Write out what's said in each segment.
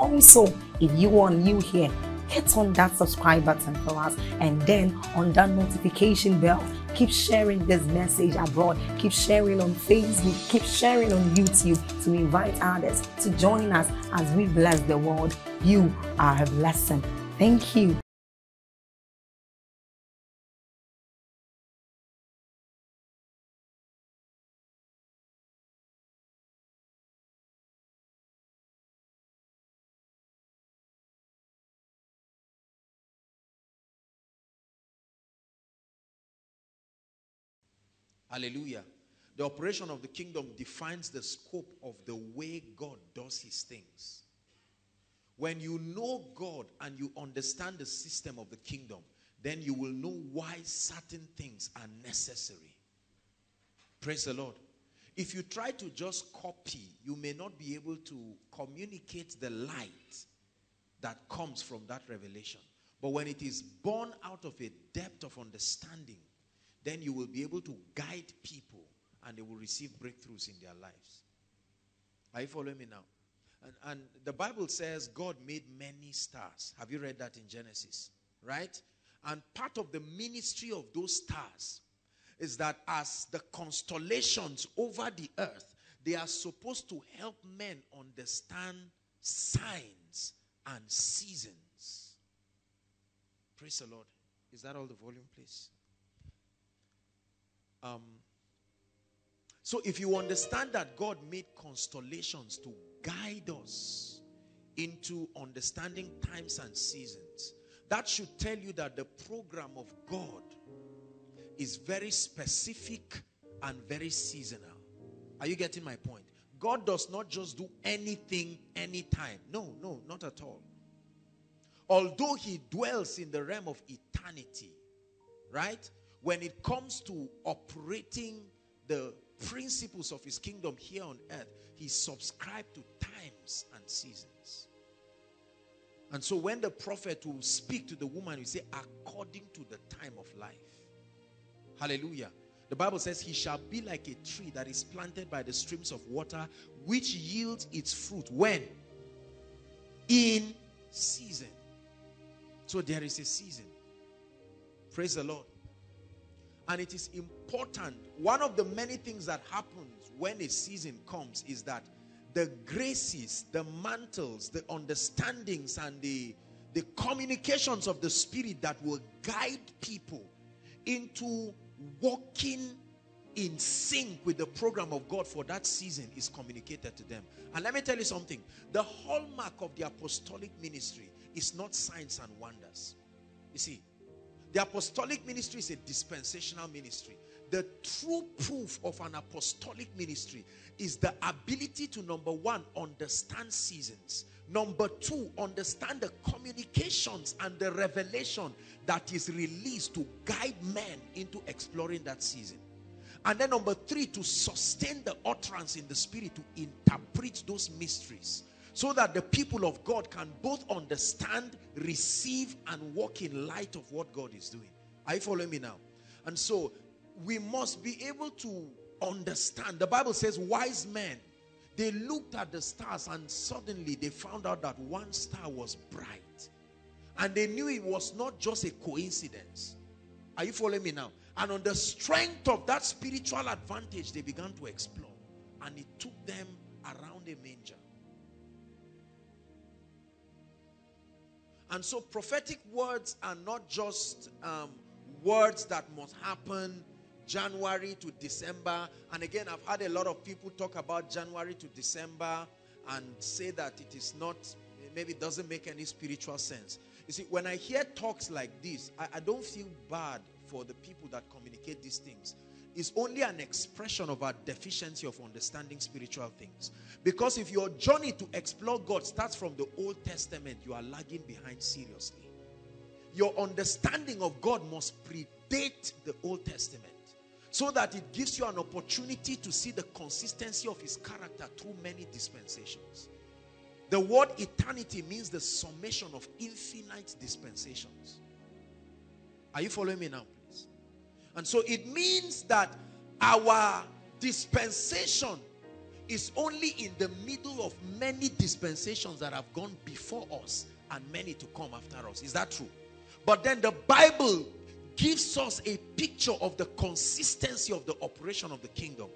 Also, if you are new here, hit on that subscribe button for us and then on that notification bell. Keep sharing this message abroad. Keep sharing on Facebook. Keep sharing on YouTube to invite others to join us as we bless the world. You are a blessing. Thank you. Hallelujah. The operation of the kingdom defines the scope of the way God does his things. When you know God and you understand the system of the kingdom, then you will know why certain things are necessary. Praise the Lord. If you try to just copy, you may not be able to communicate the light that comes from that revelation. But when it is born out of a depth of understanding, then you will be able to guide people and they will receive breakthroughs in their lives. Are you following me now? And, and, the Bible says God made many stars. Have you read that in Genesis? Right? And part of the ministry of those stars is that as the constellations over the earth, they are supposed to help men understand signs and seasons. Praise the Lord. Is that all the volume, please? Um, so if you understand that God made constellations to guide us into understanding times and seasons, that should tell you that the program of God is very specific and very seasonal. Are you getting my point? God does not just do anything anytime. No, no, not at all. Although he dwells in the realm of eternity, right? When it comes to operating the principles of his kingdom here on earth, he subscribed to times and seasons. And so when the prophet will speak to the woman, he say, according to the time of life. Hallelujah. The Bible says, he shall be like a tree that is planted by the streams of water, which yields its fruit. When? In season. So there is a season. Praise the Lord. And it is important. One of the many things that happens when a season comes is that the graces, the mantles, the understandings, and the, the communications of the Spirit that will guide people into walking in sync with the program of God for that season is communicated to them. And let me tell you something the hallmark of the apostolic ministry is not signs and wonders. You see, the apostolic ministry is a dispensational ministry. The true proof of an apostolic ministry is the ability to, number one, understand seasons. Number two, understand the communications and the revelation that is released to guide men into exploring that season. And then number three, to sustain the utterance in the spirit to interpret those mysteries so that the people of God can both understand, receive, and walk in light of what God is doing. Are you following me now? And so we must be able to understand. The Bible says, wise men, they looked at the stars and suddenly they found out that one star was bright. And they knew it was not just a coincidence. Are you following me now? And on the strength of that spiritual advantage, they began to explore. And it took them around a manger. And so prophetic words are not just um, words that must happen January to December. And again, I've had a lot of people talk about January to December and say that it is not, maybe it doesn't make any spiritual sense. You see, when I hear talks like this, I, I don't feel bad for the people that communicate these things. It's only an expression of our deficiency of understanding spiritual things. Because if your journey to explore God starts from the Old Testament, you are lagging behind seriously. Your understanding of God must predate the Old Testament so that it gives you an opportunity to see the consistency of his character through many dispensations. The word eternity means the summation of infinite dispensations. Are you following me now? And so it means that our dispensation is only in the middle of many dispensations that have gone before us and many to come after us. Is that true? But then the Bible gives us a picture of the consistency of the operation of the kingdom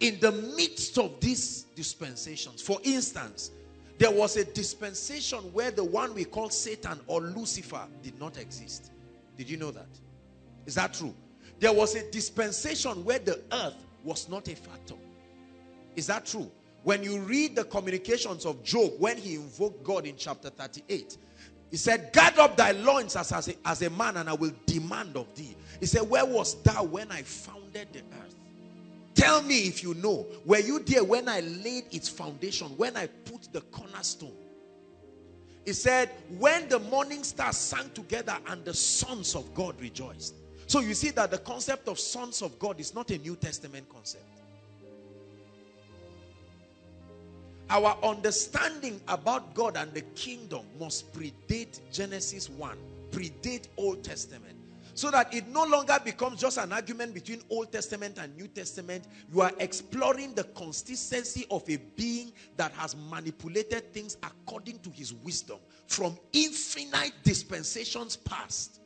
in the midst of these dispensations. For instance, there was a dispensation where the one we call Satan or Lucifer did not exist. Did you know that? Is that true? There was a dispensation where the earth was not a factor. Is that true? When you read the communications of Job when he invoked God in chapter 38, he said, Guard up thy loins as, as, a, as a man, and I will demand of thee. He said, Where was thou when I founded the earth? Tell me if you know. Were you there when I laid its foundation, when I put the cornerstone? He said, When the morning stars sang together and the sons of God rejoiced. So you see that the concept of sons of God is not a New Testament concept. Our understanding about God and the kingdom must predate Genesis 1, predate Old Testament. So that it no longer becomes just an argument between Old Testament and New Testament. You are exploring the consistency of a being that has manipulated things according to his wisdom from infinite dispensations past.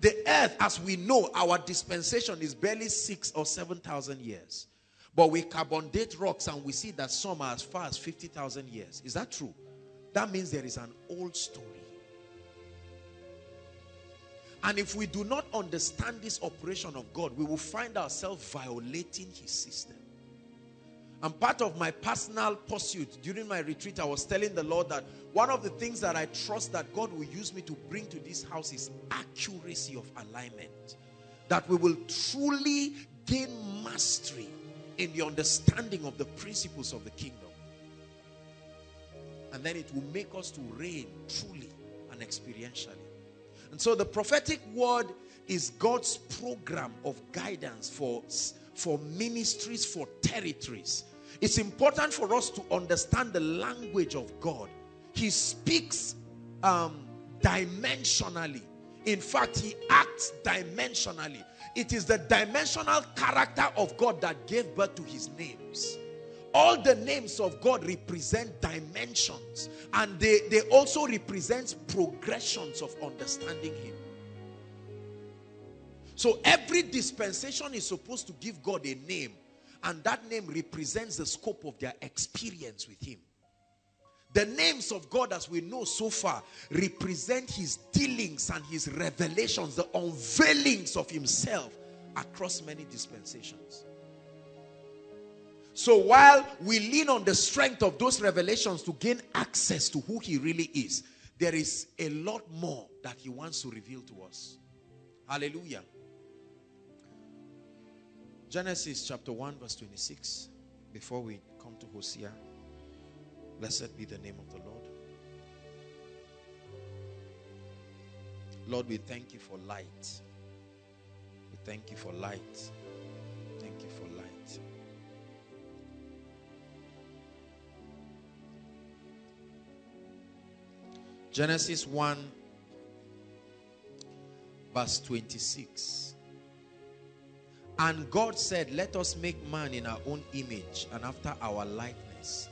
The earth, as we know, our dispensation is barely six or seven thousand years. But we carbon date rocks and we see that some are as far as 50,000 years. Is that true? That means there is an old story. And if we do not understand this operation of God, we will find ourselves violating his system. And part of my personal pursuit during my retreat, I was telling the Lord that one of the things that I trust that God will use me to bring to this house is accuracy of alignment. That we will truly gain mastery in the understanding of the principles of the kingdom. And then it will make us to reign truly and experientially. And so the prophetic word is God's program of guidance for, for ministries, for territories. It's important for us to understand the language of God. He speaks um, dimensionally. In fact, he acts dimensionally. It is the dimensional character of God that gave birth to his names. All the names of God represent dimensions and they, they also represent progressions of understanding him. So every dispensation is supposed to give God a name and that name represents the scope of their experience with him. The names of God as we know so far represent his dealings and his revelations, the unveilings of himself across many dispensations. So while we lean on the strength of those revelations to gain access to who he really is, there is a lot more that he wants to reveal to us. Hallelujah. Genesis chapter 1 verse 26. Before we come to Hosea. Blessed be the name of the Lord. Lord, we thank you for light. We thank you for light. Thank you for light. Genesis 1 verse 26. And God said, Let us make man in our own image and after our likeness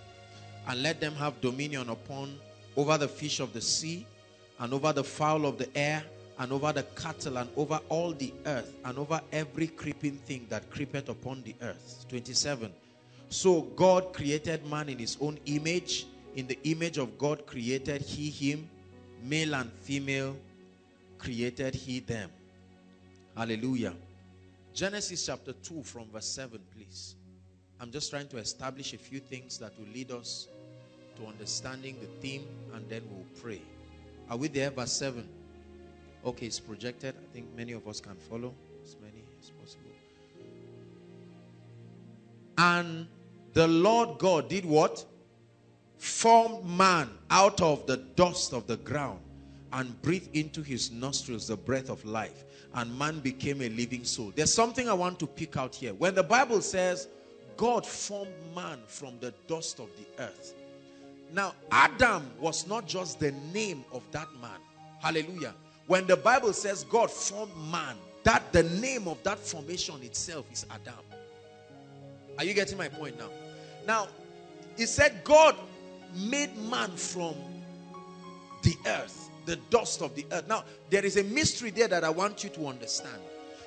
and let them have dominion upon over the fish of the sea and over the fowl of the air and over the cattle and over all the earth and over every creeping thing that creepeth upon the earth 27 So God created man in his own image. In the image of God created he him. Male and female created he them. Hallelujah. Genesis chapter 2 from verse 7, please. I'm just trying to establish a few things that will lead us to understanding the theme and then we'll pray. Are we there? Verse 7. Okay, it's projected. I think many of us can follow as many as possible. And the Lord God did what? Formed man out of the dust of the ground and breathed into his nostrils the breath of life. And man became a living soul. There's something I want to pick out here. When the Bible says God formed man from the dust of the earth. Now, Adam was not just the name of that man. Hallelujah. When the Bible says God formed man, that the name of that formation itself is Adam. Are you getting my point now? Now, he said God made man from the earth, the dust of the earth. Now, there is a mystery there that I want you to understand.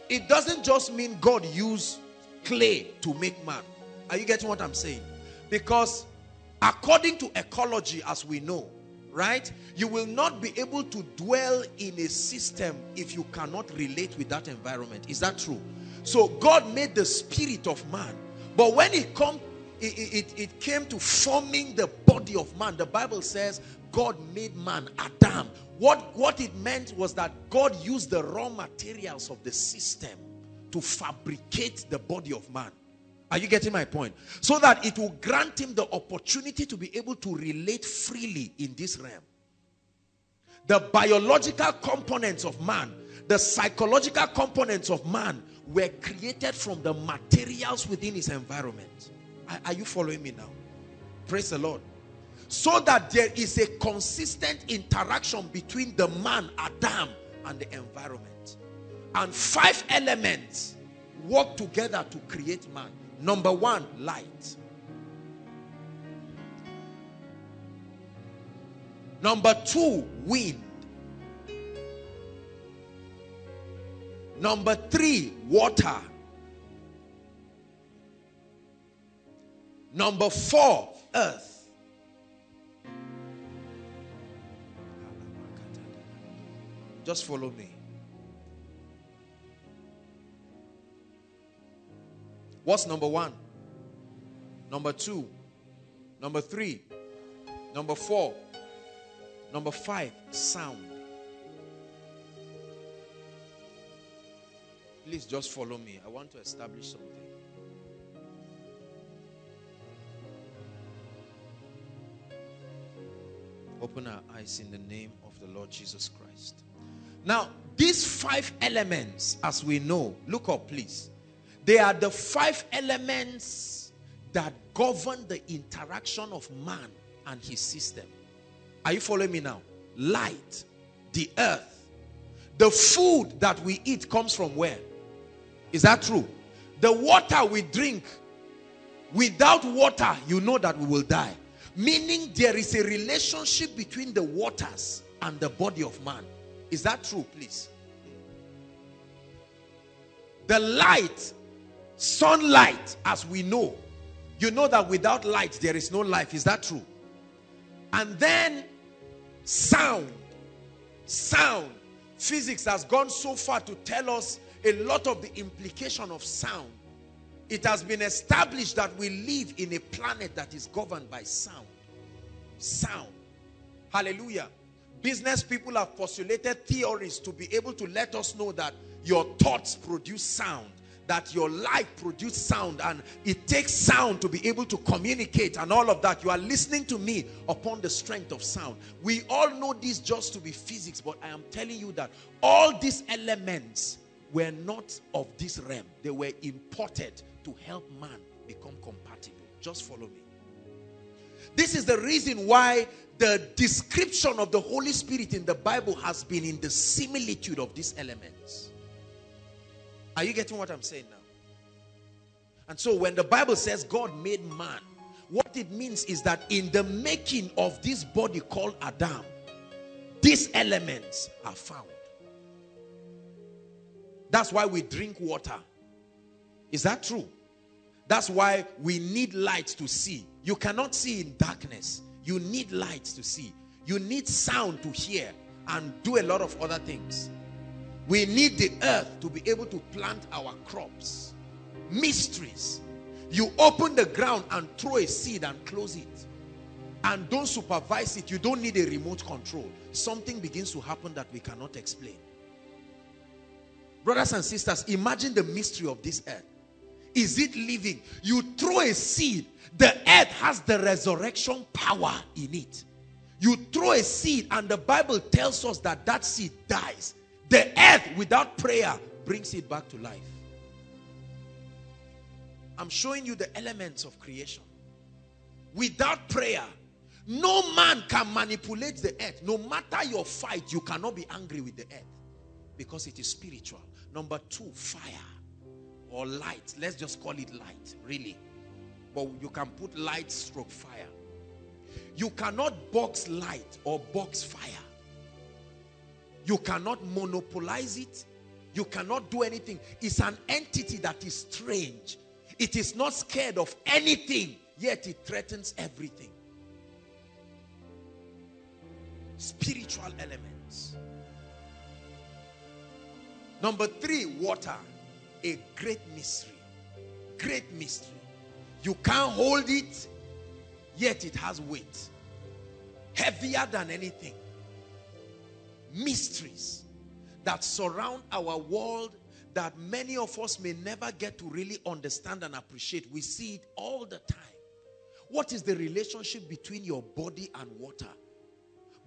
It doesn't just mean God used clay to make man. Are you getting what I'm saying? Because according to ecology, as we know, right, you will not be able to dwell in a system if you cannot relate with that environment. Is that true? So God made the spirit of man. But when it come, it, it, it came to forming the body of man, the Bible says God made man, Adam. What, what it meant was that God used the raw materials of the system to fabricate the body of man. Are you getting my point? So that it will grant him the opportunity to be able to relate freely in this realm. The biological components of man, the psychological components of man were created from the materials within his environment. Are, are you following me now? Praise the Lord. So that there is a consistent interaction between the man, Adam, and the environment. And five elements work together to create man. Number one, light. Number two, wind. Number three, water. Number four, earth. Just follow me. What's number one? Number two? Number three? Number four? Number five, sound. Please just follow me. I want to establish something. Open our eyes in the name of the Lord Jesus Christ. Now, these five elements, as we know, look up, please. They are the five elements that govern the interaction of man and his system. Are you following me now? Light, the earth. The food that we eat comes from where? Is that true? The water we drink, without water, you know that we will die. Meaning there is a relationship between the waters and the body of man. Is that true, please? The light Sunlight, as we know, you know that without light there is no life. Is that true? And then sound. Sound. Physics has gone so far to tell us a lot of the implication of sound. It has been established that we live in a planet that is governed by sound. Sound. Hallelujah. Business people have postulated theories to be able to let us know that your thoughts produce sound that your life produce sound and it takes sound to be able to communicate and all of that. You are listening to me upon the strength of sound. We all know this just to be physics, but I am telling you that all these elements were not of this realm. They were imported to help man become compatible. Just follow me. This is the reason why the description of the Holy Spirit in the Bible has been in the similitude of these elements. Are you getting what I'm saying now? And so when the Bible says God made man, what it means is that in the making of this body called Adam, these elements are found. That's why we drink water. Is that true? That's why we need light to see. You cannot see in darkness. You need light to see. You need sound to hear and do a lot of other things. We need the earth to be able to plant our crops. Mysteries. You open the ground and throw a seed and close it. And don't supervise it. You don't need a remote control. Something begins to happen that we cannot explain. Brothers and sisters, imagine the mystery of this earth. Is it living? You throw a seed. The earth has the resurrection power in it. You throw a seed and the Bible tells us that that seed dies. The earth without prayer brings it back to life. I'm showing you the elements of creation. Without prayer, no man can manipulate the earth. No matter your fight, you cannot be angry with the earth because it is spiritual. Number two, fire or light. Let's just call it light, really. But you can put light stroke fire. You cannot box light or box fire. You cannot monopolize it. You cannot do anything. It's an entity that is strange. It is not scared of anything, yet it threatens everything. Spiritual elements. Number three, water. A great mystery. Great mystery. You can't hold it, yet it has weight. Heavier than anything. Mysteries that surround our world that many of us may never get to really understand and appreciate. We see it all the time. What is the relationship between your body and water?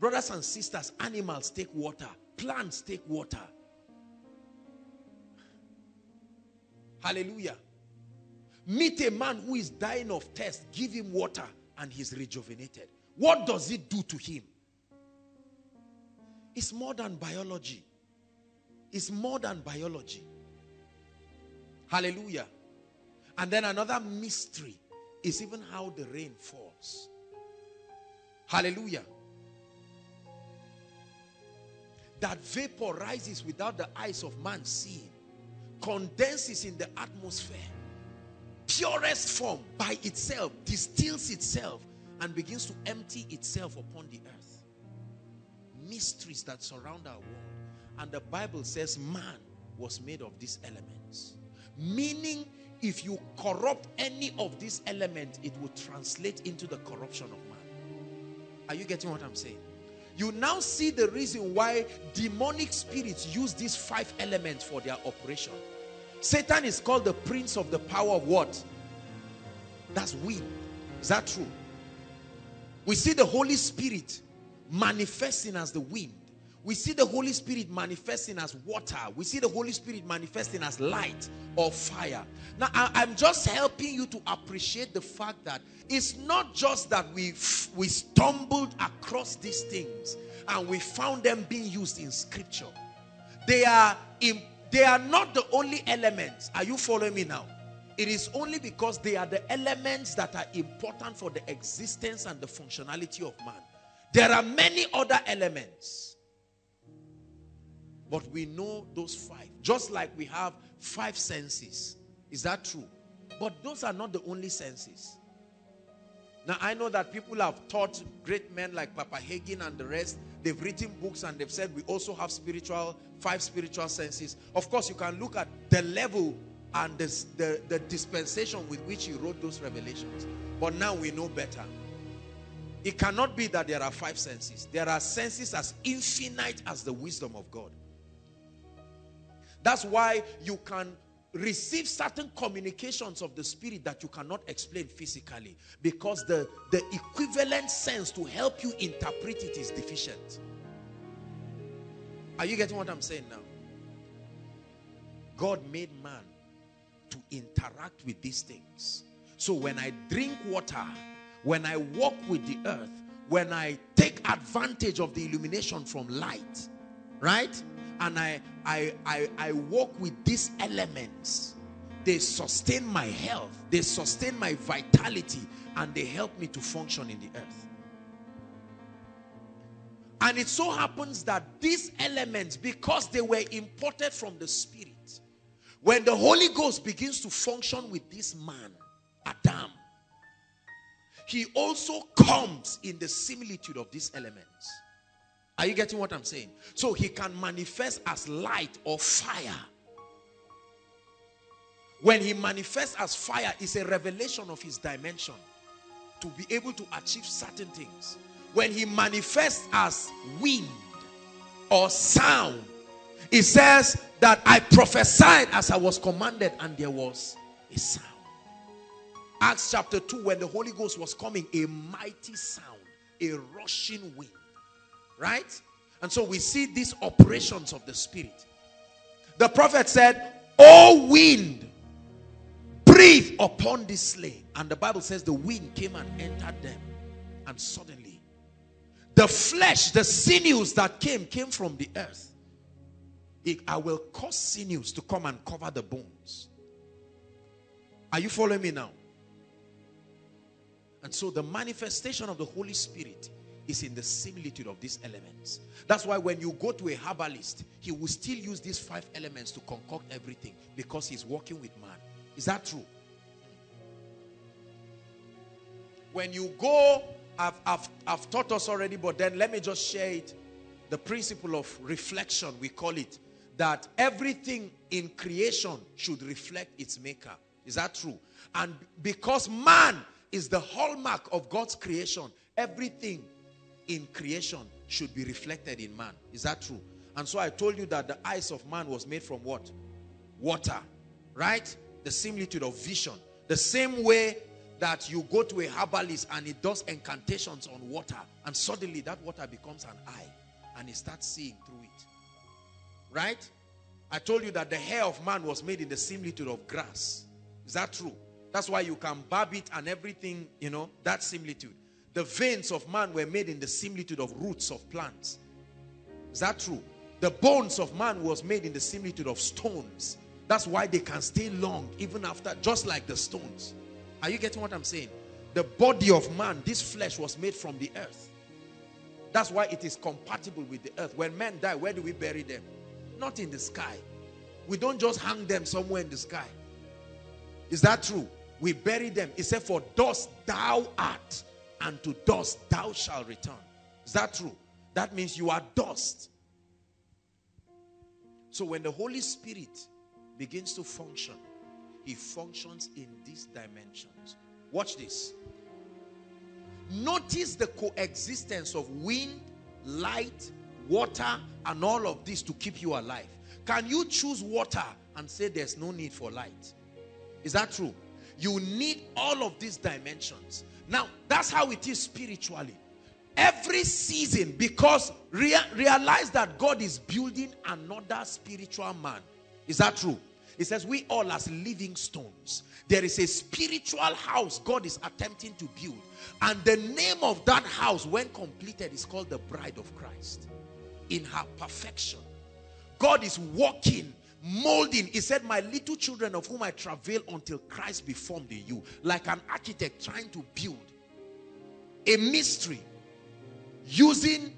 Brothers and sisters, animals take water. Plants take water. Hallelujah. Meet a man who is dying of thirst. Give him water and he's rejuvenated. What does it do to him? It's more than biology. It's more than biology. Hallelujah. And then another mystery is even how the rain falls. Hallelujah. That vapor rises without the eyes of man seeing, condenses in the atmosphere, purest form by itself, distills itself, and begins to empty itself upon the earth. Mysteries that surround our world. And the Bible says man was made of these elements. Meaning, if you corrupt any of these elements, it will translate into the corruption of man. Are you getting what I'm saying? You now see the reason why demonic spirits use these five elements for their operation. Satan is called the prince of the power of what? That's wind. Is that true? We see the Holy Spirit manifesting as the wind. We see the Holy Spirit manifesting as water. We see the Holy Spirit manifesting as light or fire. Now, I, am just helping you to appreciate the fact that it's not just that we we stumbled across these things and we found them being used in Scripture. They are in, they are not the only elements. Are you following me now? It is only because they are the elements that are important for the existence and the functionality of man. There are many other elements but we know those five. Just like we have five senses. Is that true? But those are not the only senses. Now, I know that people have taught great men like Papa Hagin and the rest. They've written books and they've said we also have spiritual, five spiritual senses. Of course, you can look at the level and the, the, the dispensation with which he wrote those revelations. But now we know better. It cannot be that there are five senses. There are senses as infinite as the wisdom of God. That's why you can receive certain communications of the spirit that you cannot explain physically because the, the equivalent sense to help you interpret it is deficient. Are you getting what I'm saying now? God made man to interact with these things. So when I drink water, when I walk with the earth, when I take advantage of the illumination from light, right? And I, I, I, I walk with these elements, they sustain my health, they sustain my vitality, and they help me to function in the earth. And it so happens that these elements, because they were imported from the Spirit, when the Holy Ghost begins to function with this man, Adam, he also comes in the similitude of these elements. Are you getting what I'm saying? So he can manifest as light or fire. When he manifests as fire, it's a revelation of his dimension to be able to achieve certain things. When he manifests as wind or sound, it says that I prophesied as I was commanded and there was a sound. Acts chapter 2, when the Holy Ghost was coming, a mighty sound, a rushing wind. Right? And so we see these operations of the Spirit. The prophet said, O wind, breathe upon this slain. And the Bible says the wind came and entered them. And suddenly, the flesh, the sinews that came, came from the earth. I will cause sinews to come and cover the bones. Are you following me now? And so the manifestation of the Holy Spirit is in the similitude of these elements. That's why when you go to a herbalist, he will still use these five elements to concoct everything because he's working with man. Is that true? When you go, I've, I've, I've taught us already, but then let me just share it. The principle of reflection, we call it, that everything in creation should reflect its maker. Is that true? And because man is the hallmark of God's creation. Everything in creation should be reflected in man. Is that true? And so I told you that the eyes of man was made from what? Water. Right? The similitude of vision. The same way that you go to a herbalist and it does incantations on water and suddenly that water becomes an eye and he starts seeing through it. Right? I told you that the hair of man was made in the similitude of grass. Is that true? That's why you can barb it and everything, you know, that similitude. The veins of man were made in the similitude of roots of plants. Is that true? The bones of man was made in the similitude of stones. That's why they can stay long even after, just like the stones. Are you getting what I'm saying? The body of man, this flesh was made from the earth. That's why it is compatible with the earth. When men die, where do we bury them? Not in the sky. We don't just hang them somewhere in the sky. Is that true? we bury them. He said, For dust thou art, and to dust thou shalt return. Is that true? That means you are dust. So when the Holy Spirit begins to function, he functions in these dimensions. Watch this. Notice the coexistence of wind, light, water, and all of this to keep you alive. Can you choose water and say there's no need for light? Is that true? You need all of these dimensions. Now, that's how it is spiritually. Every season, because rea realize that God is building another spiritual man. Is that true? He says, we all as living stones. There is a spiritual house God is attempting to build. And the name of that house, when completed, is called the bride of Christ. In her perfection. God is walking molding. He said, My little children of whom I travail until Christ be formed in you. Like an architect trying to build a mystery using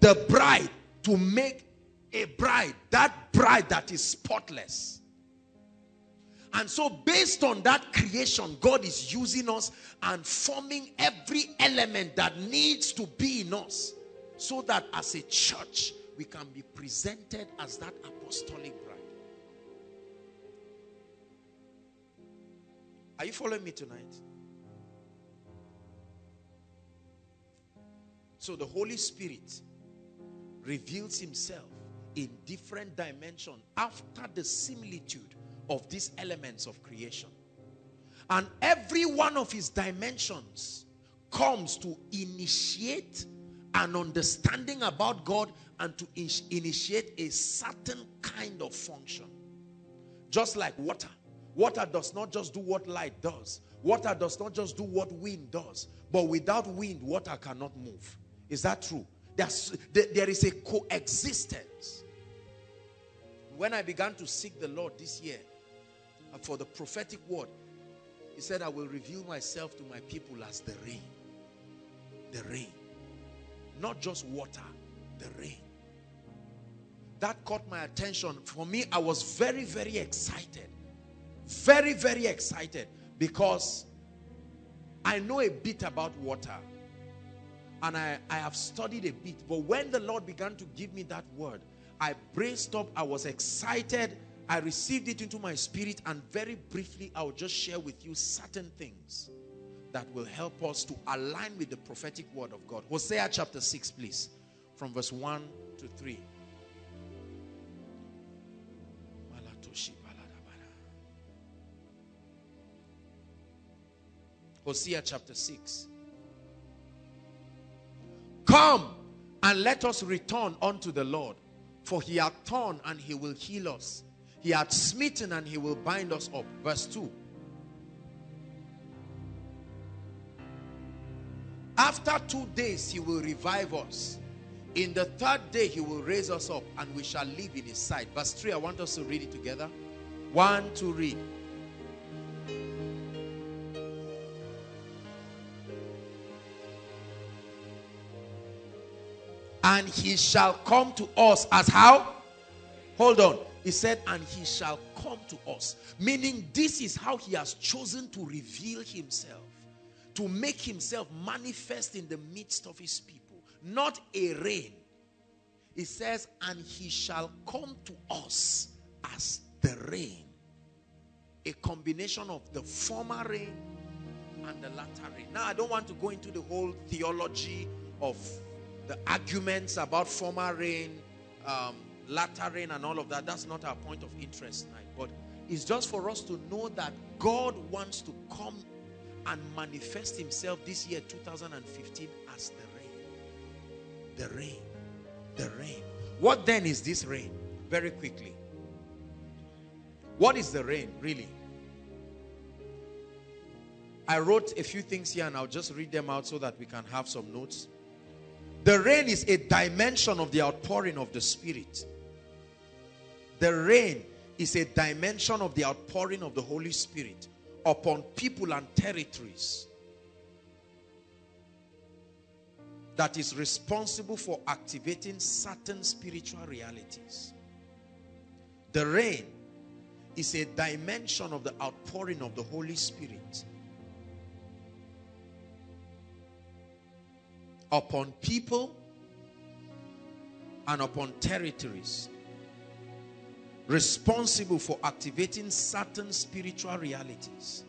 the bride to make a bride, that bride that is spotless. And so, based on that creation, God is using us and forming every element that needs to be in us so that as a church, we can be presented as that apostolic Are you following me tonight? So the Holy Spirit reveals himself in different dimensions after the similitude of these elements of creation. And every one of his dimensions comes to initiate an understanding about God and to initiate a certain kind of function. Just like water. Water does not just do what light does. Water does not just do what wind does. But without wind, water cannot move. Is that true? There's, there is a coexistence. When I began to seek the Lord this year uh, for the prophetic word, he said, I will reveal myself to my people as the rain. The rain. Not just water, the rain. That caught my attention. For me, I was very, very excited very, very excited Because I know a bit about water and I, I have studied a bit. But when the Lord began to give me that word, I braced up, I was excited, I received it into my spirit, and very briefly, I'll just share with you certain things that will help us to align with the prophetic word of God. Hosea chapter 6, please, from verse 1 to 3. Hosea chapter 6. Come and let us return unto the Lord, for he hath torn and he will heal us. He hath smitten and he will bind us up. Verse 2. After two days he will revive us. In the third day he will raise us up and we shall live in his sight. Verse 3, I want us to read it together. One, two, read. And he shall come to us as how? Hold on. He said, and he shall come to us. Meaning, this is how he has chosen to reveal himself, to make himself manifest in the midst of his people, not a rain. He says, and he shall come to us as the rain. A combination of the former rain and the latter rain. Now, I don't want to go into the whole theology of the arguments about former rain, um, latter rain, and all of that. That's not our point of interest tonight. But it's just for us to know that God wants to come and manifest Himself this year, 2015, as the rain. The rain. The rain. What then is this rain? Very quickly. What is the rain, really? I wrote a few things here and I'll just read them out so that we can have some notes. The rain is a dimension of the outpouring of the Spirit. The rain is a dimension of the outpouring of the Holy Spirit upon people and territories that is responsible for activating certain spiritual realities. The rain is a dimension of the outpouring of the Holy Spirit upon people and upon territories responsible for activating certain spiritual realities.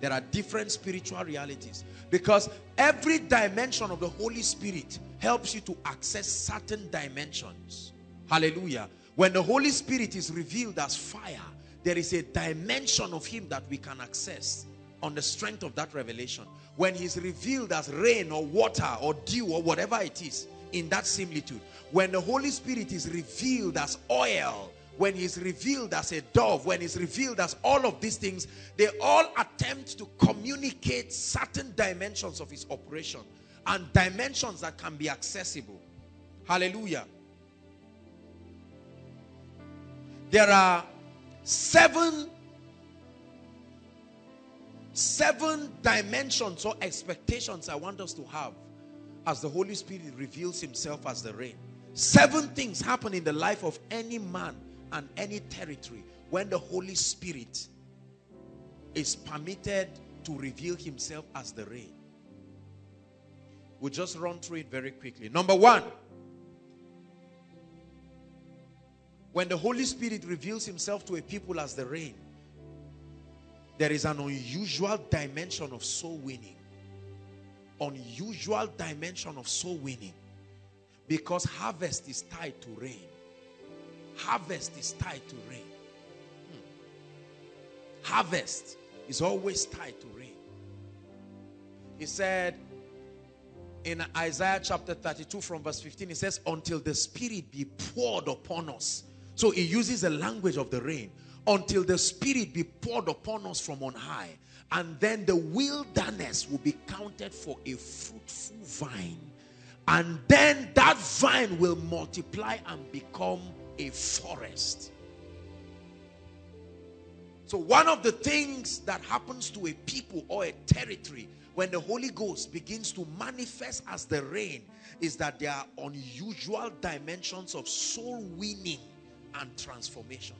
There are different spiritual realities because every dimension of the Holy Spirit helps you to access certain dimensions. Hallelujah. When the Holy Spirit is revealed as fire, there is a dimension of Him that we can access on the strength of that revelation. When he's revealed as rain or water or dew or whatever it is in that similitude. When the Holy Spirit is revealed as oil, when he's revealed as a dove, when he's revealed as all of these things, they all attempt to communicate certain dimensions of his operation and dimensions that can be accessible. Hallelujah. There are seven Seven dimensions or expectations I want us to have as the Holy Spirit reveals himself as the rain. Seven things happen in the life of any man and any territory when the Holy Spirit is permitted to reveal himself as the rain. We'll just run through it very quickly. Number one, when the Holy Spirit reveals himself to a people as the rain, there is an unusual dimension of soul winning. Unusual dimension of soul winning. Because harvest is tied to rain. Harvest is tied to rain. Hmm. Harvest is always tied to rain. He said in Isaiah chapter 32 from verse 15, he says, until the spirit be poured upon us. So he uses the language of the rain until the Spirit be poured upon us from on high. And then the wilderness will be counted for a fruitful vine. And then that vine will multiply and become a forest. So, one of the things that happens to a people or a territory when the Holy Ghost begins to manifest as the rain is that there are unusual dimensions of soul winning and transformation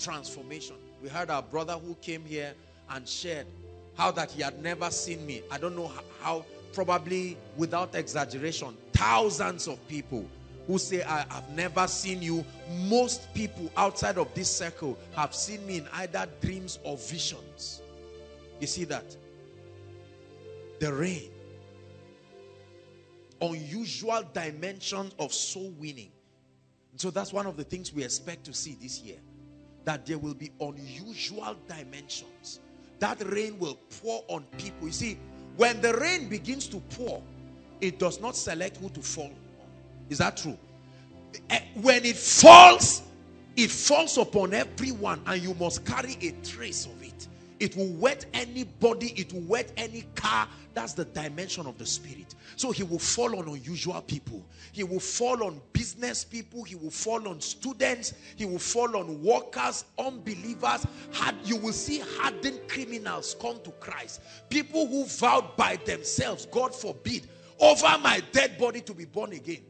transformation. We heard our brother who came here and shared how that he had never seen me. I don't know how, probably without exaggeration, thousands of people who say, I have never seen you. Most people outside of this circle have seen me in either dreams or visions. You see that? The rain. Unusual dimensions of soul winning. So that's one of the things we expect to see this year. That there will be unusual dimensions. That rain will pour on people. You see, when the rain begins to pour, it does not select who to fall on. Is that true? Eh, when it falls, it falls upon everyone and you must carry a trace of it. Will wet anybody, it will wet any car. That's the dimension of the spirit. So he will fall on unusual people. He will fall on business people. He will fall on students. He will fall on workers, unbelievers. You will see hardened criminals come to Christ. People who vowed by themselves, God forbid, over my dead body to be born again.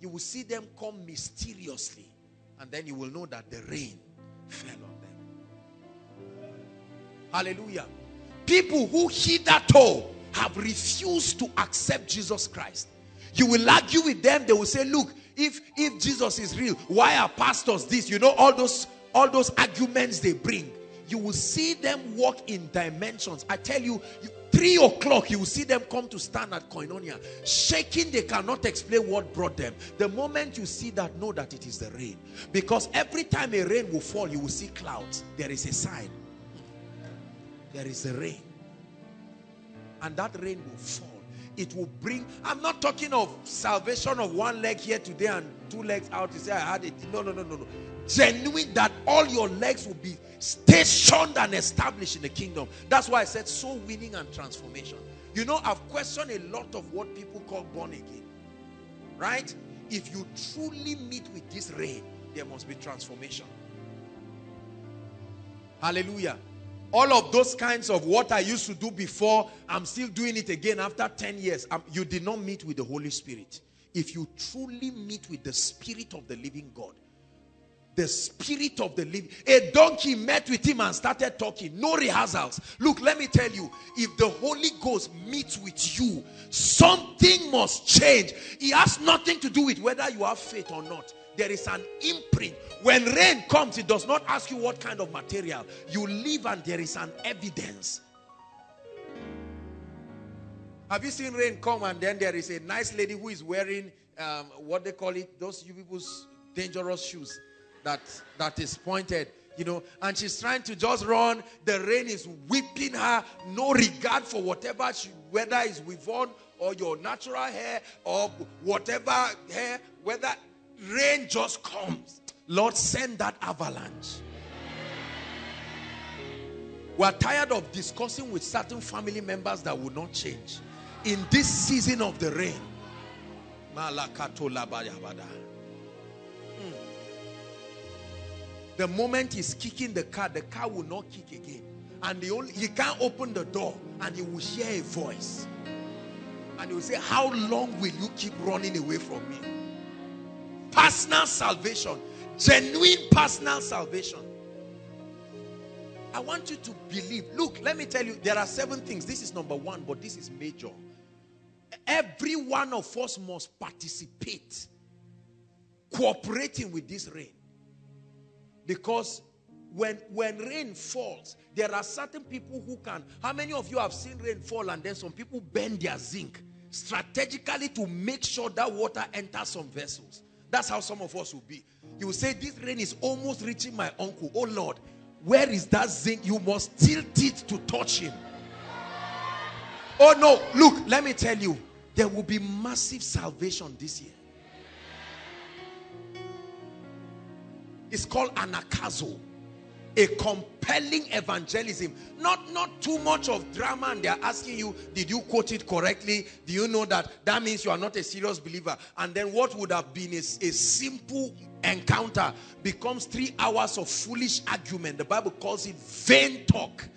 You will see them come mysteriously. And then you will know that the rain fell on. Hallelujah. People who hitherto have refused to accept Jesus Christ. You will argue with them. They will say, look, if, if Jesus is real, why are pastors this? You know, all those, all those arguments they bring. You will see them walk in dimensions. I tell you, you three o'clock, you will see them come to stand at Koinonia. Shaking, they cannot explain what brought them. The moment you see that, know that it is the rain. Because every time a rain will fall, you will see clouds. There is a sign. There is a rain and that rain will fall. It will bring, I'm not talking of salvation of one leg here today and two legs out. You say, I had it. No, no, no, no, no. Genuine that all your legs will be stationed and established in the kingdom. That's why I said so winning and transformation. You know, I've questioned a lot of what people call born again. Right? If you truly meet with this rain, there must be transformation. Hallelujah all of those kinds of what I used to do before, I'm still doing it again after 10 years. Um, you did not meet with the Holy Spirit. If you truly meet with the Spirit of the living God, the spirit of the living. A donkey met with him and started talking. No rehearsals. Look, let me tell you, if the Holy Ghost meets with you, something must change. It has nothing to do with whether you have faith or not there is an imprint. When rain comes, it does not ask you what kind of material. You live and there is an evidence. Have you seen rain come and then there is a nice lady who is wearing um, what they call it, those you people's dangerous shoes that that is pointed, you know, and she's trying to just run. The rain is whipping her, no regard for whatever she, whether it's with on or your natural hair or whatever hair, whether rain just comes. Lord, send that avalanche. We're tired of discussing with certain family members that will not change. In this season of the rain. Hmm. The moment he's kicking the car, the car will not kick again. And the only, he can't open the door and he will hear a voice. And he will say, how long will you keep running away from me? Personal salvation genuine personal salvation. I want you to believe. Look let me tell you there are seven things. This is number one but this is major. Every one of us must participate cooperating with this rain. Because when when rain falls there are certain people who can how many of you have seen rain fall and then some people bend their zinc strategically to make sure that water enters some vessels that's how some of us will be. You will say, this rain is almost reaching my uncle. Oh Lord, where is that zinc? You must tilt it to touch him. Oh no, look, let me tell you, there will be massive salvation this year. It's called anagkazo a compelling evangelism. Not not too much of drama and they're asking you did you quote it correctly? Do you know that that means you are not a serious believer? And then what would have been a, a simple encounter becomes three hours of foolish argument. The bible calls it vain talk.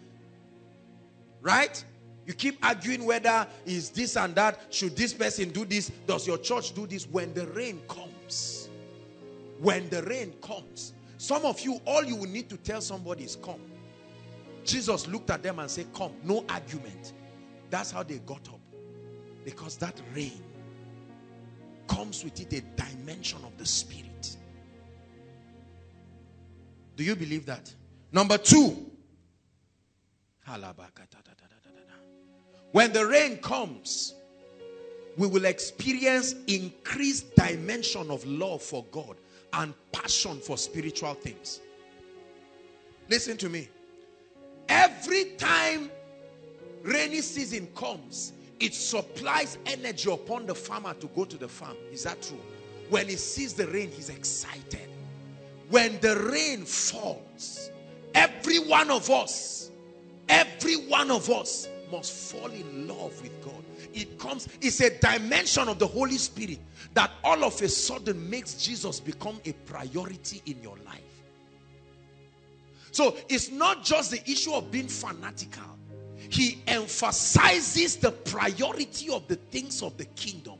Right? You keep arguing whether is this and that should this person do this? Does your church do this? When the rain comes. When the rain comes some of you, all you will need to tell somebody is come. Jesus looked at them and said, Come, no argument. That's how they got up. Because that rain comes with it a dimension of the spirit. Do you believe that? Number two. When the rain comes, we will experience increased dimension of love for God and passion for spiritual things. Listen to me. Every time rainy season comes, it supplies energy upon the farmer to go to the farm. Is that true? When he sees the rain, he's excited. When the rain falls, every one of us, every one of us must fall in love with God. It comes, it's a dimension of the Holy Spirit that all of a sudden makes Jesus become a priority in your life. So it's not just the issue of being fanatical. He emphasizes the priority of the things of the kingdom,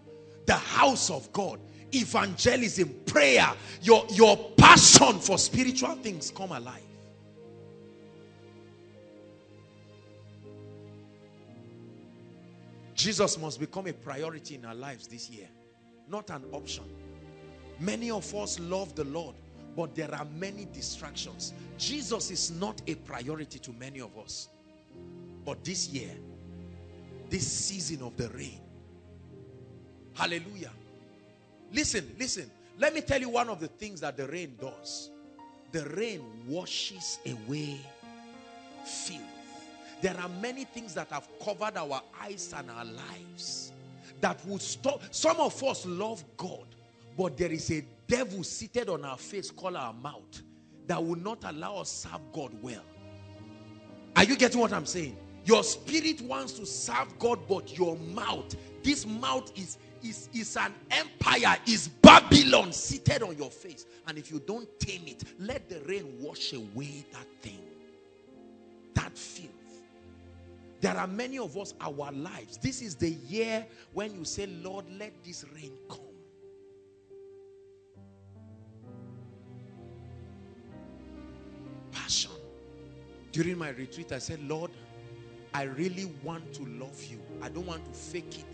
the house of God, evangelism, prayer, your, your passion for spiritual things come alive. Jesus must become a priority in our lives this year, not an option. Many of us love the Lord, but there are many distractions. Jesus is not a priority to many of us. But this year, this season of the rain, hallelujah. Listen, listen. Let me tell you one of the things that the rain does. The rain washes away filth. There are many things that have covered our eyes and our lives that would stop. Some of us love God, but there is a devil seated on our face call our mouth that will not allow us to serve God well. Are you getting what I'm saying? Your spirit wants to serve God, but your mouth, this mouth is, is, is an empire, is Babylon seated on your face. And if you don't tame it, let the rain wash away that thing, that filth. There are many of us, our lives. This is the year when you say, Lord, let this rain come. Passion. During my retreat, I said, Lord, I really want to love you. I don't want to fake it.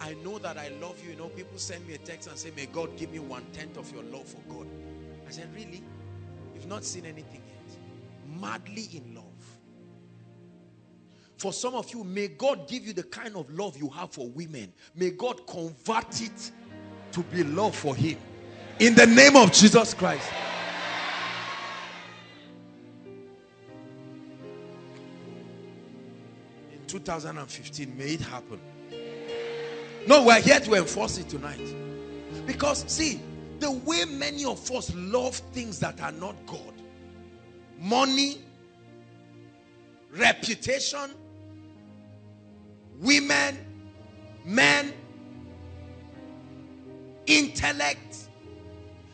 I know that I love you. You know, people send me a text and say, May God give me one tenth of your love for God. I said, Really? You've not seen anything yet. Madly in love. For some of you, may God give you the kind of love you have for women. May God convert it to be love for Him. In the name of Jesus Christ. In 2015, may it happen. No, we're here to enforce it tonight. Because, see, the way many of us love things that are not God money, reputation, women, men, intellect.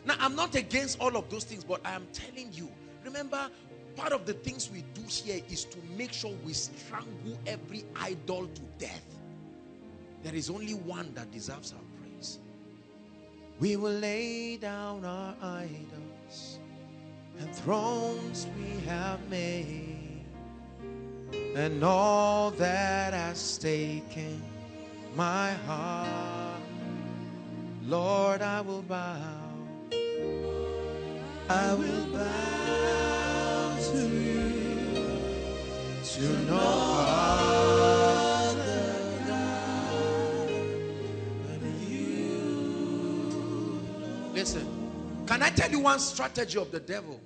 Now, I'm not against all of those things, but I am telling you, remember, part of the things we do here is to make sure we strangle every idol to death. There is only one that deserves our praise. We will lay down our idols and thrones we have made and all that has taken my heart. Lord, I will bow. I will bow to you, to no God you. Listen, can I tell you one strategy of the devil?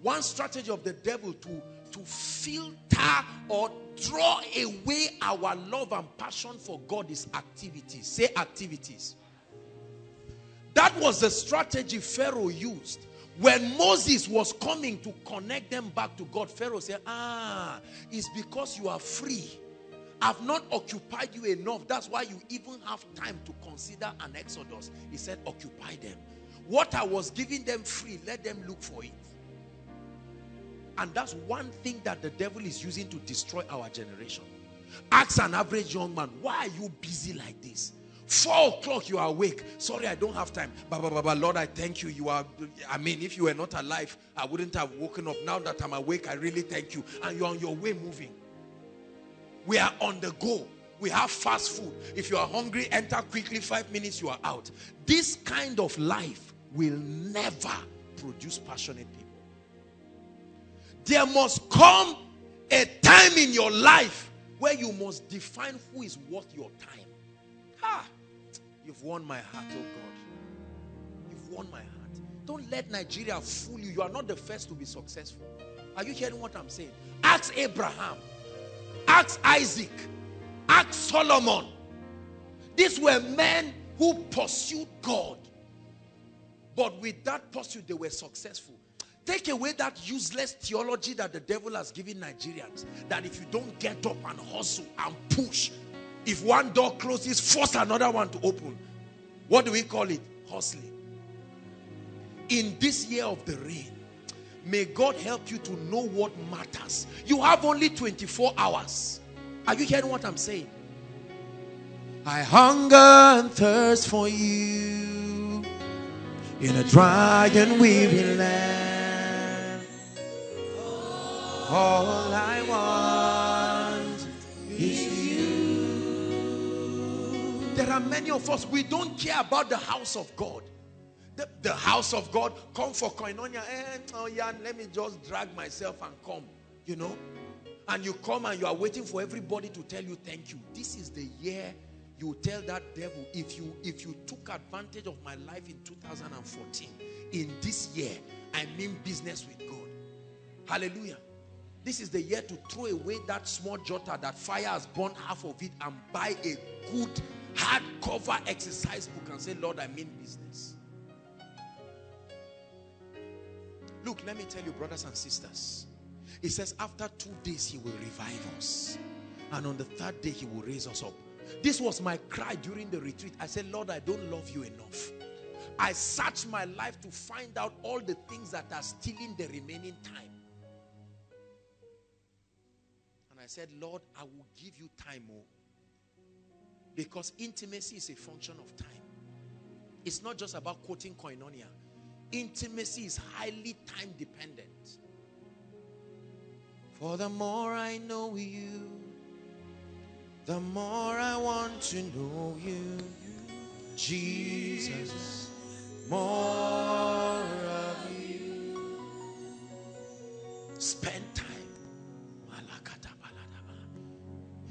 One strategy of the devil to to filter or draw away our love and passion for God is activities. Say activities. That was the strategy Pharaoh used. When Moses was coming to connect them back to God, Pharaoh said, Ah, it's because you are free. I've not occupied you enough. That's why you even have time to consider an exodus. He said, Occupy them. What I was giving them free, let them look for it. And that's one thing that the devil is using to destroy our generation. Ask an average young man, why are you busy like this? Four o'clock, you are awake. Sorry, I don't have time. But, but, Lord, I thank you. You are, I mean, if you were not alive, I wouldn't have woken up. Now that I'm awake, I really thank you. And you're on your way moving. We are on the go. We have fast food. If you are hungry, enter quickly. Five minutes, you are out. This kind of life will never produce passionate people. There must come a time in your life where you must define who is worth your time. Ah, you've won my heart, oh God. You've won my heart. Don't let Nigeria fool you. You are not the first to be successful. Are you hearing what I'm saying? Ask Abraham. Ask Isaac. Ask Solomon. These were men who pursued God. But with that pursuit, they were successful. Take away that useless theology that the devil has given Nigerians. That if you don't get up and hustle and push, if one door closes, force another one to open. What do we call it? Hustling. In this year of the rain, may God help you to know what matters. You have only 24 hours. Are you hearing what I'm saying? I hunger and thirst for you in a dry and weary land. All I want is you. There are many of us, we don't care about the house of God. The, the house of God, come for koinonia. Eh, oh yeah, let me just drag myself and come. You know? And you come and you are waiting for everybody to tell you thank you. This is the year you tell that devil, if you if you took advantage of my life in 2014, in this year, I mean business with God. Hallelujah. This is the year to throw away that small jotter that fire has burned half of it and buy a good hardcover exercise book and say, Lord, I mean business. Look, let me tell you, brothers and sisters. He says, after two days, he will revive us. And on the third day, he will raise us up. This was my cry during the retreat. I said, Lord, I don't love you enough. I searched my life to find out all the things that are stealing the remaining time. Said, Lord, I will give you time more. Because intimacy is a function of time. It's not just about quoting koinonia. Intimacy is highly time dependent. For the more I know you, the more I want to know you, Jesus. More of you. Spend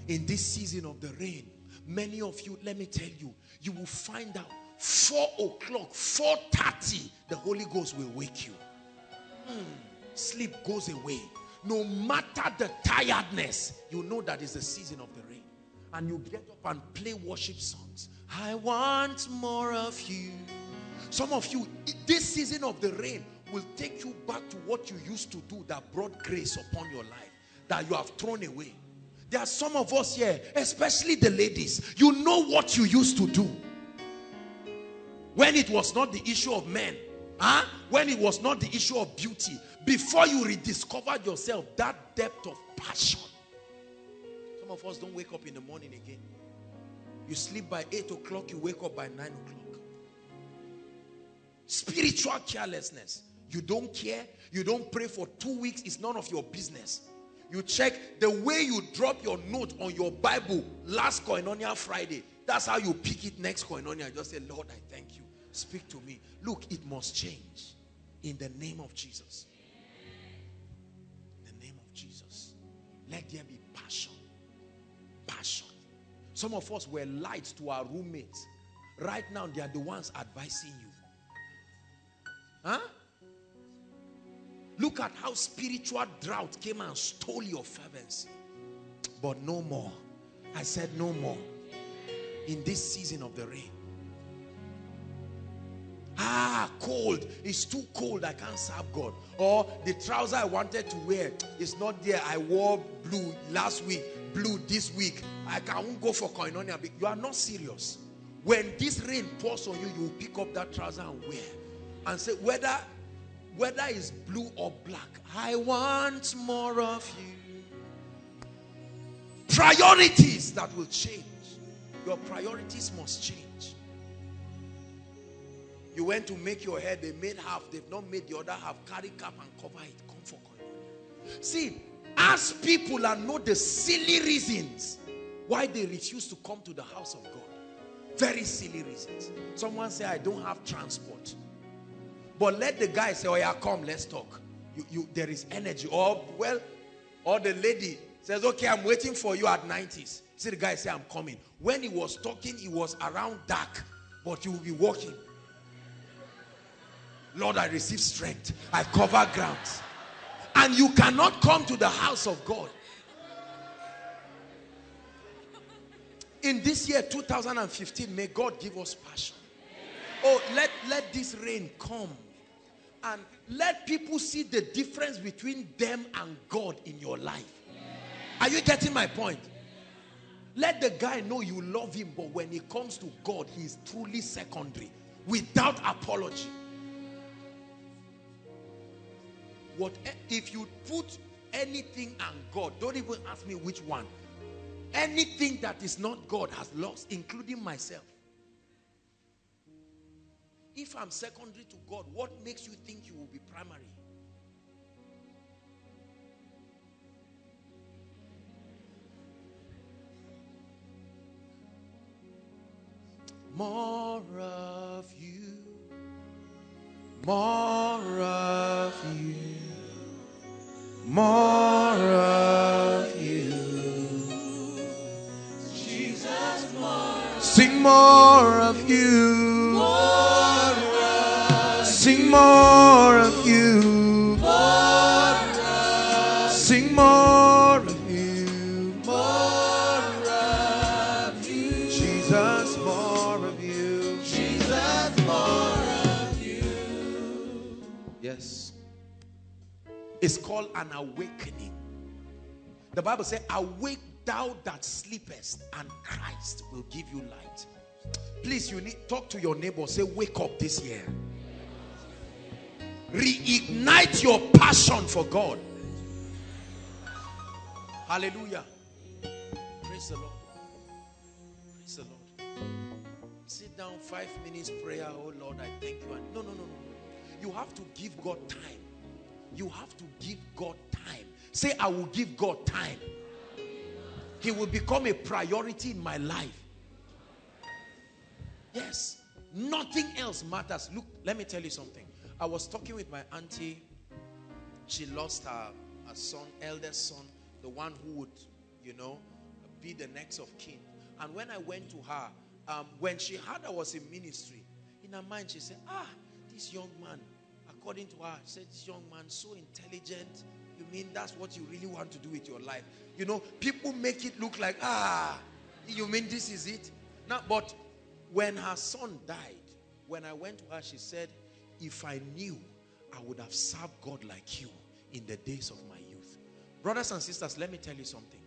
in this season of the rain, many of you, let me tell you, you will find out 4 o'clock, 4.30, the Holy Ghost will wake you. Mm, sleep goes away. No matter the tiredness, you know that is the season of the rain. And you get up and play worship songs. I want more of you. Some of you, this season of the rain will take you back to what you used to do that brought grace upon your life, that you have thrown away. There are some of us here, especially the ladies. You know what you used to do. When it was not the issue of men. Huh? When it was not the issue of beauty. Before you rediscovered yourself, that depth of passion. Some of us don't wake up in the morning again. You sleep by 8 o'clock, you wake up by 9 o'clock. Spiritual carelessness. You don't care. You don't pray for two weeks. It's none of your business. You check the way you drop your note on your Bible last Koinonia Friday. That's how you pick it next Koinonia. Just say, Lord, I thank you. Speak to me. Look, it must change. In the name of Jesus. In the name of Jesus. Let there be passion. Passion. Some of us were lights to our roommates. Right now, they are the ones advising you. Huh? Look at how spiritual drought came and stole your fervency. But no more. I said no more. In this season of the rain. Ah, cold. It's too cold. I can't serve God. Or the trouser I wanted to wear is not there. I wore blue last week, blue this week. I can't go for koinonia. You are not serious. When this rain pours on you, you will pick up that trouser and wear. And say, whether whether it's blue or black. I want more of you. Priorities that will change. Your priorities must change. You went to make your hair, they made half, they've not made the other half. Carry cap and cover it. Come for koinonia. See, ask people and know the silly reasons why they refuse to come to the house of God. Very silly reasons. Someone say, I don't have transport. But let the guy say, oh yeah, come, let's talk. You, you, there is energy. Or, well, or the lady says, okay, I'm waiting for you at 90s. See the guy say, I'm coming. When he was talking, he was around dark. But you will be walking. Lord, I receive strength. I cover grounds. And you cannot come to the house of God in this year 2015 may god give us passion oh let let this rain come and let people see the difference between them and god in your life. Are you getting my point? Let the guy know you love him but when it comes to god he's truly secondary without apology. What if you put anything and god don't even ask me which one Anything that is not God has lost, including myself. If I'm secondary to God, what makes you think you will be primary? More of you, more of you, more of you. Sing more of you. Sing more of you. Sing more of you. More of you. Jesus, more of you. Jesus, more of you. Yes. It's called an awakening. The Bible says, awake thou that sleepest and Christ will give you light. Please, you need talk to your neighbor. Say, wake up this year. Reignite your passion for God. Hallelujah. Praise the Lord. Praise the Lord. Sit down, five minutes prayer. Oh Lord, I thank you. And no, no, no, no, no. You have to give God time. You have to give God time. Say, I will give God time. He will become a priority in my life. Yes. Nothing else matters. Look, let me tell you something. I was talking with my auntie. She lost her, her son, eldest son, the one who would, you know, be the next of kin. And when I went to her, um, when she heard I was in ministry, in her mind she said, ah, this young man, according to her, said this young man, so intelligent, mean that's what you really want to do with your life? You know, people make it look like, ah, you mean this is it? Now, but when her son died, when I went to her, she said, if I knew, I would have served God like you in the days of my youth. Brothers and sisters, let me tell you something.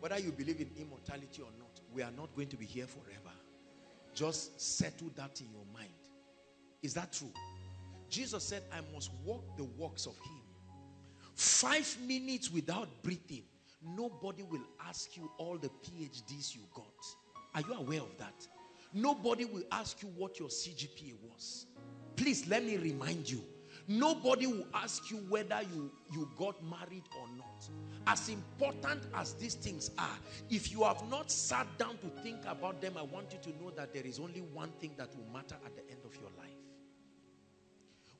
Whether you believe in immortality or not, we are not going to be here forever. Just settle that in your mind. Is that true? Jesus said, I must walk the works of him Five minutes without breathing, nobody will ask you all the PhDs you got. Are you aware of that? Nobody will ask you what your CGPA was. Please let me remind you. Nobody will ask you whether you, you got married or not. As important as these things are, if you have not sat down to think about them, I want you to know that there is only one thing that will matter at the end of your life.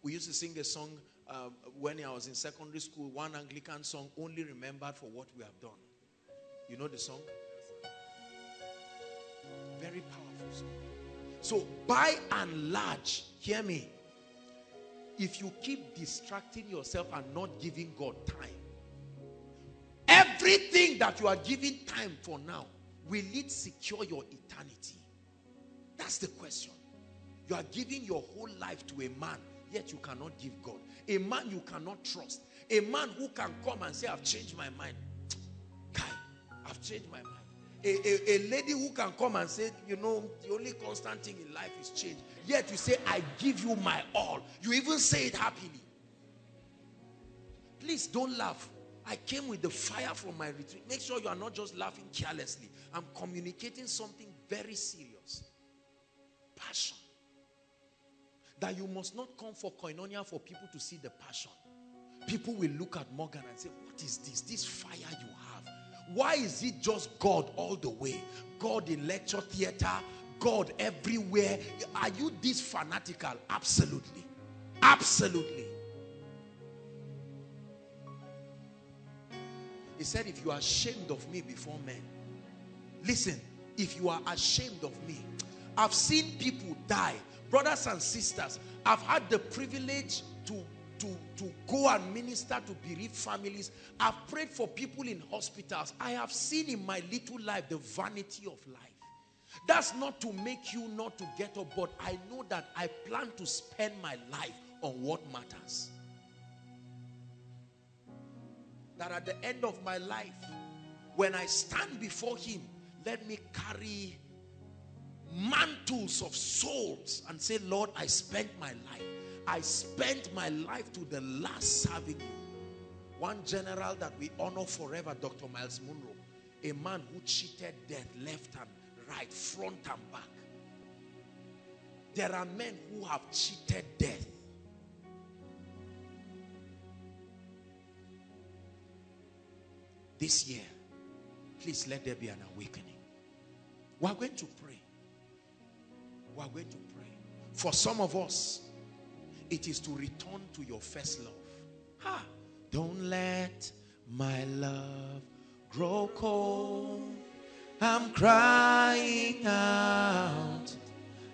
We used to sing a song um, when I was in secondary school, one Anglican song only remembered for what we have done. You know the song? Very powerful song. So, by and large, hear me. If you keep distracting yourself and not giving God time, everything that you are giving time for now, will it secure your eternity? That's the question. You are giving your whole life to a man, yet you cannot give God. A man you cannot trust. A man who can come and say, I've changed my mind. Kai, I've changed my mind. A, a, a, lady who can come and say, you know, the only constant thing in life is change. Yet you say, I give you my all. You even say it happily. Please don't laugh. I came with the fire from my retreat. Make sure you are not just laughing carelessly. I'm communicating something very serious. Passion. That you must not come for koinonia for people to see the passion. People will look at Morgan and say, What is this? This fire you have. Why is it just God all the way? God in lecture theater, God everywhere. Are you this fanatical? Absolutely. Absolutely. He said, If you are ashamed of me before men, listen, if you are ashamed of me, I've seen people die. Brothers and sisters, I've had the privilege to, to, to go and minister to bereaved families. I've prayed for people in hospitals. I have seen in my little life the vanity of life. That's not to make you not to get up, but I know that I plan to spend my life on what matters that at the end of my life, when I stand before him, let me carry mantles of souls and say, Lord, I spent my life. I spent my life to the last serving you. One general that we honor forever, Dr. Miles Munroe, a man who cheated death left and right, front and back. There are men who have cheated death this year, please let there be an awakening. We are going to pray. We are going to pray. For some of us, it is to return to your first love. Ha! Don't let my love grow cold. I'm crying out.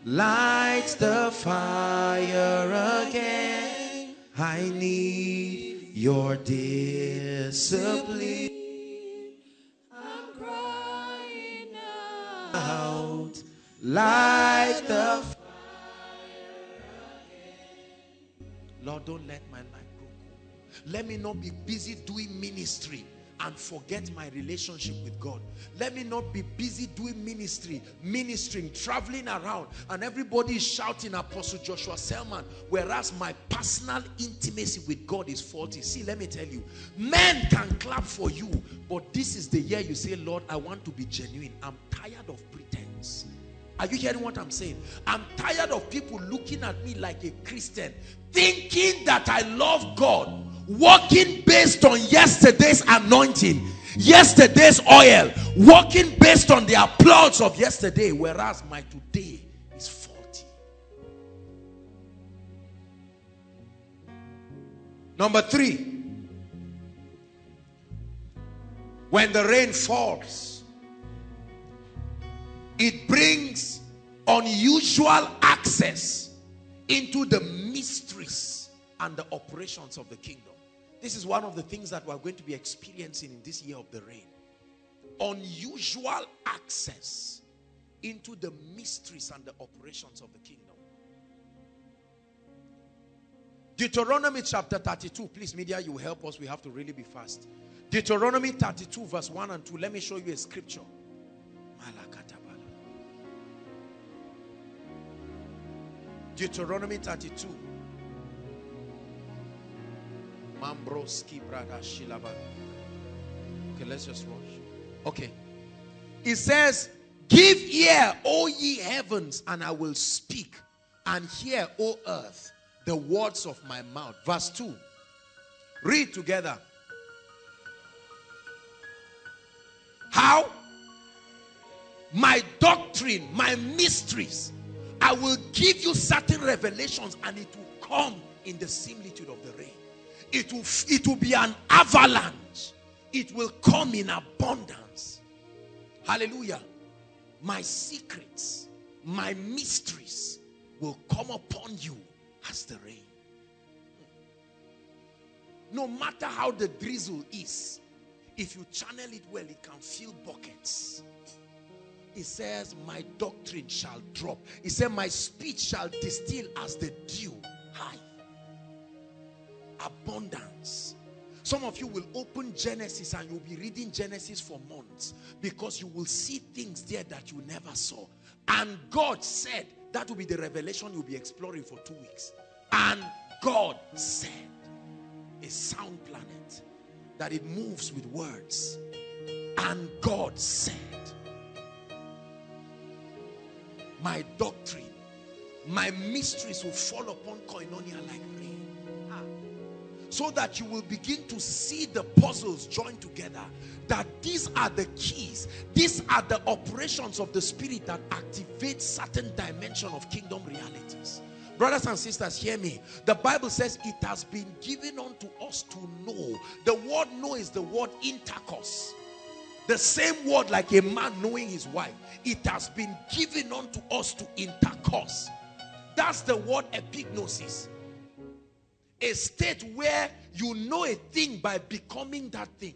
Light the fire again. I need your discipline. Like the fire Lord, don't let my life grow. Let me not be busy doing ministry and forget my relationship with God. Let me not be busy doing ministry, ministering, traveling around, and everybody is shouting Apostle Joshua Selman, whereas my personal intimacy with God is faulty. See, let me tell you, men can clap for you, but this is the year you say, Lord, I want to be genuine. I'm tired of pretense. Are you hearing what I'm saying? I'm tired of people looking at me like a Christian, thinking that I love God walking based on yesterday's anointing, yesterday's oil, walking based on the applause of yesterday, whereas my today is faulty. Number three, when the rain falls, it brings unusual access into the mysteries and the operations of the kingdom. This is one of the things that we're going to be experiencing in this year of the rain. Unusual access into the mysteries and the operations of the kingdom. Deuteronomy chapter 32. Please, media, you help us. We have to really be fast. Deuteronomy 32, verse 1 and 2. Let me show you a scripture. Deuteronomy 32. Mambroski brother Shilaba. Okay, let's just rush. Okay. It says, Give ear, O ye heavens, and I will speak, and hear, O earth, the words of my mouth. Verse 2. Read together. How? My doctrine, my mysteries. I will give you certain revelations, and it will come in the similitude of the rain it will, it will be an avalanche. It will come in abundance. Hallelujah. My secrets, my mysteries will come upon you as the rain. No matter how the drizzle is, if you channel it well, it can fill buckets. It says, My doctrine shall drop. It said, My speech shall distill as the dew. High abundance. Some of you will open Genesis and you'll be reading Genesis for months because you will see things there that you never saw. And God said that will be the revelation you'll be exploring for two weeks. And God said, a sound planet, that it moves with words. And God said, My doctrine, my mysteries will fall upon koinonia like rain. Ah. So that you will begin to see the puzzles joined together. That these are the keys, these are the operations of the spirit that activate certain dimension of kingdom realities. Brothers and sisters, hear me. The Bible says it has been given unto us to know. The word know is the word intercourse. The same word like a man knowing his wife. It has been given unto us to intercourse. That's the word epignosis. A state where you know a thing by becoming that thing.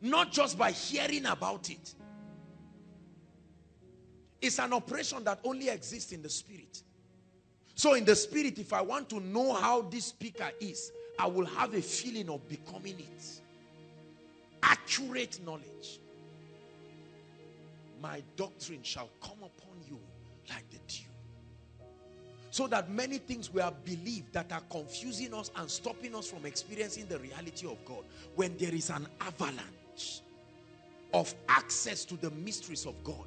Not just by hearing about it. It's an operation that only exists in the spirit. So in the spirit, if I want to know how this speaker is, I will have a feeling of becoming it. Accurate knowledge. My doctrine shall come upon you like the dew. So that many things we have believed that are confusing us and stopping us from experiencing the reality of God. When there is an avalanche of access to the mysteries of God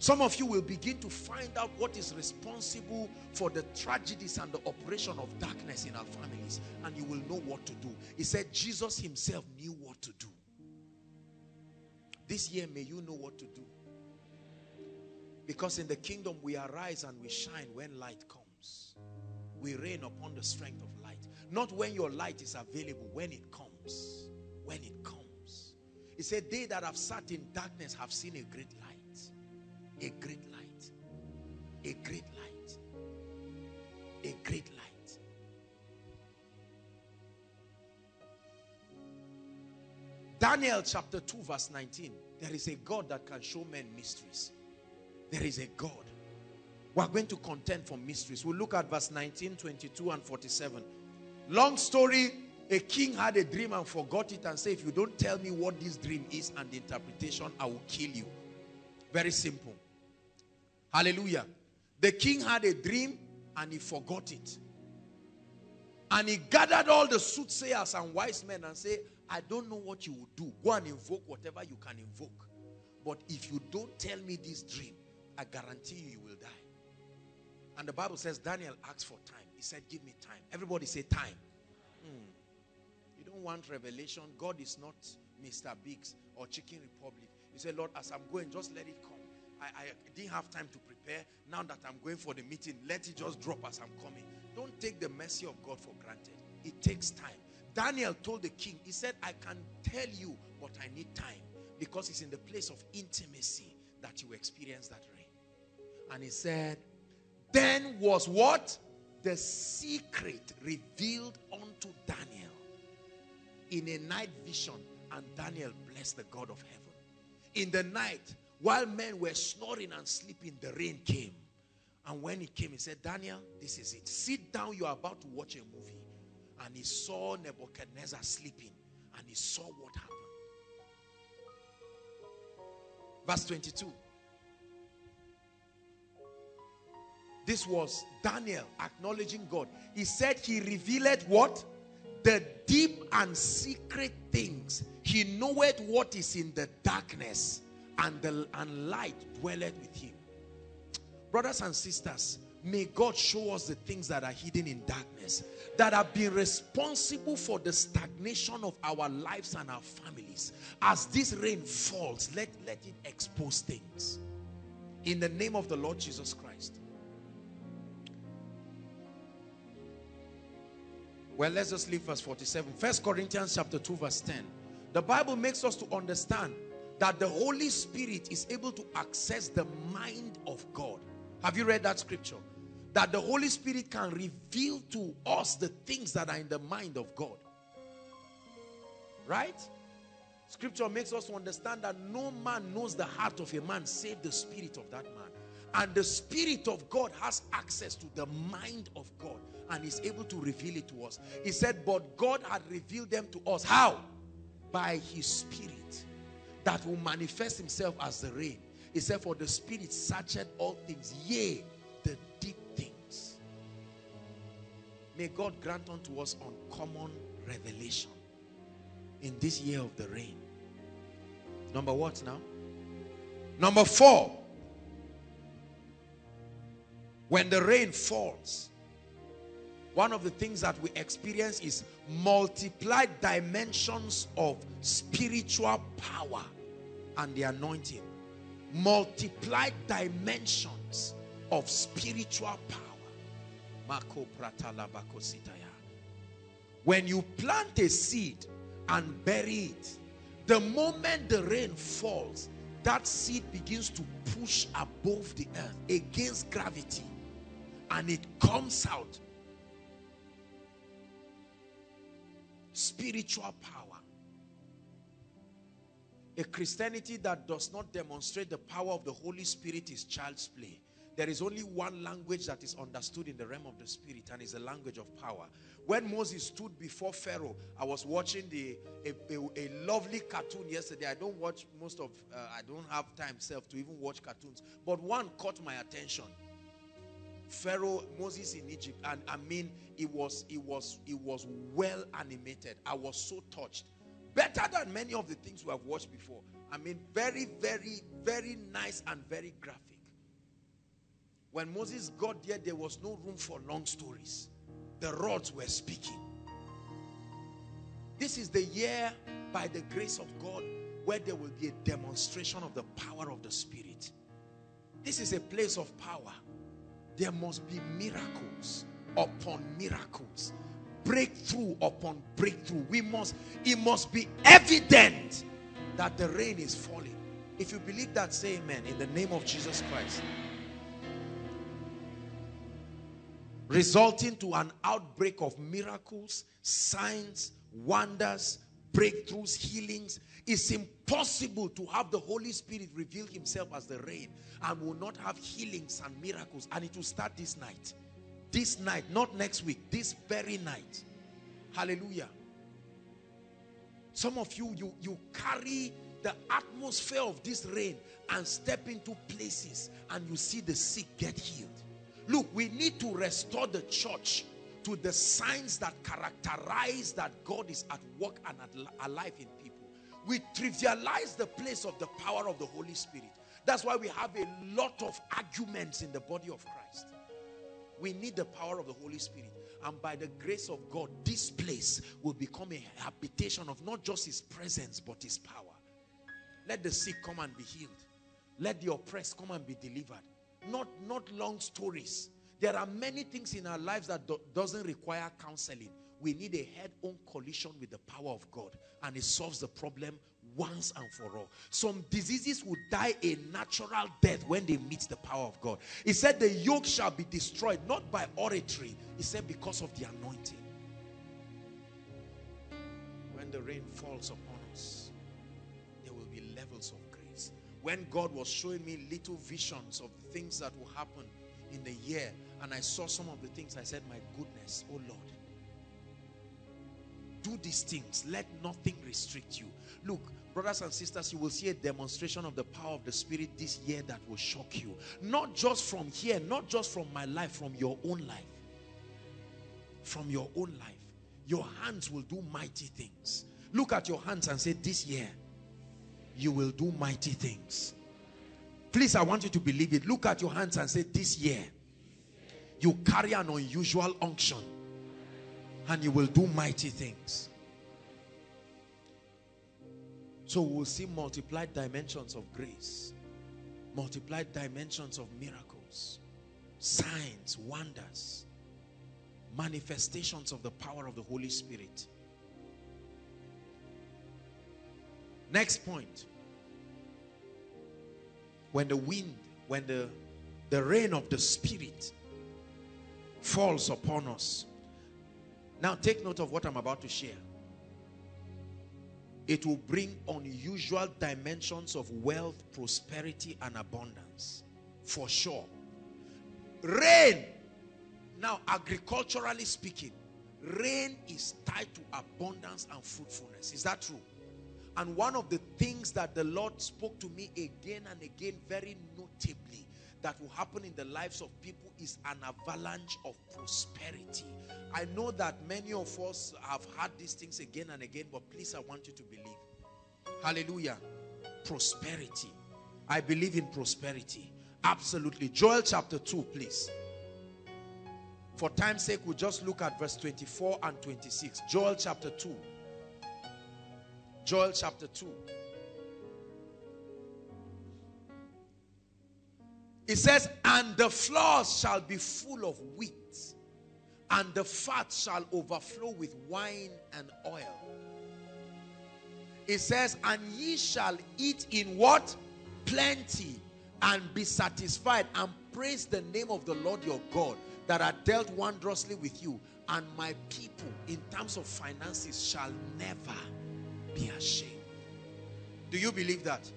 some of you will begin to find out what is responsible for the tragedies and the operation of darkness in our families. And you will know what to do. He said Jesus himself knew what to do. This year, may you know what to do. Because in the kingdom, we arise and we shine when light comes. We reign upon the strength of light. Not when your light is available, when it comes. When it comes. He said, they that have sat in darkness have seen a great light a great light. Daniel chapter 2 verse 19. There is a God that can show men mysteries. There is a God. We're going to contend for mysteries. We'll look at verse 19, 22 and 47. Long story, a king had a dream and forgot it and said, if you don't tell me what this dream is and the interpretation, I will kill you. Very simple. Hallelujah. The king had a dream and he forgot it. And he gathered all the soothsayers and wise men and said, I don't know what you will do. Go and invoke whatever you can invoke. But if you don't tell me this dream, I guarantee you, you will die. And the Bible says Daniel asked for time. He said, give me time. Everybody say time. Hmm. You don't want revelation. God is not Mr. Biggs or Chicken Republic. You say, Lord, as I'm going, just let it come. I, I didn't have time to prepare. Now that I'm going for the meeting, let it just drop as I'm coming. Don't take the mercy of God for granted. It takes time. Daniel told the king, he said, I can tell you, but I need time. Because it's in the place of intimacy that you experience that rain. And he said, then was what? The secret revealed unto Daniel in a night vision. And Daniel blessed the God of heaven. In the night, while men were snoring and sleeping, the rain came. And when it came, he said, Daniel, this is it. Sit down, you're about to watch a movie. And he saw Nebuchadnezzar sleeping. And he saw what happened. Verse 22. This was Daniel acknowledging God. He said he revealed what? The deep and secret things. He knoweth what is in the darkness and, the, and light dwelleth with him. Brothers and sisters, may God show us the things that are hidden in darkness, that have been responsible for the stagnation of our lives and our families. As this rain falls, let, let it expose things. In the name of the Lord Jesus Christ. Well, let's just leave verse 47. First Corinthians chapter 2 verse 10. The Bible makes us to understand that the Holy Spirit is able to access the mind of God. Have you read that scripture? That the Holy Spirit can reveal to us the things that are in the mind of God. Right? Scripture makes us understand that no man knows the heart of a man save the spirit of that man. And the spirit of God has access to the mind of God and is able to reveal it to us. He said, but God had revealed them to us. How? By his spirit that will manifest himself as the rain. He said, for the spirit searched all things, yea, the deep things. May God grant unto us uncommon revelation. in this year of the rain. Number what now? Number four. When the rain falls, one of the things that we experience is multiplied dimensions of spiritual power and the anointing. Multiplied dimensions of spiritual power. When you plant a seed and bury it, the moment the rain falls, that seed begins to push above the earth against gravity and it comes out. Spiritual power a Christianity that does not demonstrate the power of the Holy Spirit is child's play there is only one language that is understood in the realm of the spirit and is the language of power when Moses stood before Pharaoh I was watching the a, a, a lovely cartoon yesterday I don't watch most of uh, I don't have time self to even watch cartoons but one caught my attention Pharaoh, Moses in Egypt, and I mean, it was, it was, it was well animated. I was so touched. Better than many of the things we have watched before. I mean, very, very, very nice and very graphic. When Moses got there, there was no room for long stories. The rods were speaking. This is the year, by the grace of God, where there will be a demonstration of the power of the Spirit. This is a place of power there must be miracles upon miracles breakthrough upon breakthrough we must it must be evident that the rain is falling if you believe that say amen in the name of jesus christ resulting to an outbreak of miracles signs wonders breakthroughs healings it's impossible to have the Holy Spirit reveal himself as the rain and will not have healings and miracles. And it will start this night. This night, not next week, this very night. Hallelujah. Some of you, you, you carry the atmosphere of this rain and step into places and you see the sick get healed. Look, we need to restore the church to the signs that characterize that God is at work and at, alive in people we trivialize the place of the power of the Holy Spirit. That's why we have a lot of arguments in the body of Christ. We need the power of the Holy Spirit. And by the grace of God, this place will become a habitation of not just his presence, but his power. Let the sick come and be healed. Let the oppressed come and be delivered. Not, not long stories. There are many things in our lives that do, doesn't require counseling we need a head-on collision with the power of God and it solves the problem once and for all. Some diseases will die a natural death when they meet the power of God. He said the yoke shall be destroyed not by oratory. He said because of the anointing. When the rain falls upon us, there will be levels of grace. When God was showing me little visions of things that will happen in the year and I saw some of the things, I said, my goodness, oh Lord, do these things. Let nothing restrict you. Look, brothers and sisters, you will see a demonstration of the power of the Spirit this year that will shock you. Not just from here, not just from my life, from your own life. From your own life. Your hands will do mighty things. Look at your hands and say, this year, you will do mighty things. Please, I want you to believe it. Look at your hands and say, this year, you carry an unusual unction and you will do mighty things. So we'll see multiplied dimensions of grace, multiplied dimensions of miracles, signs, wonders, manifestations of the power of the Holy Spirit. Next point. When the wind, when the, the rain of the Spirit falls upon us, now take note of what I'm about to share. It will bring unusual dimensions of wealth, prosperity, and abundance. For sure. Rain. Now, agriculturally speaking, rain is tied to abundance and fruitfulness. Is that true? And one of the things that the Lord spoke to me again and again very notably that will happen in the lives of people is an avalanche of prosperity. I know that many of us have had these things again and again, but please, I want you to believe. Hallelujah. Prosperity. I believe in prosperity. Absolutely. Joel chapter 2, please. For time's sake, we'll just look at verse 24 and 26. Joel chapter 2. Joel chapter 2. It says, and the floors shall be full of wheat, and the fat shall overflow with wine and oil. It says, and ye shall eat in what? Plenty, and be satisfied, and praise the name of the Lord your God that are dealt wondrously with you. And my people, in terms of finances, shall never be ashamed. Do you believe that?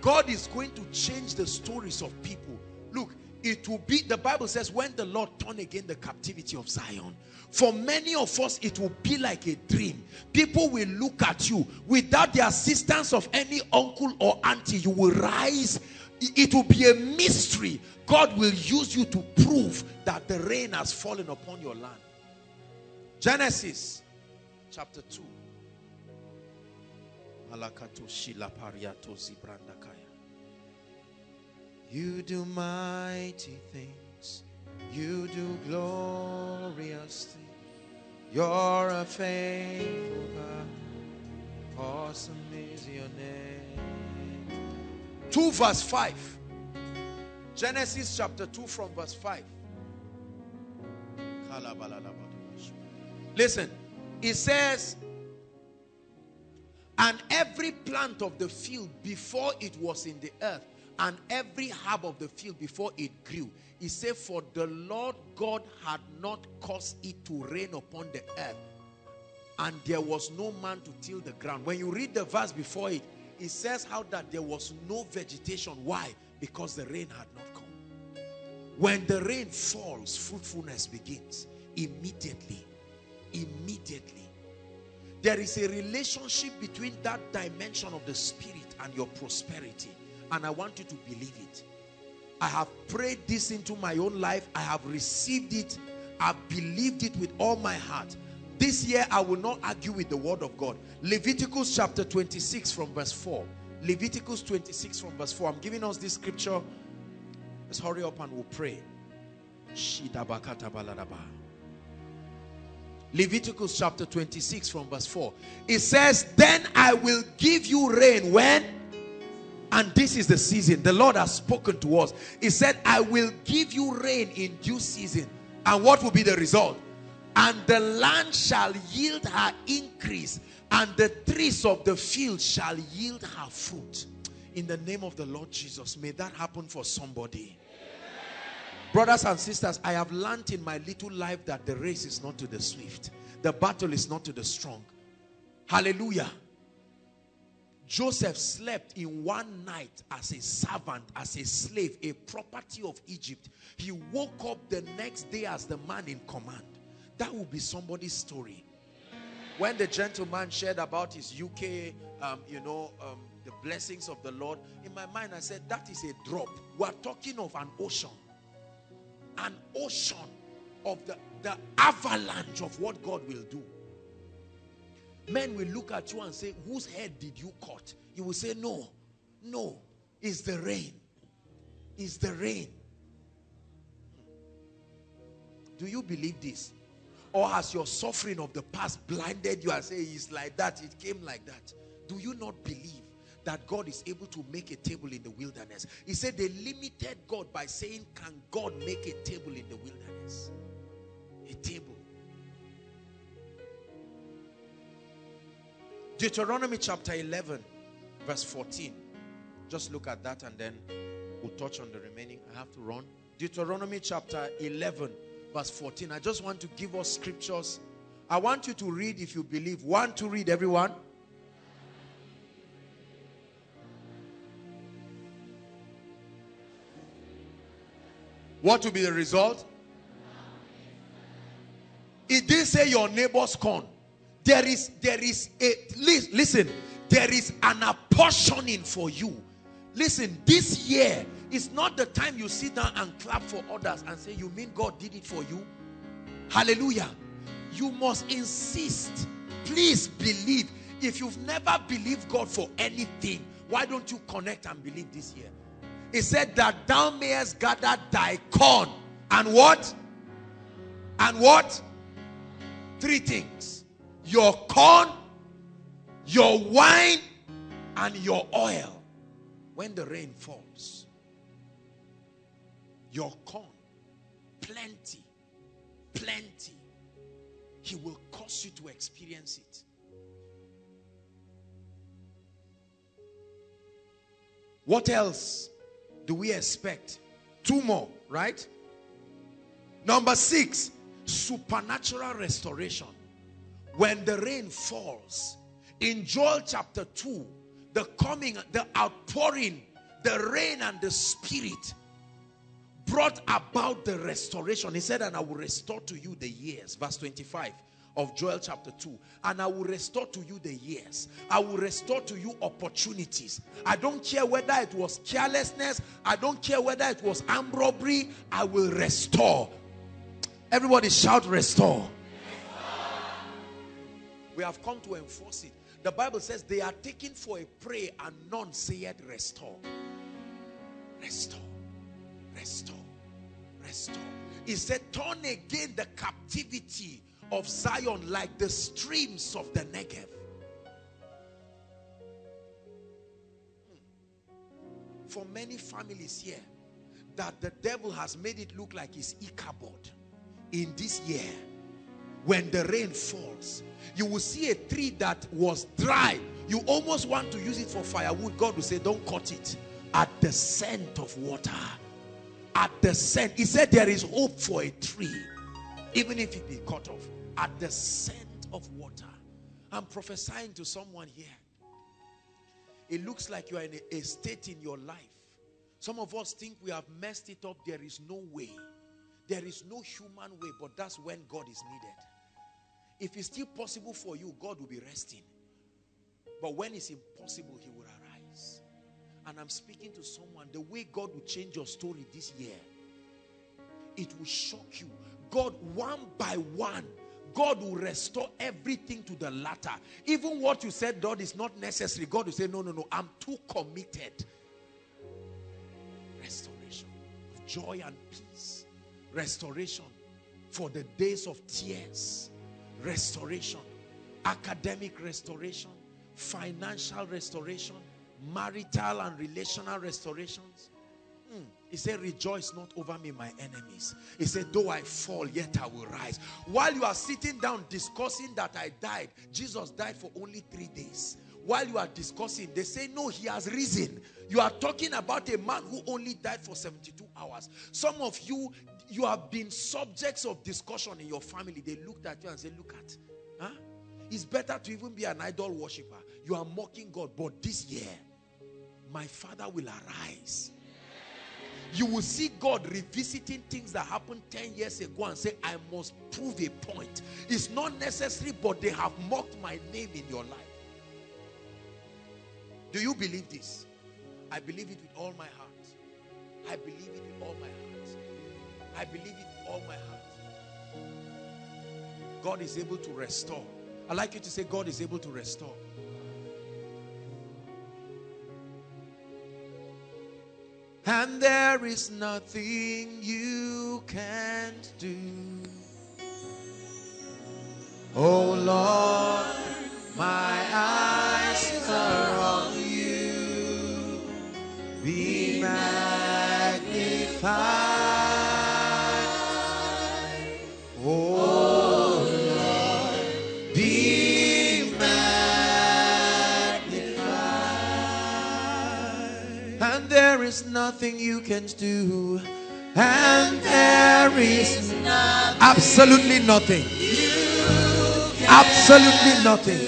God is going to change the stories of people. Look, it will be, the Bible says, when the Lord turn again the captivity of Zion, for many of us, it will be like a dream. People will look at you without the assistance of any uncle or auntie. You will rise. It will be a mystery. God will use you to prove that the rain has fallen upon your land. Genesis chapter 2. You do mighty things. You do glorious things. You're a faithful God. Awesome is your name. 2 verse 5. Genesis chapter 2 from verse 5. Listen, it says, and every plant of the field before it was in the earth, and every herb of the field before it grew. He said, For the Lord God had not caused it to rain upon the earth, and there was no man to till the ground. When you read the verse before it, it says how that there was no vegetation. Why? Because the rain had not come. When the rain falls, fruitfulness begins immediately. Immediately. There is a relationship between that dimension of the spirit and your prosperity. And I want you to believe it. I have prayed this into my own life. I have received it. I believed it with all my heart. This year, I will not argue with the word of God. Leviticus chapter 26 from verse 4. Leviticus 26 from verse 4. I'm giving us this scripture. Let's hurry up and we'll pray. Leviticus chapter 26 from verse 4. It says, Then I will give you rain when? And this is the season. The Lord has spoken to us. He said, I will give you rain in due season. And what will be the result? And the land shall yield her increase, and the trees of the field shall yield her fruit. In the name of the Lord Jesus, may that happen for somebody. Brothers and sisters, I have learned in my little life that the race is not to the swift. The battle is not to the strong. Hallelujah. Joseph slept in one night as a servant, as a slave, a property of Egypt. He woke up the next day as the man in command. That will be somebody's story. When the gentleman shared about his UK, um, you know, um, the blessings of the Lord, in my mind I said, that is a drop. We are talking of an ocean an ocean of the, the avalanche of what God will do. Men will look at you and say, whose head did you cut? You will say, no, no, it's the rain. It's the rain. Do you believe this? Or has your suffering of the past blinded you and say it's like that, it came like that? Do you not believe that God is able to make a table in the wilderness. He said they limited God by saying, can God make a table in the wilderness? A table. Deuteronomy chapter 11 verse 14. Just look at that and then we'll touch on the remaining. I have to run. Deuteronomy chapter 11 verse 14. I just want to give us scriptures. I want you to read if you believe. One to read everyone. What will be the result? It didn't say your neighbor's corn. There is, there is a, listen, there is an apportioning for you. Listen, this year is not the time you sit down and clap for others and say, You mean God did it for you? Hallelujah. You must insist. Please believe. If you've never believed God for anything, why don't you connect and believe this year? He said that thou mayest gather thy corn and what? And what? Three things. Your corn, your wine, and your oil. When the rain falls. Your corn, plenty, plenty. He will cause you to experience it. What else do we expect? Two more, right? Number six, supernatural restoration. When the rain falls, in Joel chapter 2, the coming, the outpouring, the rain and the spirit brought about the restoration. He said, and I will restore to you the years. Verse 25 of Joel chapter 2. And I will restore to you the years. I will restore to you opportunities. I don't care whether it was carelessness. I don't care whether it was armed robbery. I will restore. Everybody shout restore. restore. We have come to enforce it. The Bible says they are taken for a prey and none say it restore. Restore. Restore. Restore. He said turn again the captivity of Zion like the streams of the Negev. Hmm. For many families here, that the devil has made it look like his Ichabod in this year. When the rain falls, you will see a tree that was dry. You almost want to use it for firewood. God will say, don't cut it. At the scent of water. At the scent. He said there is hope for a tree. Even if it be cut off at the scent of water. I'm prophesying to someone here. It looks like you are in a, state in your life. Some of us think we have messed it up. There is no way. There is no human way, but that's when God is needed. If it's still possible for you, God will be resting. But when it's impossible, He will arise. And I'm speaking to someone, the way God will change your story this year, it will shock you. God, one by one, God will restore everything to the latter. Even what you said, God, is not necessary. God will say, No, no, no, I'm too committed. Restoration of joy and peace. Restoration for the days of tears. Restoration. Academic restoration. Financial restoration. Marital and relational restorations. Hmm. He said, rejoice not over me, my enemies. He said, though I fall, yet I will rise. While you are sitting down discussing that I died, Jesus died for only three days. While you are discussing, they say, no, he has risen. You are talking about a man who only died for 72 hours. Some of you, you have been subjects of discussion in your family. They looked at you and said, look at, huh? It's better to even be an idol worshiper. You are mocking God. But this year, my father will arise you will see God revisiting things that happened 10 years ago and say, I must prove a point. It's not necessary, but they have mocked my name in your life. Do you believe this? I believe it with all my heart. I believe it with all my heart. I believe it with all my heart. God is able to restore. I like you to say, God is able to restore. And there is nothing you can't do. Oh Lord, my eyes are on you. Be magnified. Is nothing you can do. And there is absolutely nothing. Absolutely nothing.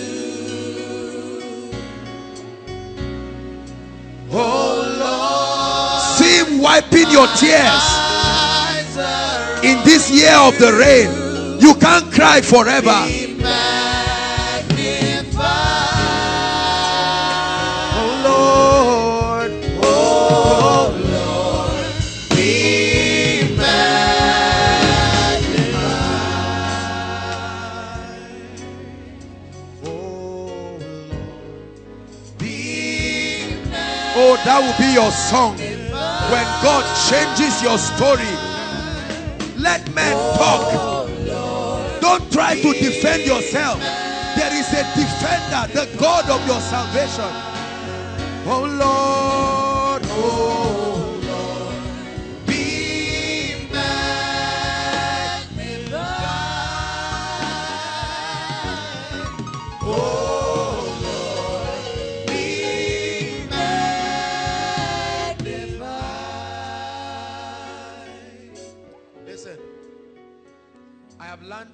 Oh Lord. See him wiping your tears. In this year of the rain, you can't cry forever. Will be your song. When God changes your story, let men talk. Don't try to defend yourself. There is a defender, the God of your salvation. Oh Lord, oh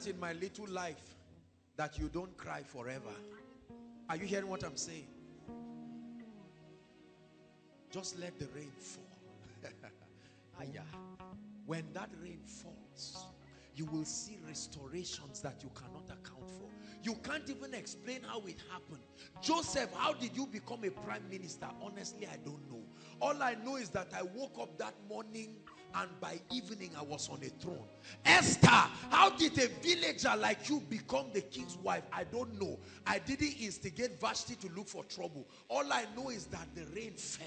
in my little life that you don't cry forever. Are you hearing what I'm saying? Just let the rain fall. When that rain falls, you will see restorations that you cannot account for. You can't even explain how it happened. Joseph, how did you become a prime minister? Honestly, I don't know. All I know is that I woke up that morning and by evening I was on a throne. Esther, how did a villager like you become the king's wife? I don't know. I didn't instigate Vashti to look for trouble. All I know is that the rain fell.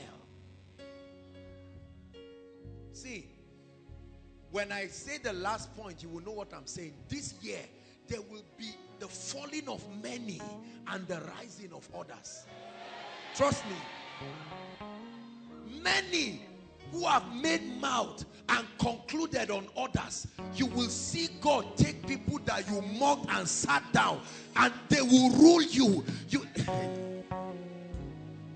See, when I say the last point, you will know what I'm saying. This year, there will be the falling of many and the rising of others. Trust me. Many who have made mouth and concluded on others, you will see God take people that you mocked and sat down and they will rule you. You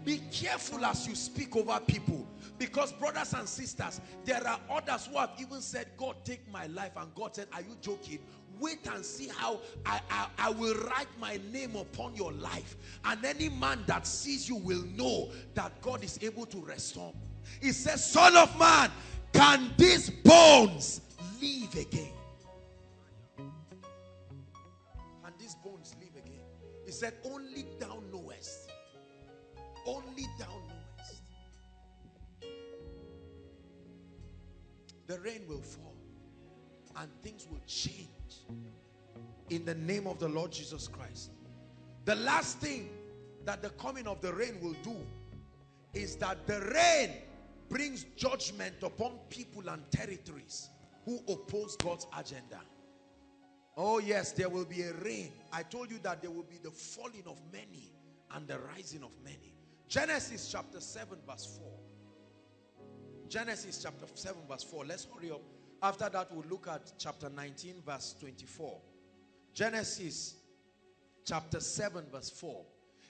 be careful as you speak over people because brothers and sisters, there are others who have even said, God take my life and God said, are you joking? Wait and see how I, I, I will write my name upon your life and any man that sees you will know that God is able to restore. He says, son of man, can these bones live again? Can these bones live again? He said, only thou knowest. Only thou knowest. The rain will fall and things will change in the name of the Lord Jesus Christ. The last thing that the coming of the rain will do is that the rain brings judgment upon people and territories who oppose God's agenda. Oh yes, there will be a rain. I told you that there will be the falling of many and the rising of many. Genesis chapter 7 verse 4. Genesis chapter 7 verse 4. Let's hurry up. After that we'll look at chapter 19 verse 24. Genesis chapter 7 verse 4.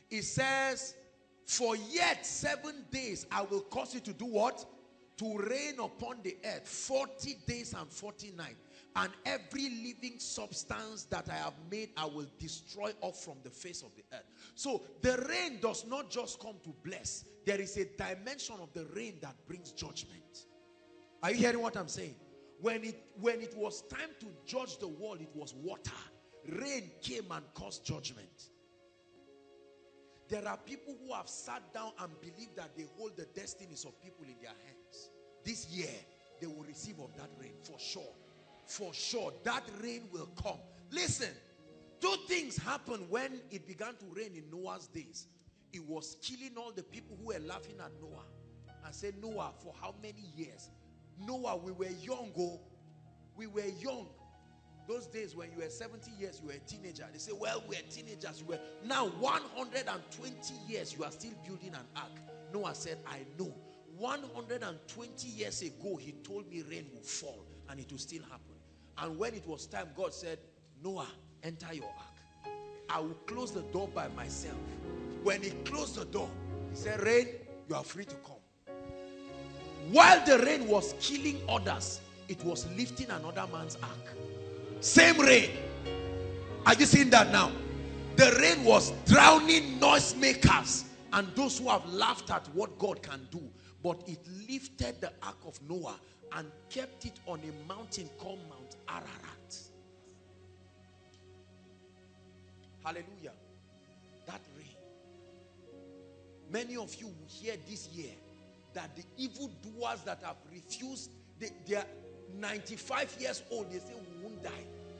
It says, for yet seven days I will cause you to do what? To rain upon the earth 40 days and 40 nights. And every living substance that I have made, I will destroy off from the face of the earth. So the rain does not just come to bless. There is a dimension of the rain that brings judgment. Are you hearing what I'm saying? When it, when it was time to judge the world, it was water. Rain came and caused judgment. There are people who have sat down and believe that they hold the destinies of people in their hands. This year, they will receive of that rain for sure. For sure, that rain will come. Listen, two things happened when it began to rain in Noah's days. It was killing all the people who were laughing at Noah and said, Noah, for how many years? Noah, we were young, oh, we were young. Those days when you were 70 years, you were a teenager. They say, well, we're teenagers. You were now 120 years, you are still building an ark. Noah said, I know. 120 years ago, he told me rain will fall and it will still happen. And when it was time, God said, Noah, enter your ark. I will close the door by myself. When he closed the door, he said, rain, you are free to come. While the rain was killing others, it was lifting another man's ark. Same rain. Are you seeing that now? The rain was drowning noisemakers and those who have laughed at what God can do. But it lifted the ark of Noah and kept it on a mountain called Mount Ararat. Hallelujah. That rain. Many of you will hear this year that the evil doers that have refused, they, they are 95 years old, they say we won't die.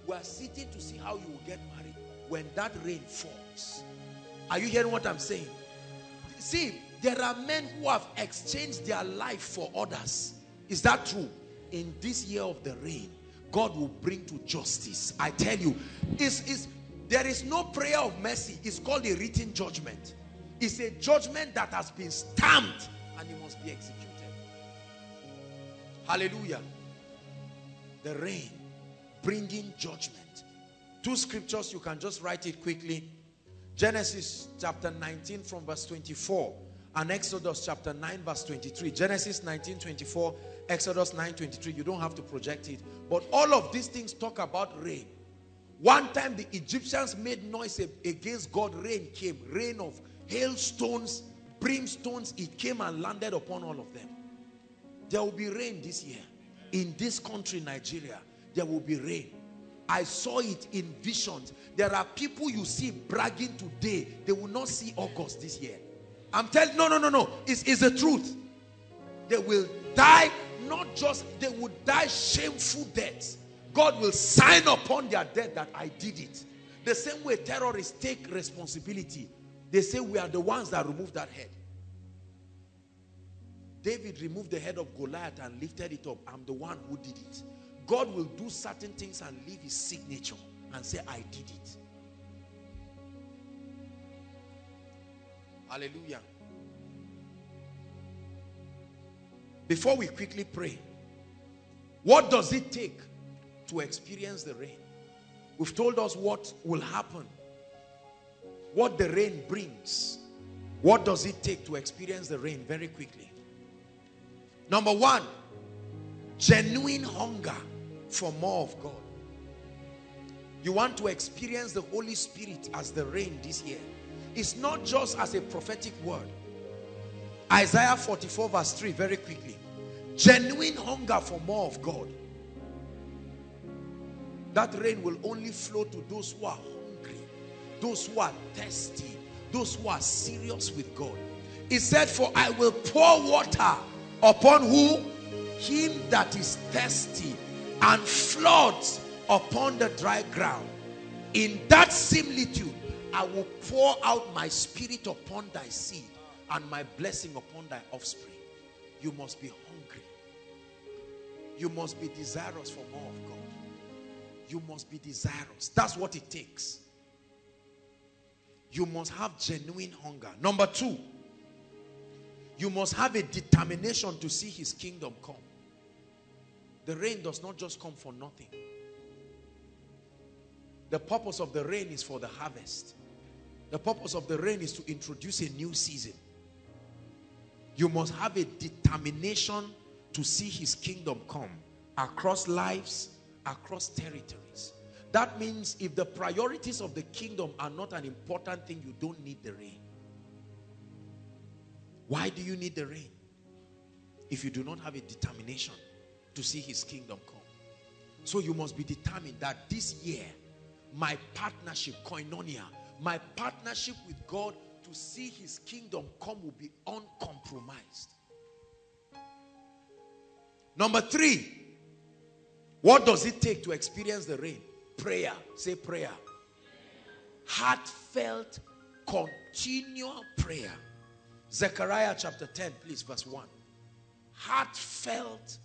We are sitting to see how you will get married when that rain falls. Are you hearing what I'm saying? See, there are men who have exchanged their life for others. Is that true? In this year of the rain, God will bring to justice. I tell you, it's, it's, there is no prayer of mercy. It's called a written judgment. It's a judgment that has been stamped and it must be executed. Hallelujah. The rain bringing judgment. Two scriptures, you can just write it quickly. Genesis chapter 19 from verse 24 and Exodus chapter 9 verse 23. Genesis 19, 24, Exodus 9, 23. You don't have to project it. But all of these things talk about rain. One time the Egyptians made noise against God. Rain came. Rain of hailstones, brimstones. It came and landed upon all of them. There will be rain this year. In this country, Nigeria, there will be rain. I saw it in visions. There are people you see bragging today. They will not see August this year. I'm telling, no, no, no, no. It's, it's the truth. They will die, not just, they will die shameful deaths. God will sign upon their death that I did it. The same way terrorists take responsibility. They say we are the ones that removed that head. David removed the head of Goliath and lifted it up. I'm the one who did it. God will do certain things and leave his signature and say, I did it. Hallelujah. Before we quickly pray, what does it take to experience the rain? We've told us what will happen, what the rain brings. What does it take to experience the rain very quickly? Number one, genuine hunger for more of God. You want to experience the Holy Spirit as the rain this year. It's not just as a prophetic word. Isaiah 44 verse 3 very quickly. Genuine hunger for more of God. That rain will only flow to those who are hungry, those who are thirsty, those who are serious with God. He said, for I will pour water upon who? Him that is thirsty and floods upon the dry ground. In that similitude, I will pour out my spirit upon thy seed and my blessing upon thy offspring. You must be hungry. You must be desirous for more of God. You must be desirous. That's what it takes. You must have genuine hunger. Number two, you must have a determination to see his kingdom come. The rain does not just come for nothing. The purpose of the rain is for the harvest. The purpose of the rain is to introduce a new season. You must have a determination to see his kingdom come across lives, across territories. That means if the priorities of the kingdom are not an important thing, you don't need the rain. Why do you need the rain? If you do not have a determination to see his kingdom come. So you must be determined that this year, my partnership, koinonia, my partnership with God to see his kingdom come will be uncompromised. Number three, what does it take to experience the rain? Prayer. Say prayer. Heartfelt, continual prayer. Zechariah chapter 10, please, verse 1. Heartfelt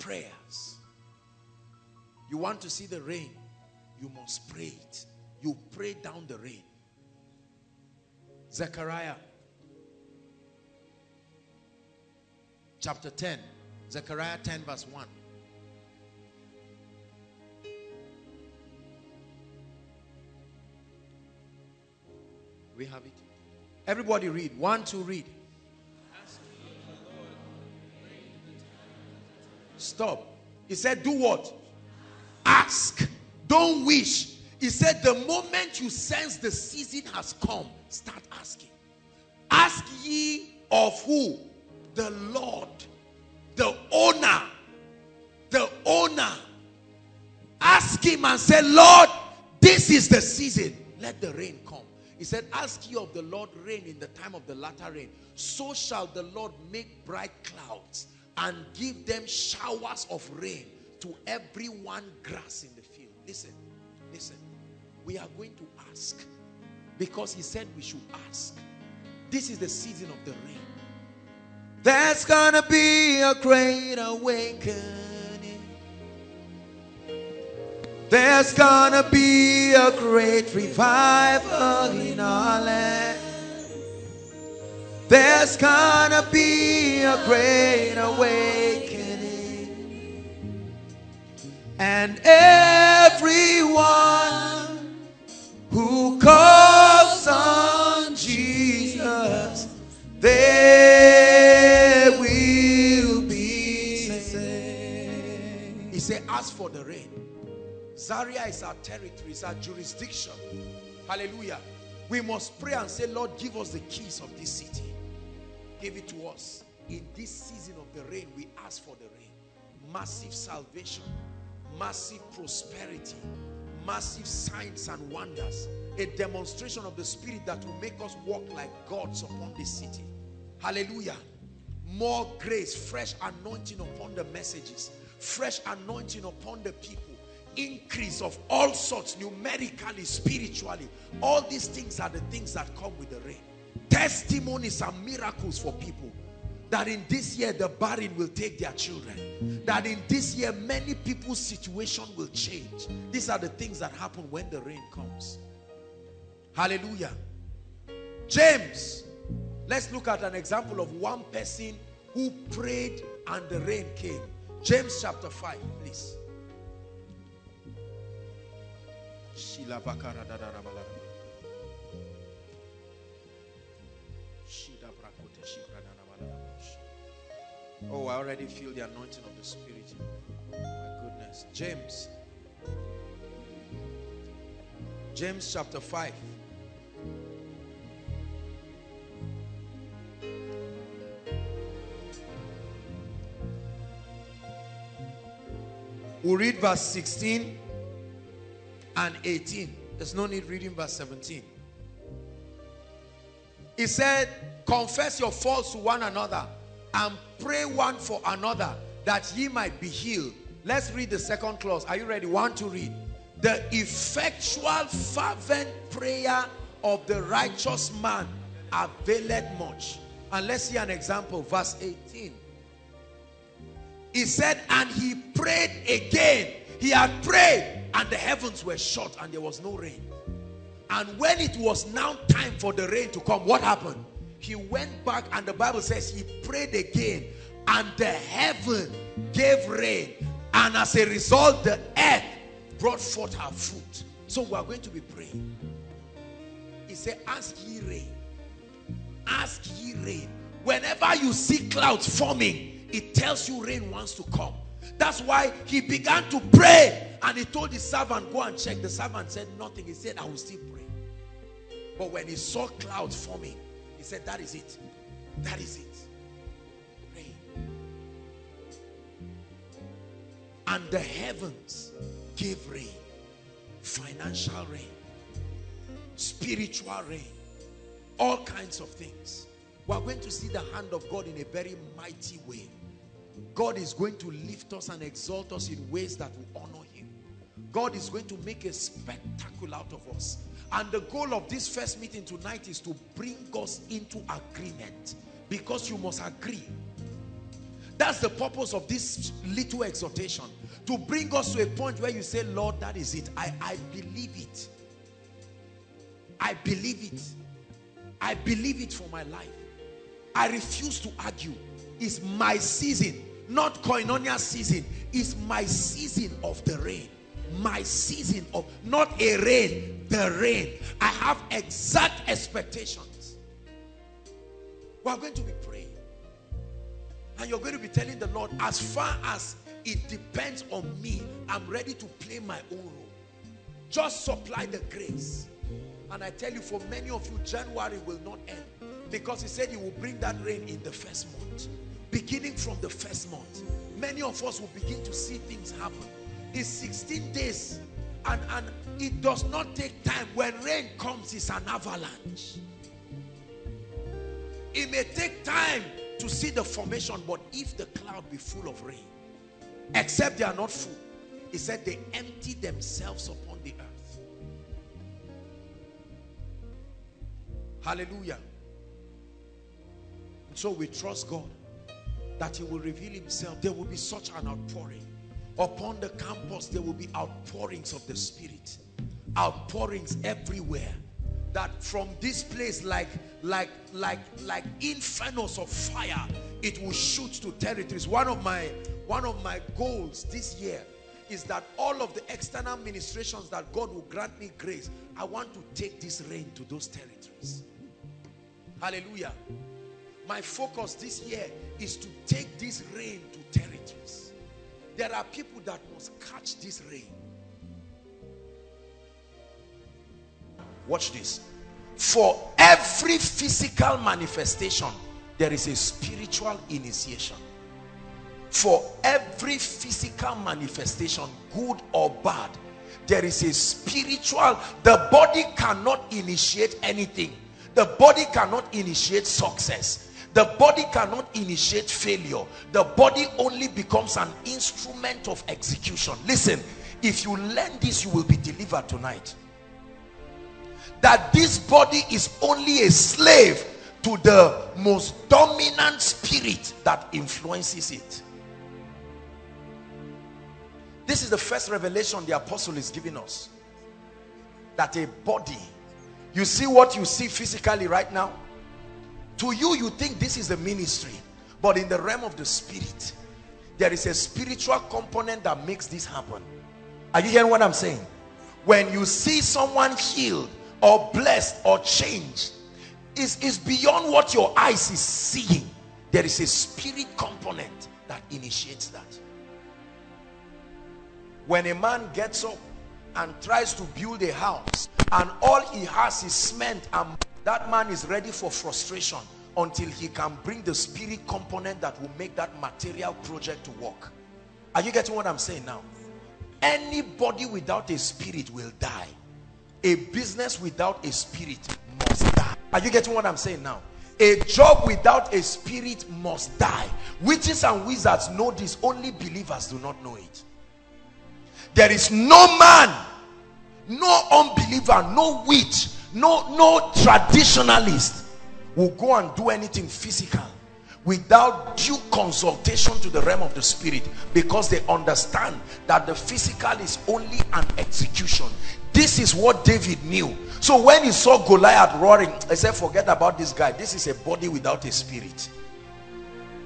prayers. You want to see the rain, you must pray it you pray down the rain. Zechariah chapter 10. Zechariah 10 verse 1. We have it. Everybody read. One, two, read. Stop. He said, do what? Ask. Don't wish. He said, the moment you sense the season has come, start asking. Ask ye of who? The Lord, the owner, the owner. Ask him and say, Lord, this is the season. Let the rain come. He said, ask ye of the Lord rain in the time of the latter rain. So shall the Lord make bright clouds and give them showers of rain to every one grass in the field. Listen, listen we are going to ask because he said we should ask This is the season of the rain. There's gonna be a great awakening. There's gonna be a great revival in our land. There's gonna be a great awakening. And everyone who calls on Jesus, they will be saved. He said, Ask for the rain. Zaria is our territory, it's our jurisdiction. Hallelujah. We must pray and say, Lord, give us the keys of this city. Give it to us. In this season of the rain, we ask for the rain. Massive salvation, massive prosperity, massive signs and wonders. A demonstration of the spirit that will make us walk like gods upon this city. Hallelujah. More grace, fresh anointing upon the messages, fresh anointing upon the people increase of all sorts numerically spiritually all these things are the things that come with the rain testimonies and miracles for people. That in this year the barren will take their children. That in this year many people's situation will change. These are the things that happen when the rain comes. Hallelujah. James let's look at an example of one person who prayed and the rain came. James chapter 5 please Oh, I already feel the anointing of the Spirit. My goodness. James. James chapter 5. We'll read verse 16 and 18. There's no need reading verse 17. He said, confess your faults to one another and pray one for another that ye might be healed. Let's read the second clause. Are you ready? One to read. The effectual fervent prayer of the righteous man availeth much. And let's see an example. Verse 18. He said, and he prayed again. He had prayed and the heavens were shut and there was no rain. And when it was now time for the rain to come, what happened? He went back and the Bible says he prayed again and the heaven gave rain. And as a result, the earth brought forth her fruit. So we are going to be praying. He said, ask ye rain. Ask ye rain. Whenever you see clouds forming, it tells you rain wants to come. That's why he began to pray and he told his servant, go and check. The servant said nothing. He said, I will still pray. But when he saw clouds forming, he said, that is it. That is it. Pray. And the heavens gave rain. Financial rain. Spiritual rain. All kinds of things. We are going to see the hand of God in a very mighty way. God is going to lift us and exalt us in ways that will honor him. God is going to make a spectacle out of us. And the goal of this first meeting tonight is to bring us into agreement. Because you must agree. That's the purpose of this little exhortation. To bring us to a point where you say, Lord, that is it. I, I believe it. I believe it. I believe it for my life. I refuse to argue. It's my season not koinonia season It's my season of the rain my season of not a rain the rain. I have exact expectations. We are going to be praying. And you're going to be telling the lord as far as it depends on me i'm ready to play my own role. Just supply the grace. And i tell you for many of you january will not end. Because he said he will bring that rain in the first month. Beginning from the first month. Many of us will begin to see things happen it's 16 days and and it does not take time when rain comes it's an avalanche it may take time to see the formation but if the cloud be full of rain except they are not full he said they empty themselves upon the earth hallelujah So we trust God that he will reveal himself. There will be such an outpouring. Upon the campus, there will be outpourings of the Spirit. Outpourings everywhere. That from this place, like, like, like, like infernos of fire, it will shoot to territories. One of my, one of my goals this year is that all of the external ministrations that God will grant me grace, I want to take this rain to those territories. Hallelujah. My focus this year is to take this rain to territories. There are people that must catch this rain. Watch this. For every physical manifestation, there is a spiritual initiation. For every physical manifestation, good or bad, there is a spiritual, the body cannot initiate anything. The body cannot initiate success. The body cannot initiate failure. The body only becomes an instrument of execution. Listen, if you learn this, you will be delivered tonight. That this body is only a slave to the most dominant spirit that influences it. This is the first revelation the apostle is giving us. That a body, you see what you see physically right now? To you, you think this is a ministry. But in the realm of the spirit, there is a spiritual component that makes this happen. Are you hearing what I'm saying? When you see someone healed or blessed or changed, is is beyond what your eyes is seeing. There is a spirit component that initiates that. When a man gets up and tries to build a house and all he has is cement and that man is ready for frustration until he can bring the spirit component that will make that material project to work. Are you getting what I'm saying now? Anybody without a spirit will die. A business without a spirit must die. Are you getting what I'm saying now? A job without a spirit must die. Witches and wizards know this. Only believers do not know it. There is no man, no unbeliever, no witch, no, no traditionalist will go and do anything physical without due consultation to the realm of the spirit because they understand that the physical is only an execution. This is what david knew. So when he saw goliath roaring he said forget about this guy. This is a body without a spirit.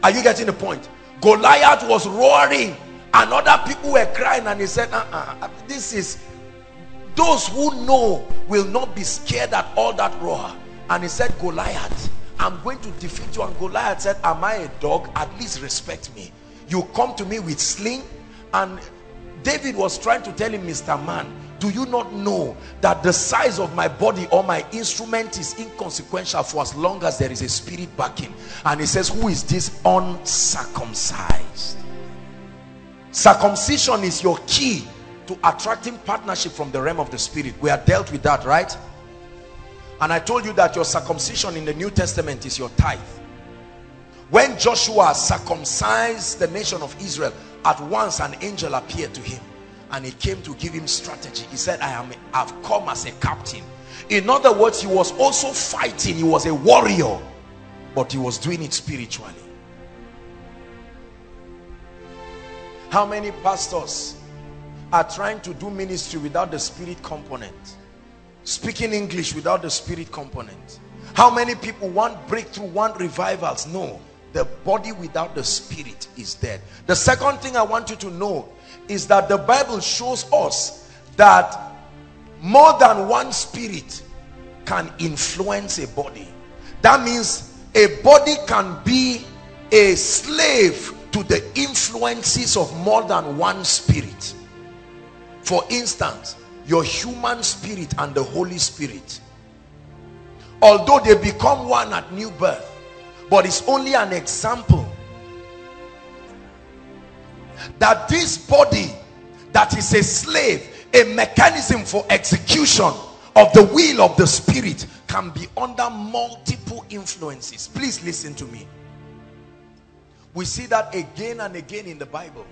Are you getting the point? Goliath was roaring and other people were crying and he said uh -uh, this is those who know will not be scared at all that roar and he said goliath i'm going to defeat you. And goliath said am i a dog? At least respect me. You come to me with sling. And david was trying to tell him mr man do you not know that the size of my body or my instrument is inconsequential for as long as there is a spirit backing? And he says who is this uncircumcised? Circumcision is your key to attracting partnership from the realm of the spirit we are dealt with that right and I told you that your circumcision in the New Testament is your tithe. When Joshua circumcised the nation of Israel, at once an angel appeared to him and he came to give him strategy. He said, I am I've come as a captain. In other words, he was also fighting. He was a warrior, but he was doing it spiritually. How many pastors are trying to do ministry without the spirit component? speaking English without the spirit component. How many people want breakthrough, want revivals? No, the body without the spirit is dead. The second thing I want you to know is that the Bible shows us that more than one spirit can influence a body. That means a body can be a slave to the influences of more than one spirit. For instance, your human spirit and the Holy Spirit. Although they become one at new birth but it's only an example that this body that is a slave a mechanism for execution of the will of the spirit can be under multiple influences. Please listen to me. We see that again and again in the bible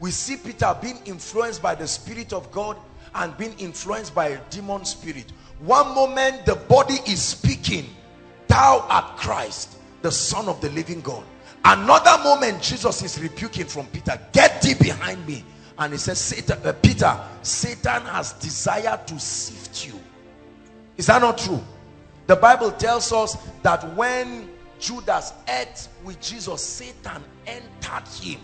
we see peter being influenced by the spirit of god and being influenced by a demon spirit. One moment the body is speaking thou art christ the son of the living God. Another moment Jesus is rebuking from Peter get thee behind me. And he says Satan, uh, Peter Satan has desired to sift you. Is that not true? The Bible tells us that when Judas ate with Jesus Satan entered him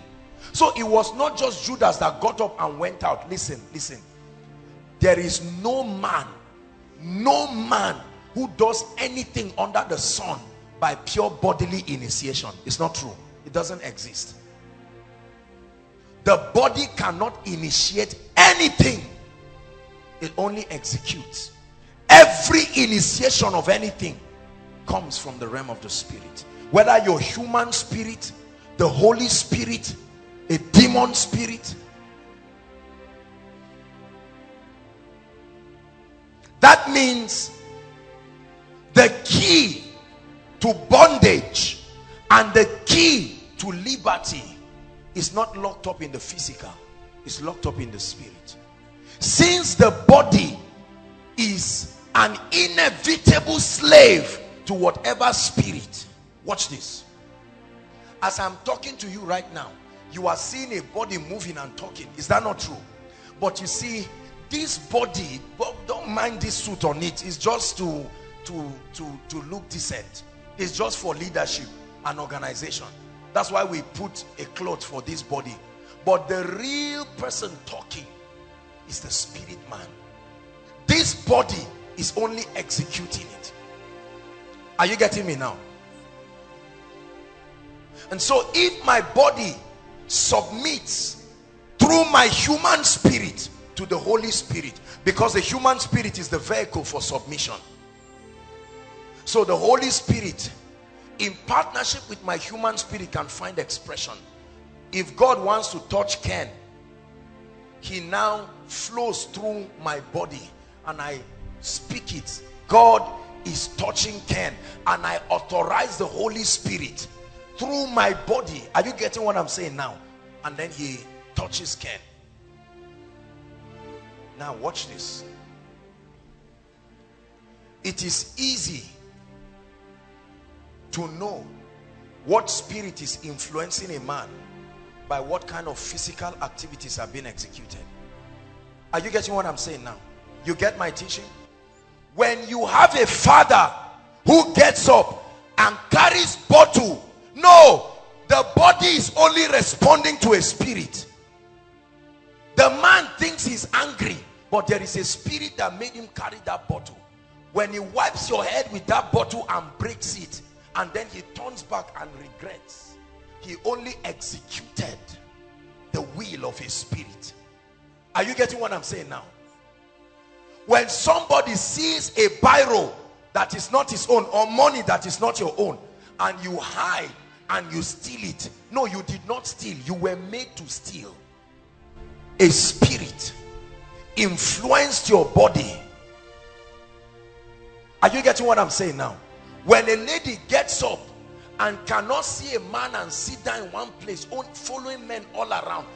so it was not just Judas that got up and went out. Listen listen. There is no man no man who does anything under the sun by pure bodily initiation. It's not true. It doesn't exist. The body cannot initiate anything. It only executes. Every initiation of anything comes from the realm of the spirit. Whether your human spirit the holy spirit a demon spirit. That means the key to bondage and the key to liberty is not locked up in the physical it's locked up in the spirit. Since the body is an inevitable slave to whatever spirit watch this. As i'm talking to you right now you are seeing a body moving and talking. Is that not true? But you see this body don't mind this suit on it. It's just to to to to look decent. It's just for leadership and organization. That's why we put a cloth for this body. But the real person talking is the spirit man. This body is only executing it. Are you getting me now? And so if my body submits through my human spirit to the Holy Spirit because the human spirit is the vehicle for submission. So the Holy Spirit in partnership with my human spirit can find expression. If God wants to touch Ken he now flows through my body and I speak it. God is touching Ken and I authorize the Holy Spirit through my body. Are you getting what I'm saying now? And then he touches Ken now watch this. It is easy to know what spirit is influencing a man by what kind of physical activities are being executed. Are you getting what i'm saying now? You get my teaching? When you have a father who gets up and carries bottle no the body is only responding to a spirit. The man thinks he's angry but there is a spirit that made him carry that bottle. When he wipes your head with that bottle and breaks it and then he turns back and regrets he only executed the will of his spirit. Are you getting what i'm saying now? When somebody sees a biro that is not his own or money that is not your own and you hide and you steal it. No you did not steal. You were made to steal. A spirit influenced your body. Are you getting what i'm saying now? When a lady gets up and cannot see a man and sit down in one place following men all around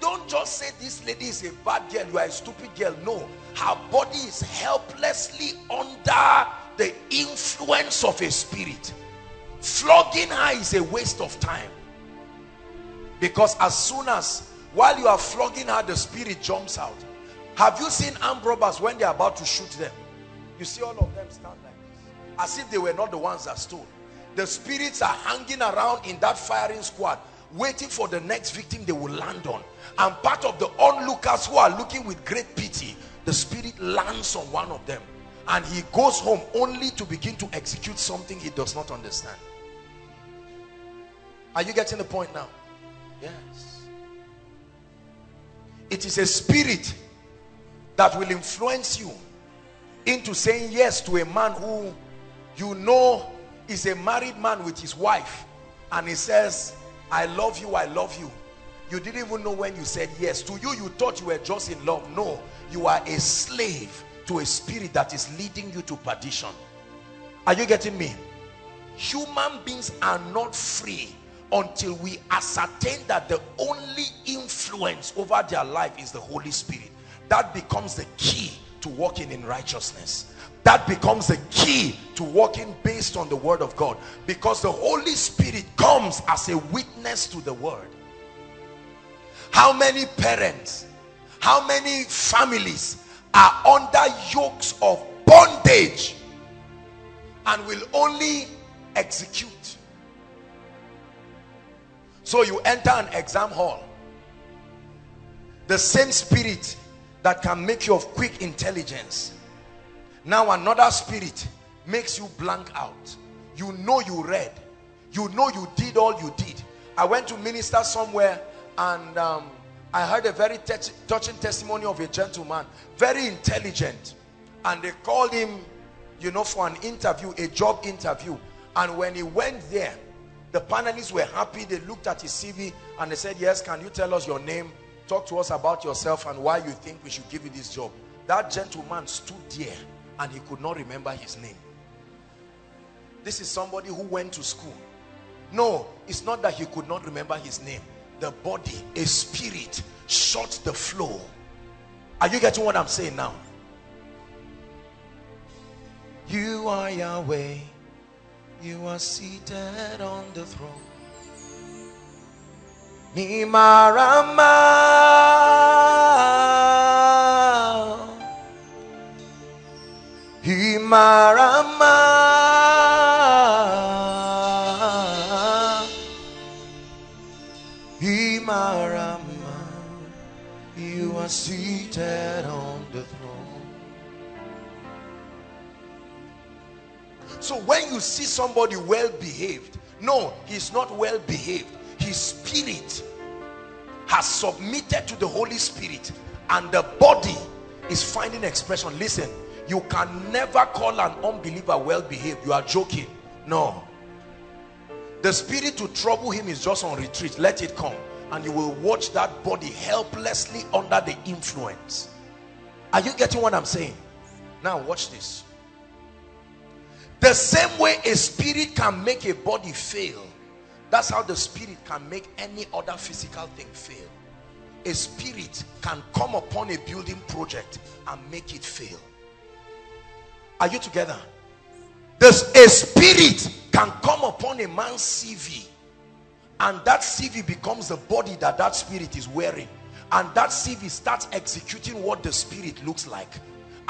don't just say this lady is a bad girl you are a stupid girl. No her body is helplessly under the influence of a spirit flogging her is a waste of time. Because as soon as while you are flogging her the spirit jumps out. Have you seen armed robbers when they're about to shoot them? You see all of them stand like this. as if they were not the ones that stole. The spirits are hanging around in that firing squad waiting for the next victim they will land on. And part of the onlookers who are looking with great pity the spirit lands on one of them. And he goes home only to begin to execute something he does not understand are you getting the point now? Yes. It is a spirit that will influence you into saying yes to a man who you know is a married man with his wife and he says i love you i love you. You didn't even know when you said yes. To you you thought you were just in love. No you are a slave to a spirit that is leading you to perdition. Are you getting me? Human beings are not free until we ascertain that the only influence over their life is the Holy Spirit. That becomes the key to walking in righteousness. That becomes the key to walking based on the word of God. Because the Holy Spirit comes as a witness to the word. How many parents how many families are under yokes of bondage and will only execute so you enter an exam hall. The same spirit that can make you of quick intelligence. Now another spirit makes you blank out. You know you read. You know you did all you did. I went to minister somewhere and um, i heard a very touching testimony of a gentleman very intelligent. And they called him you know for an interview a job interview. And when he went there the panelists were happy. They looked at his cv and they said yes can you tell us your name? Talk to us about yourself and why you think we should give you this job. That gentleman stood there and he could not remember his name. This is somebody who went to school. No it's not that he could not remember his name. The body a spirit shut the flow are you getting what i'm saying now? You are yahweh you are seated on the throne. Mimarama Himarama. Himarama. You are seated on So when you see somebody well behaved No, he's not well behaved His spirit has submitted to the Holy Spirit and the body is finding expression. Listen you can never call an unbeliever well behaved you are joking. No. The spirit to trouble him is just on retreat. Let it come. And you will watch that body helplessly under the influence. Are you getting what i'm saying? Now watch this the same way a spirit can make a body fail that's how the spirit can make any other physical thing fail. A spirit can come upon a building project and make it fail. Are you together? There's a spirit can come upon a man's cv and that cv becomes the body that that spirit is wearing and that cv starts executing what the spirit looks like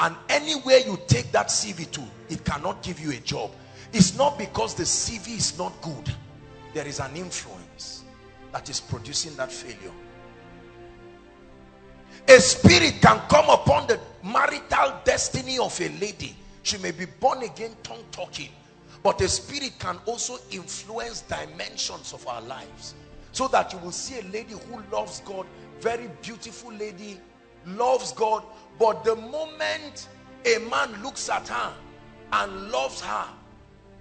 and anywhere you take that cv to it cannot give you a job. It's not because the cv is not good. There is an influence that is producing that failure. A spirit can come upon the marital destiny of a lady. She may be born again tongue talking but a spirit can also influence dimensions of our lives. So that you will see a lady who loves God very beautiful lady loves God but the moment a man looks at her and loves her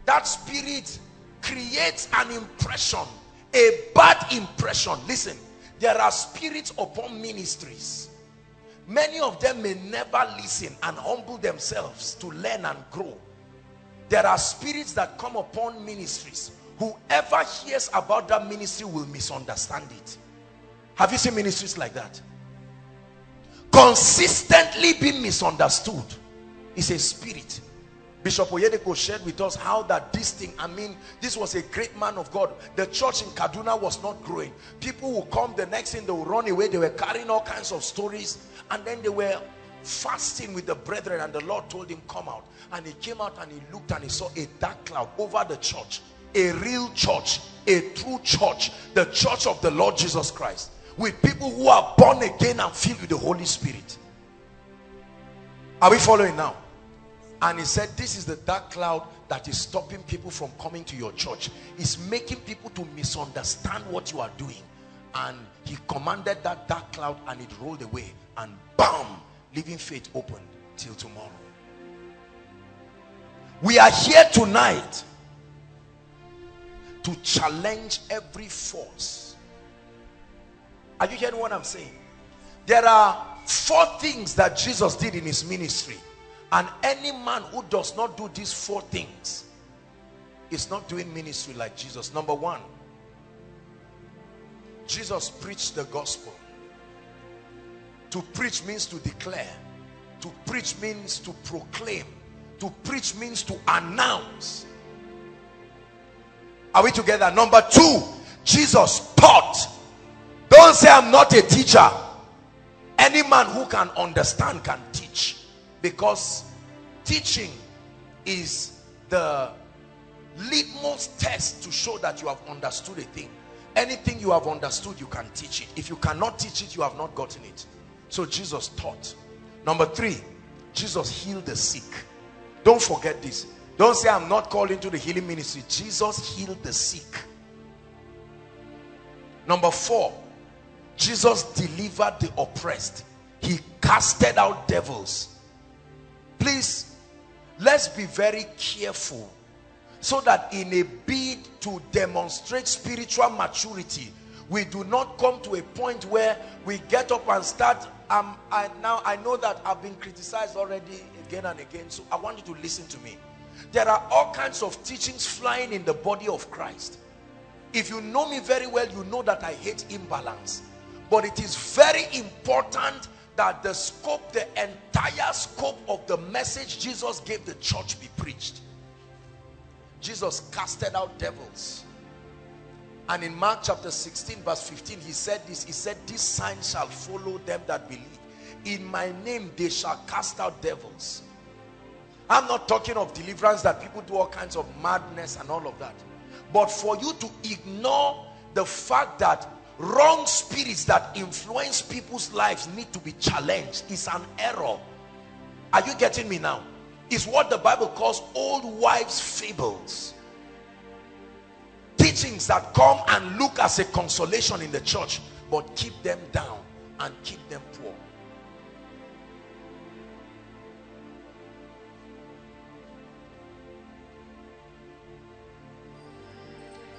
that spirit creates an impression a bad impression. Listen there are spirits upon ministries. Many of them may never listen and humble themselves to learn and grow. There are spirits that come upon ministries. Whoever hears about that ministry will misunderstand it. Have you seen ministries like that consistently being misunderstood is a spirit Bishop Oyedepo shared with us how that this thing, I mean, this was a great man of God. The church in Kaduna was not growing. People will come, the next thing they will run away. They were carrying all kinds of stories. And then they were fasting with the brethren and the Lord told him, come out. And he came out and he looked and he saw a dark cloud over the church. A real church, a true church, the church of the Lord Jesus Christ. With people who are born again and filled with the Holy Spirit. Are we following now? and he said this is the dark cloud that is stopping people from coming to your church it's making people to misunderstand what you are doing and he commanded that dark cloud and it rolled away and bam living faith opened till tomorrow we are here tonight to challenge every force are you hearing what i'm saying there are four things that jesus did in his ministry and any man who does not do these four things is not doing ministry like Jesus. Number one, Jesus preached the gospel. To preach means to declare. To preach means to proclaim. To preach means to announce. Are we together? Number two, Jesus taught. Don't say I'm not a teacher. Any man who can understand can teach. Because teaching is the litmus test to show that you have understood a thing. Anything you have understood, you can teach it. If you cannot teach it, you have not gotten it. So Jesus taught. Number three, Jesus healed the sick. Don't forget this. Don't say I'm not called into the healing ministry. Jesus healed the sick. Number four, Jesus delivered the oppressed. He casted out devils. Please, let's be very careful so that in a bid to demonstrate spiritual maturity, we do not come to a point where we get up and start um, I, now I know that I've been criticized already again and again so I want you to listen to me there are all kinds of teachings flying in the body of Christ if you know me very well you know that I hate imbalance but it is very important that the scope the entire scope of the message Jesus gave the church be preached. Jesus casted out devils. And in Mark chapter 16 verse 15 he said this he said this sign shall follow them that believe. In my name they shall cast out devils. I'm not talking of deliverance that people do all kinds of madness and all of that. But for you to ignore the fact that wrong spirits that influence people's lives need to be challenged. Is an error. Are you getting me now? Is what the Bible calls old wives fables. Teachings that come and look as a consolation in the church but keep them down and keep them poor.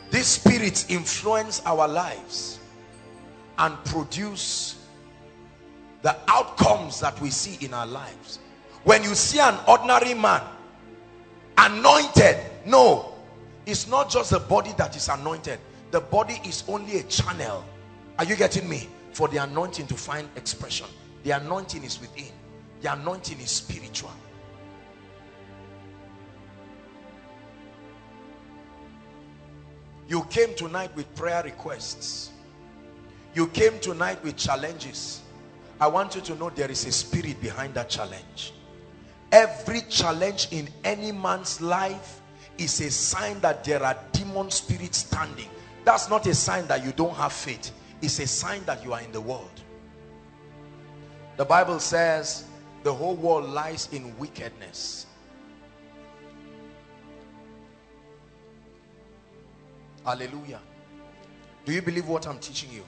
These spirits influence our lives and produce the outcomes that we see in our lives. When you see an ordinary man anointed no it's not just the body that is anointed. The body is only a channel. Are you getting me? For the anointing to find expression. The anointing is within. The anointing is spiritual. You came tonight with prayer requests you came tonight with challenges. I want you to know there is a spirit behind that challenge. Every challenge in any man's life is a sign that there are demon spirits standing. That's not a sign that you don't have faith. It's a sign that you are in the world. The bible says the whole world lies in wickedness. Hallelujah. Do you believe what i'm teaching you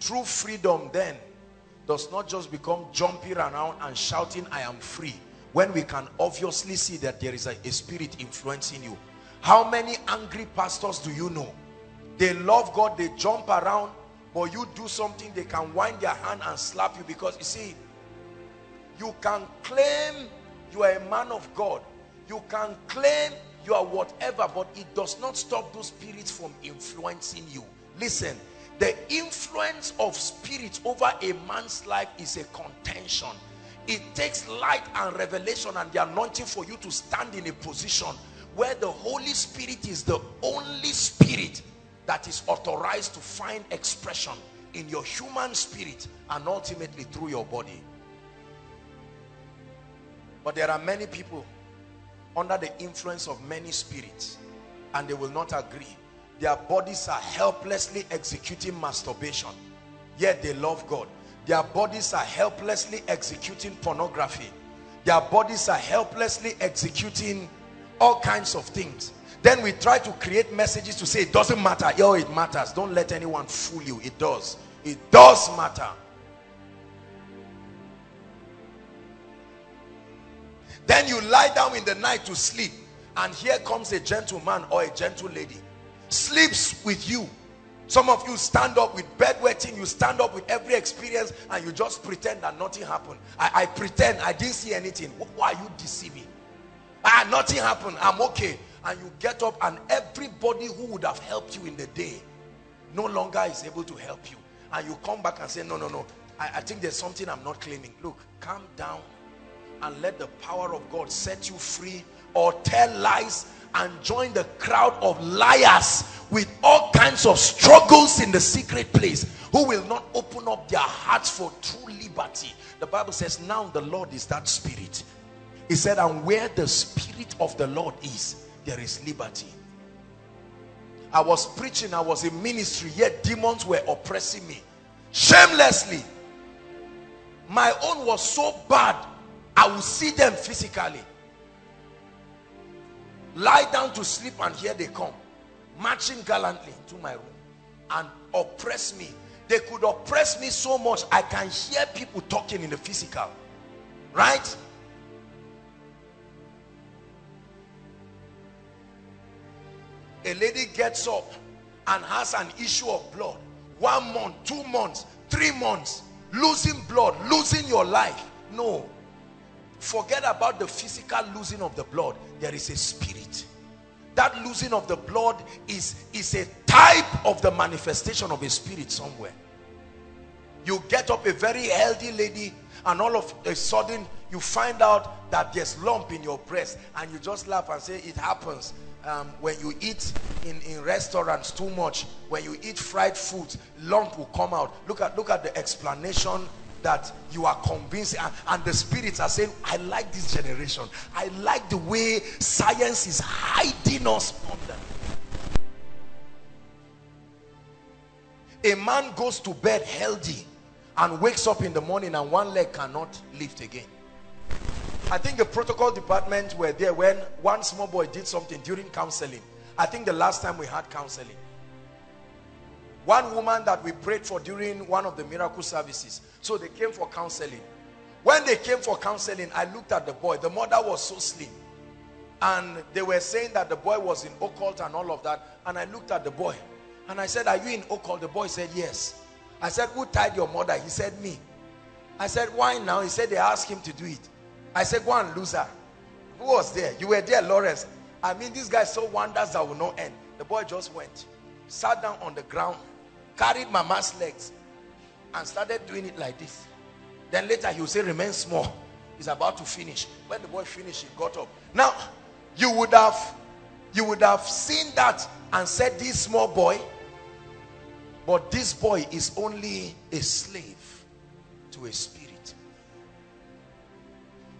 true freedom then does not just become jumping around and shouting i am free when we can obviously see that there is a, a, spirit influencing you. How many angry pastors do you know? They love god they jump around but you do something they can wind their hand and slap you because you see you can claim you are a man of god. You can claim you are whatever but it does not stop those spirits from influencing you. Listen the influence of spirits over a man's life is a contention. It takes light and revelation and the anointing for you to stand in a position where the Holy Spirit is the only spirit that is authorized to find expression in your human spirit and ultimately through your body. But there are many people under the influence of many spirits and they will not agree their bodies are helplessly executing masturbation. Yet they love God. Their bodies are helplessly executing pornography. Their bodies are helplessly executing all kinds of things. Then we try to create messages to say it doesn't matter. Yo it matters. Don't let anyone fool you. It does. It does matter. Then you lie down in the night to sleep and here comes a gentleman or a gentle lady sleeps with you. Some of you stand up with bedwetting you stand up with every experience and you just pretend that nothing happened. I, I pretend i didn't see anything. Why are you deceiving? Ah nothing happened. I'm okay. And you get up and everybody who would have helped you in the day no longer is able to help you. And you come back and say no no no. I, I think there's something i'm not claiming. Look calm down and let the power of God set you free or tell lies and join the crowd of liars with all kinds of struggles in the secret place who will not open up their hearts for true liberty. The Bible says now the Lord is that spirit. He said and where the spirit of the Lord is, there is liberty. I was preaching, I was in ministry, yet demons were oppressing me shamelessly. My own was so bad, I would see them physically. Lie down to sleep, and here they come, marching gallantly into my room and oppress me. They could oppress me so much, I can hear people talking in the physical. Right? a lady gets up and has an issue of blood one month two months three months losing blood losing your life no forget about the physical losing of the blood there is a spirit that losing of the blood is is a type of the manifestation of a spirit somewhere you get up a very healthy lady and all of a sudden you find out that there's lump in your breast and you just laugh and say it happens um, when you eat in, in restaurants too much, when you eat fried food, lump will come out. Look at, look at the explanation that you are convinced and, and, the spirits are saying i like this generation i like the way science is hiding us under a man goes to bed healthy and wakes up in the morning and one leg cannot lift again I think the protocol department were there when one small boy did something during counseling. I think the last time we had counseling. One woman that we prayed for during one of the miracle services. So they came for counseling. When they came for counseling, I looked at the boy. The mother was so slim. And they were saying that the boy was in occult and all of that. And I looked at the boy. And I said, are you in occult? The boy said, yes. I said, who tied your mother? He said, me. I said, why now? He said, they asked him to do it. I said, go and lose her. Who was there? You were there, Lawrence. I mean, this guy saw wonders that will not end. The boy just went, sat down on the ground, carried mama's legs, and started doing it like this. Then later he will say, remain small. He's about to finish. When the boy finished, he got up. Now, you would have, you would have seen that and said, this small boy, but this boy is only a slave to a spirit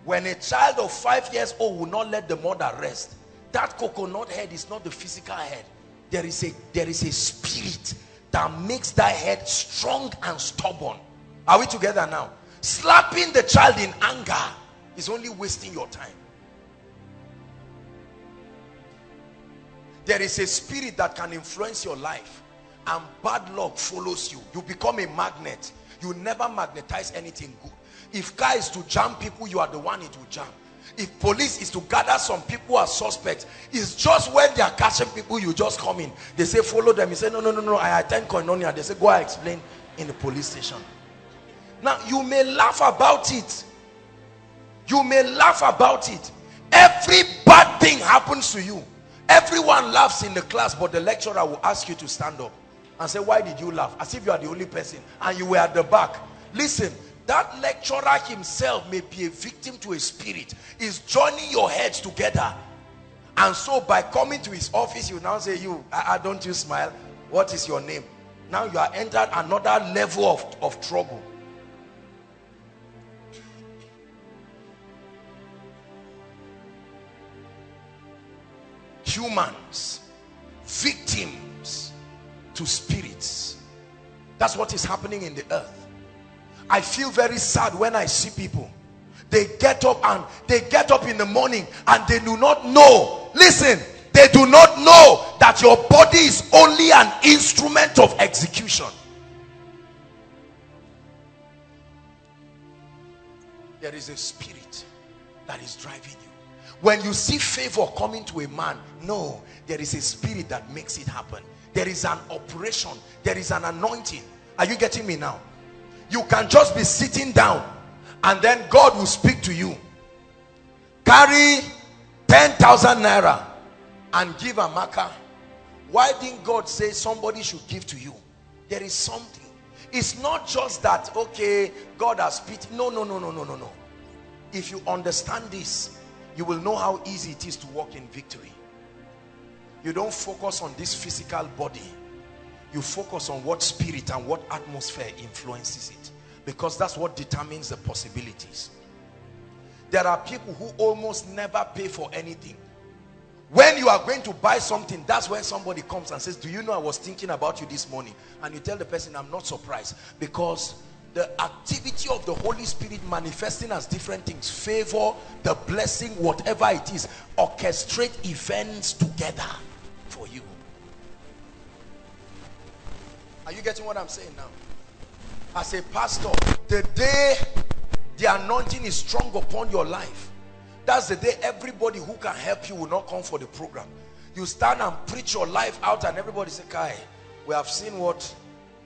when a child of five years old will not let the mother rest that coconut head is not the physical head there is a there is a spirit that makes that head strong and stubborn. Are we together now? Slapping the child in anger is only wasting your time. There is a spirit that can influence your life and bad luck follows you. You become a magnet. You never magnetize anything good. If car is to jam people, you are the one it will jam. If police is to gather some people as suspects, it's just when they are catching people, you just come in. They say, follow them. You say, no, no, no, no, I attend Koinonia. They say, go and explain in the police station. Now, you may laugh about it. You may laugh about it. Every bad thing happens to you. Everyone laughs in the class, but the lecturer will ask you to stand up and say, why did you laugh? As if you are the only person and you were at the back. Listen, that lecturer himself may be a victim to a spirit is joining your heads together. And so by coming to his office you now say you I, I don't you smile. What is your name? Now you are entered another level of, of trouble. Humans victims to spirits. That's what is happening in the earth I feel very sad when I see people. They get up and they get up in the morning and they do not know. Listen, they do not know that your body is only an instrument of execution. There is a spirit that is driving you. When you see favor coming to a man, no, there is a spirit that makes it happen. There is an operation, there is an anointing. Are you getting me now? You can just be sitting down and then God will speak to you carry 10,000 naira and give a marker why didn't God say somebody should give to you there is something it's not just that okay God has pity no no no no no no no If you understand this, you will know how easy it is to walk in victory. You don't focus on this physical body. You focus on what spirit and what atmosphere influences it. Because that's what determines the possibilities. There are people who almost never pay for anything. When you are going to buy something, that's when somebody comes and says, do you know I was thinking about you this morning? And you tell the person, I'm not surprised. Because the activity of the Holy Spirit manifesting as different things, favor, the blessing, whatever it is, orchestrate events together for you. Are you getting what I'm saying now? As a pastor, the day the anointing is strong upon your life, that's the day everybody who can help you will not come for the program. You stand and preach your life out and everybody say, Kai, we have seen what,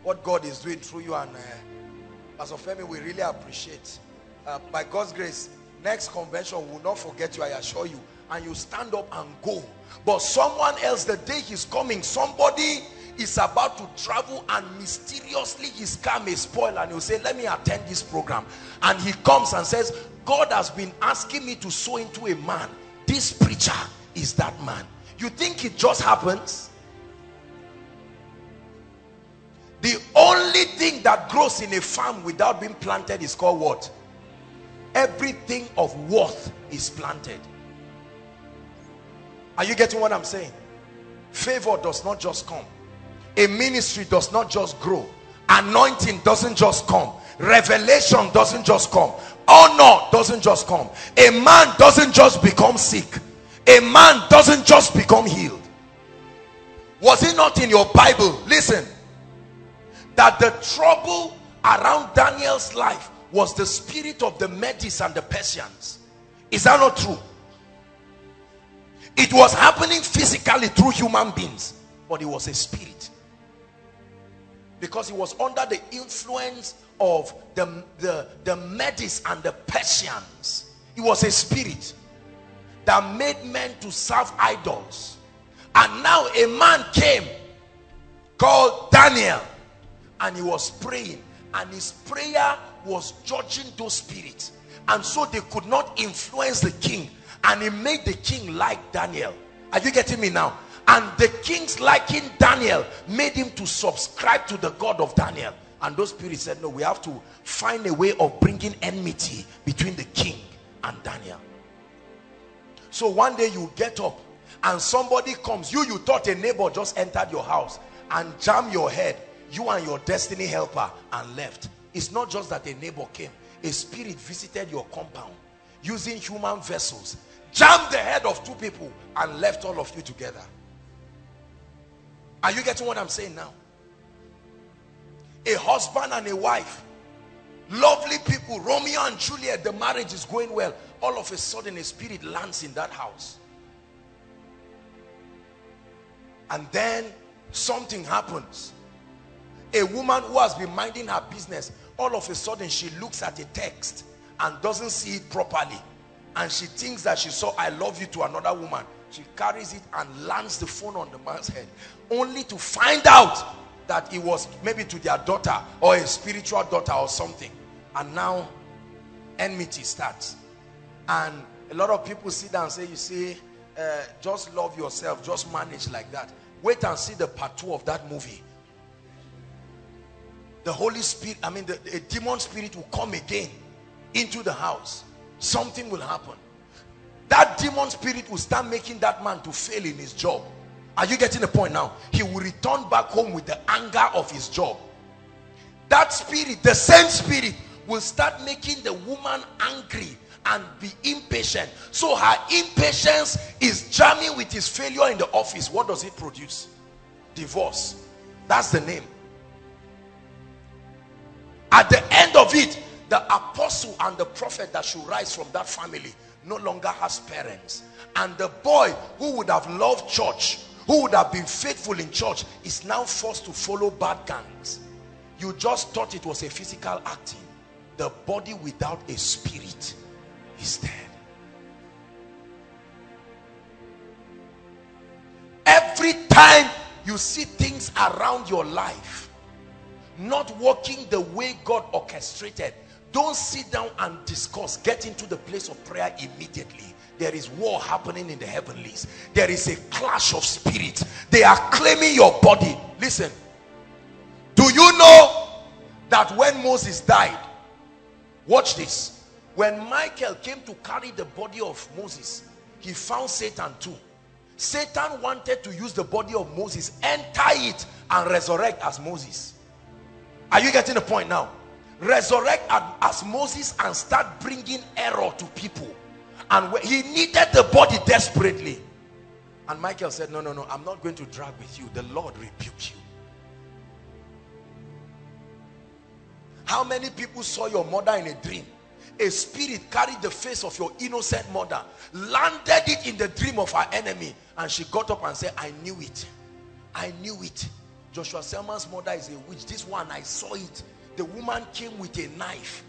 what God is doing through you and uh, Pastor Femi, we really appreciate. Uh, by God's grace, next convention will not forget you, I assure you. And you stand up and go. But someone else, the day he's coming, somebody is about to travel and mysteriously his car may spoil and he'll say, let me attend this program. And he comes and says, God has been asking me to sow into a man. This preacher is that man. You think it just happens? The only thing that grows in a farm without being planted is called what? Everything of worth is planted. Are you getting what I'm saying? Favor does not just come. A ministry does not just grow. Anointing doesn't just come. Revelation doesn't just come. Honor doesn't just come. A man doesn't just become sick. A man doesn't just become healed. Was it not in your Bible? Listen that the trouble around Daniel's life was the spirit of the Medes and the Persians. Is that not true? It was happening physically through human beings, but it was a spirit. Because he was under the influence of the, the, the Medes and the Persians. It was a spirit that made men to serve idols. And now a man came called Daniel and he was praying and his prayer was judging those spirits and so they could not influence the king and he made the king like Daniel are you getting me now and the king's liking Daniel made him to subscribe to the God of Daniel. And those spirits said no we have to find a way of bringing enmity between the king and Daniel. So one day you get up and somebody comes. You you thought a neighbor just entered your house and jam your head. You and your destiny helper and left. It's not just that a neighbor came. A spirit visited your compound using human vessels jammed the head of two people and left all of you together are you getting what i'm saying now a husband and a wife lovely people romeo and juliet the marriage is going well all of a sudden a spirit lands in that house and then something happens a woman who has been minding her business, all of a sudden she looks at a text and doesn't see it properly. And she thinks that she saw, I love you to another woman. She carries it and lands the phone on the man's head. Only to find out that it was maybe to their daughter or a spiritual daughter or something. And now enmity starts. And a lot of people sit down and say, you see, uh, just love yourself, just manage like that. Wait and see the part two of that movie the Holy Spirit, I mean, the, a demon spirit will come again into the house. Something will happen. That demon spirit will start making that man to fail in his job. Are you getting the point now? He will return back home with the anger of his job. That spirit, the same spirit, will start making the woman angry and be impatient. So her impatience is jamming with his failure in the office. What does it produce? Divorce. That's the name. At the end of it, the apostle and the prophet that should rise from that family no longer has parents. And the boy who would have loved church, who would have been faithful in church, is now forced to follow bad gangs. You just thought it was a physical acting. The body without a spirit is dead. Every time you see things around your life not working the way God orchestrated, don't sit down and discuss. Get into the place of prayer immediately. There is war happening in the heavenlies. There is a clash of spirits. They are claiming your body. Listen. Do you know that when Moses died, watch this. When Michael came to carry the body of Moses, he found Satan too. Satan wanted to use the body of Moses, enter it and resurrect as Moses. Are you getting the point now? Resurrect as Moses and start bringing error to people. And he needed the body desperately. And Michael said, no, no, no, I'm not going to drag with you. The Lord rebuke you. How many people saw your mother in a dream? A spirit carried the face of your innocent mother, landed it in the dream of her enemy, and she got up and said, I knew it. I knew it. Joshua Selman's mother is a witch. This one, I saw it. The woman came with a knife.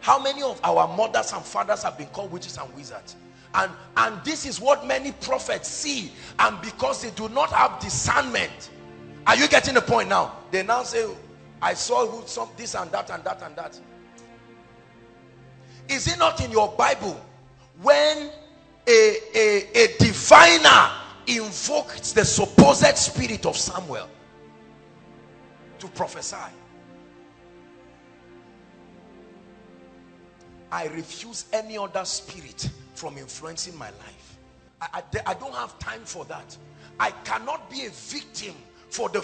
How many of our mothers and fathers have been called witches and wizards? And, and this is what many prophets see. And because they do not have discernment. Are you getting the point now? They now say, I saw who, some, this and that and that and that. Is it not in your Bible when a, a, a diviner invokes the supposed spirit of Samuel to prophesy? I refuse any other spirit from influencing my life. I, I, I, don't have time for that. I cannot be a victim for the,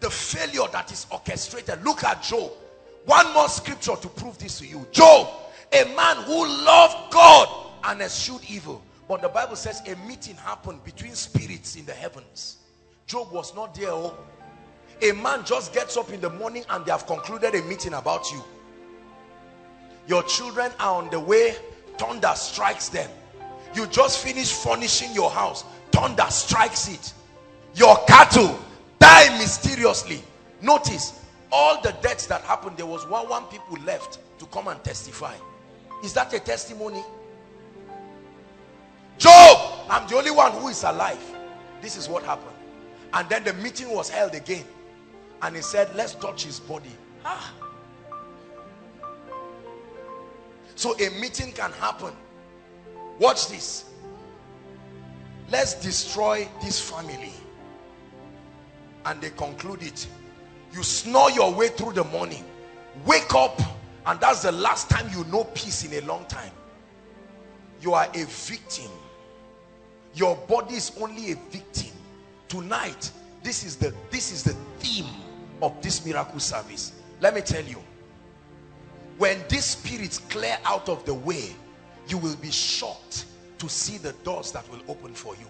the failure that is orchestrated. Look at Job. One more scripture to prove this to you. Job a man who loved God and eschewed evil. But the Bible says a meeting happened between spirits in the heavens. Job was not there. Oh. A man just gets up in the morning and they have concluded a meeting about you. Your children are on the way. Thunder strikes them. You just finished furnishing your house. Thunder strikes it. Your cattle die mysteriously. Notice all the deaths that happened. There was one, one people left to come and testify. Is that a testimony? Job, I'm the only one who is alive. This is what happened. And then the meeting was held again. And he said, let's touch his body. Ah. So a meeting can happen. Watch this. Let's destroy this family. And they conclude it. You snore your way through the morning. Wake up and that's the last time you know peace in a long time you are a victim your body is only a victim tonight this is the this is the theme of this miracle service let me tell you when these spirits clear out of the way you will be shocked to see the doors that will open for you.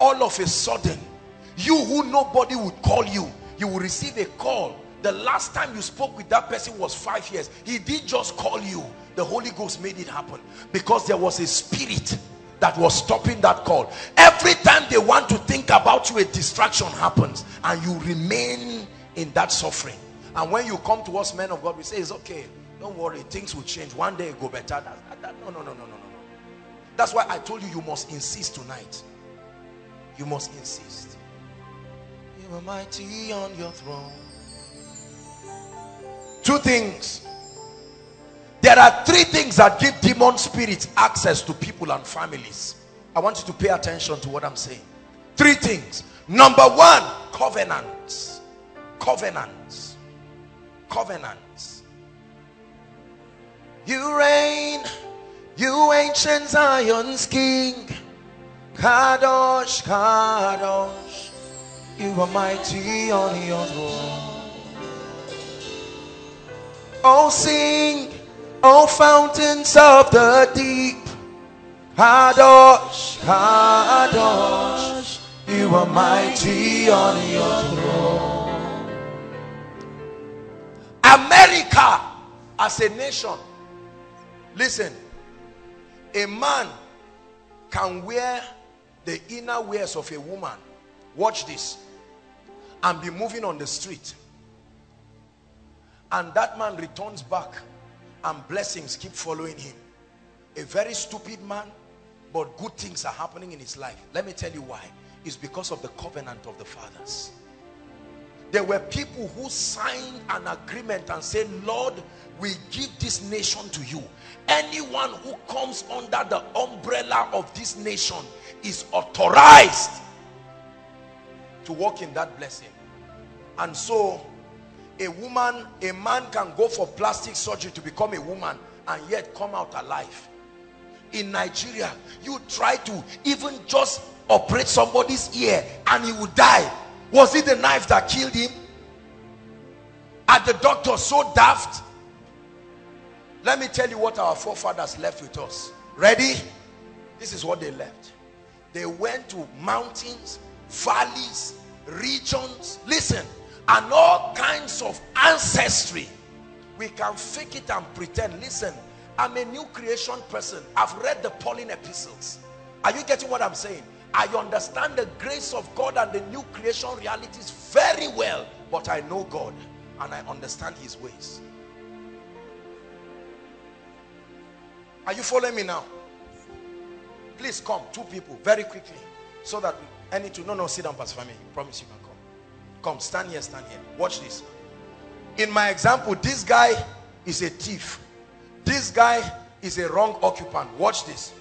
All of a sudden you who nobody would call you you will receive a call. The last time you spoke with that person was five years. He did just call you. The Holy Ghost made it happen. Because there was a spirit that was stopping that call. Every time they want to think about you a distraction happens and you remain in that suffering. And when you come to us men of God we say it's okay don't worry things will change one day it go better that, that, no no no no no no that's why I told you you must insist tonight you must insist you are mighty on your throne Two things. There are three things that give demon spirits access to people and families. I want you to pay attention to what I'm saying. Three things. Number one, covenants. Covenants. Covenants. You reign, you ancient Zion's king. Kadosh, Kadosh. You are mighty on your throne. Oh, sing, oh, fountains of the deep. Kadosh, Kadosh, you are mighty on your throne. America as a nation, listen, a man can wear the inner wears of a woman. Watch this. And be moving on the street and that man returns back and blessings keep following him a very stupid man but good things are happening in his life let me tell you why it's because of the covenant of the fathers there were people who signed an agreement and said, Lord, we give this nation to you. Anyone who comes under the umbrella of this nation is authorized to walk in that blessing. And so a woman, a man can go for plastic surgery to become a woman and yet come out alive. In Nigeria, you try to even just operate somebody's ear and he would die. Was it the knife that killed him? Are the doctors so daft? Let me tell you what our forefathers left with us. Ready? This is what they left. They went to mountains, valleys, regions. Listen, and all kinds of ancestry. We can fake it and pretend. Listen, I'm a new creation person. I've read the Pauline epistles. Are you getting what I'm saying? I understand the grace of God and the new creation realities very well. But I know God and I understand his ways. Are you following me now? Please come, two people, very quickly. So that I need to, no, no, sit down, Pastor Femi. Promise you can come. Come, stand here, stand here. Watch this. In my example, this guy is a thief. This guy is a wrong occupant. Watch this.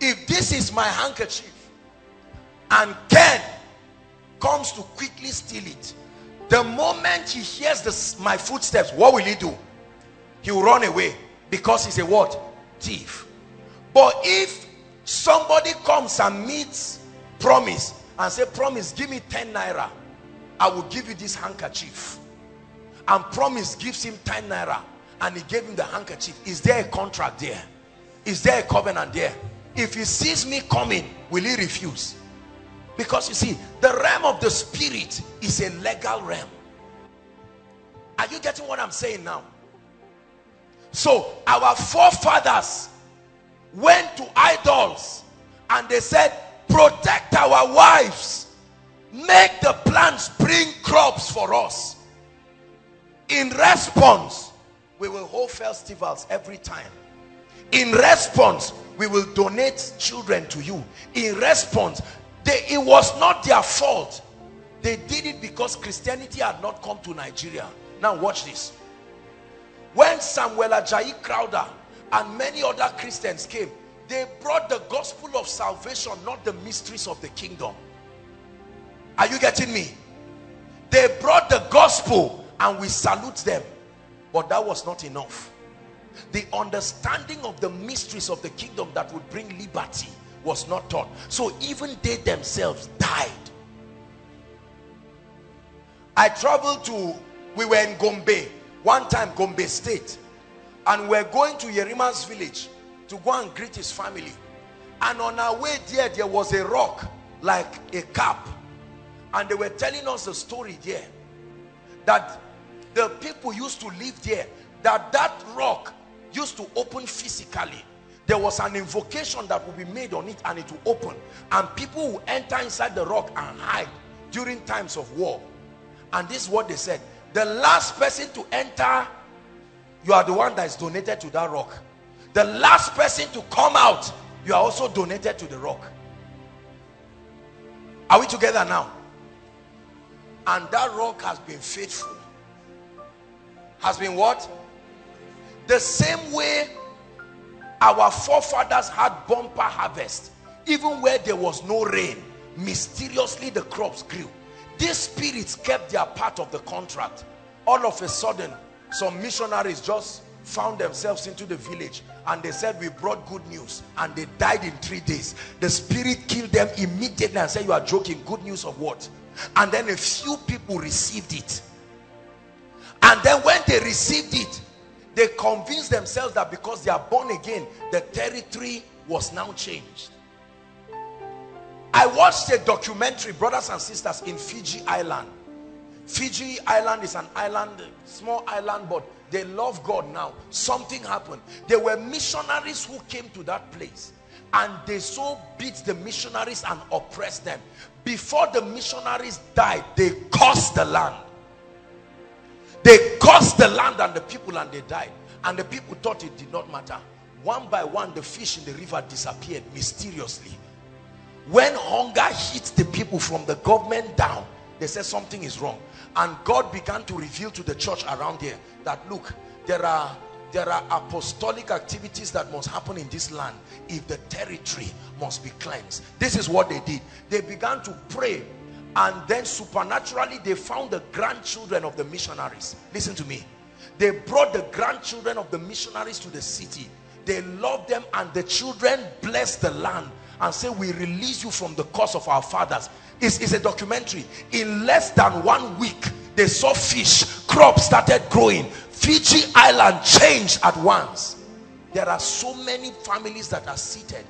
If this is my handkerchief and Ken comes to quickly steal it, the moment he hears this, my footsteps, what will he do? He will run away because he's a what? Thief. But if somebody comes and meets promise and say, promise, give me 10 naira. I will give you this handkerchief. And promise gives him 10 naira and he gave him the handkerchief. Is there a contract there? Is there a covenant there? If he sees me coming, will he refuse? Because you see, the realm of the spirit is a legal realm. Are you getting what I'm saying now? So our forefathers went to idols and they said, protect our wives. Make the plants bring crops for us. In response, we will hold festivals every time. In response, we will donate children to you. In response, they, it was not their fault. They did it because Christianity had not come to Nigeria. Now watch this. When Samuel Ajayi Crowther and many other Christians came, they brought the gospel of salvation, not the mysteries of the kingdom. Are you getting me? They brought the gospel and we salute them. But that was not enough. The understanding of the mysteries of the kingdom that would bring liberty was not taught. So even they themselves died. I traveled to, we were in Gombe, one time Gombe State. And we're going to Yerima's village to go and greet his family. And on our way there, there was a rock like a cap. And they were telling us a story there. That the people used to live there. That that rock used to open physically there was an invocation that would be made on it and it will open and people will enter inside the rock and hide during times of war and this is what they said the last person to enter you are the one that is donated to that rock. The last person to come out you are also donated to the rock. Are we together now? And that rock has been faithful. Has been what? The same way our forefathers had bumper harvest, even where there was no rain, mysteriously the crops grew. These spirits kept their part of the contract. All of a sudden, some missionaries just found themselves into the village and they said we brought good news and they died in three days. The spirit killed them immediately and said you are joking. Good news of what? And then a few people received it. And then when they received it they convinced themselves that because they are born again the territory was now changed i watched a documentary brothers and sisters in fiji island fiji island is an island small island but they love god now something happened there were missionaries who came to that place and they so beat the missionaries and oppressed them before the missionaries died they cursed the land they cursed the land and the people and they died. And the people thought it did not matter. One by one, the fish in the river disappeared mysteriously. When hunger hit the people from the government down, they said something is wrong. And God began to reveal to the church around here that look there are there are apostolic activities that must happen in this land if the territory must be cleansed. This is what they did. They began to pray and then supernaturally they found the grandchildren of the missionaries. Listen to me. They brought the grandchildren of the missionaries to the city. They loved them and the children blessed the land and say we release you from the curse of our fathers. It's, it's a documentary. In less than one week they saw fish crops started growing. Fiji Island changed at once. There are so many families that are seated.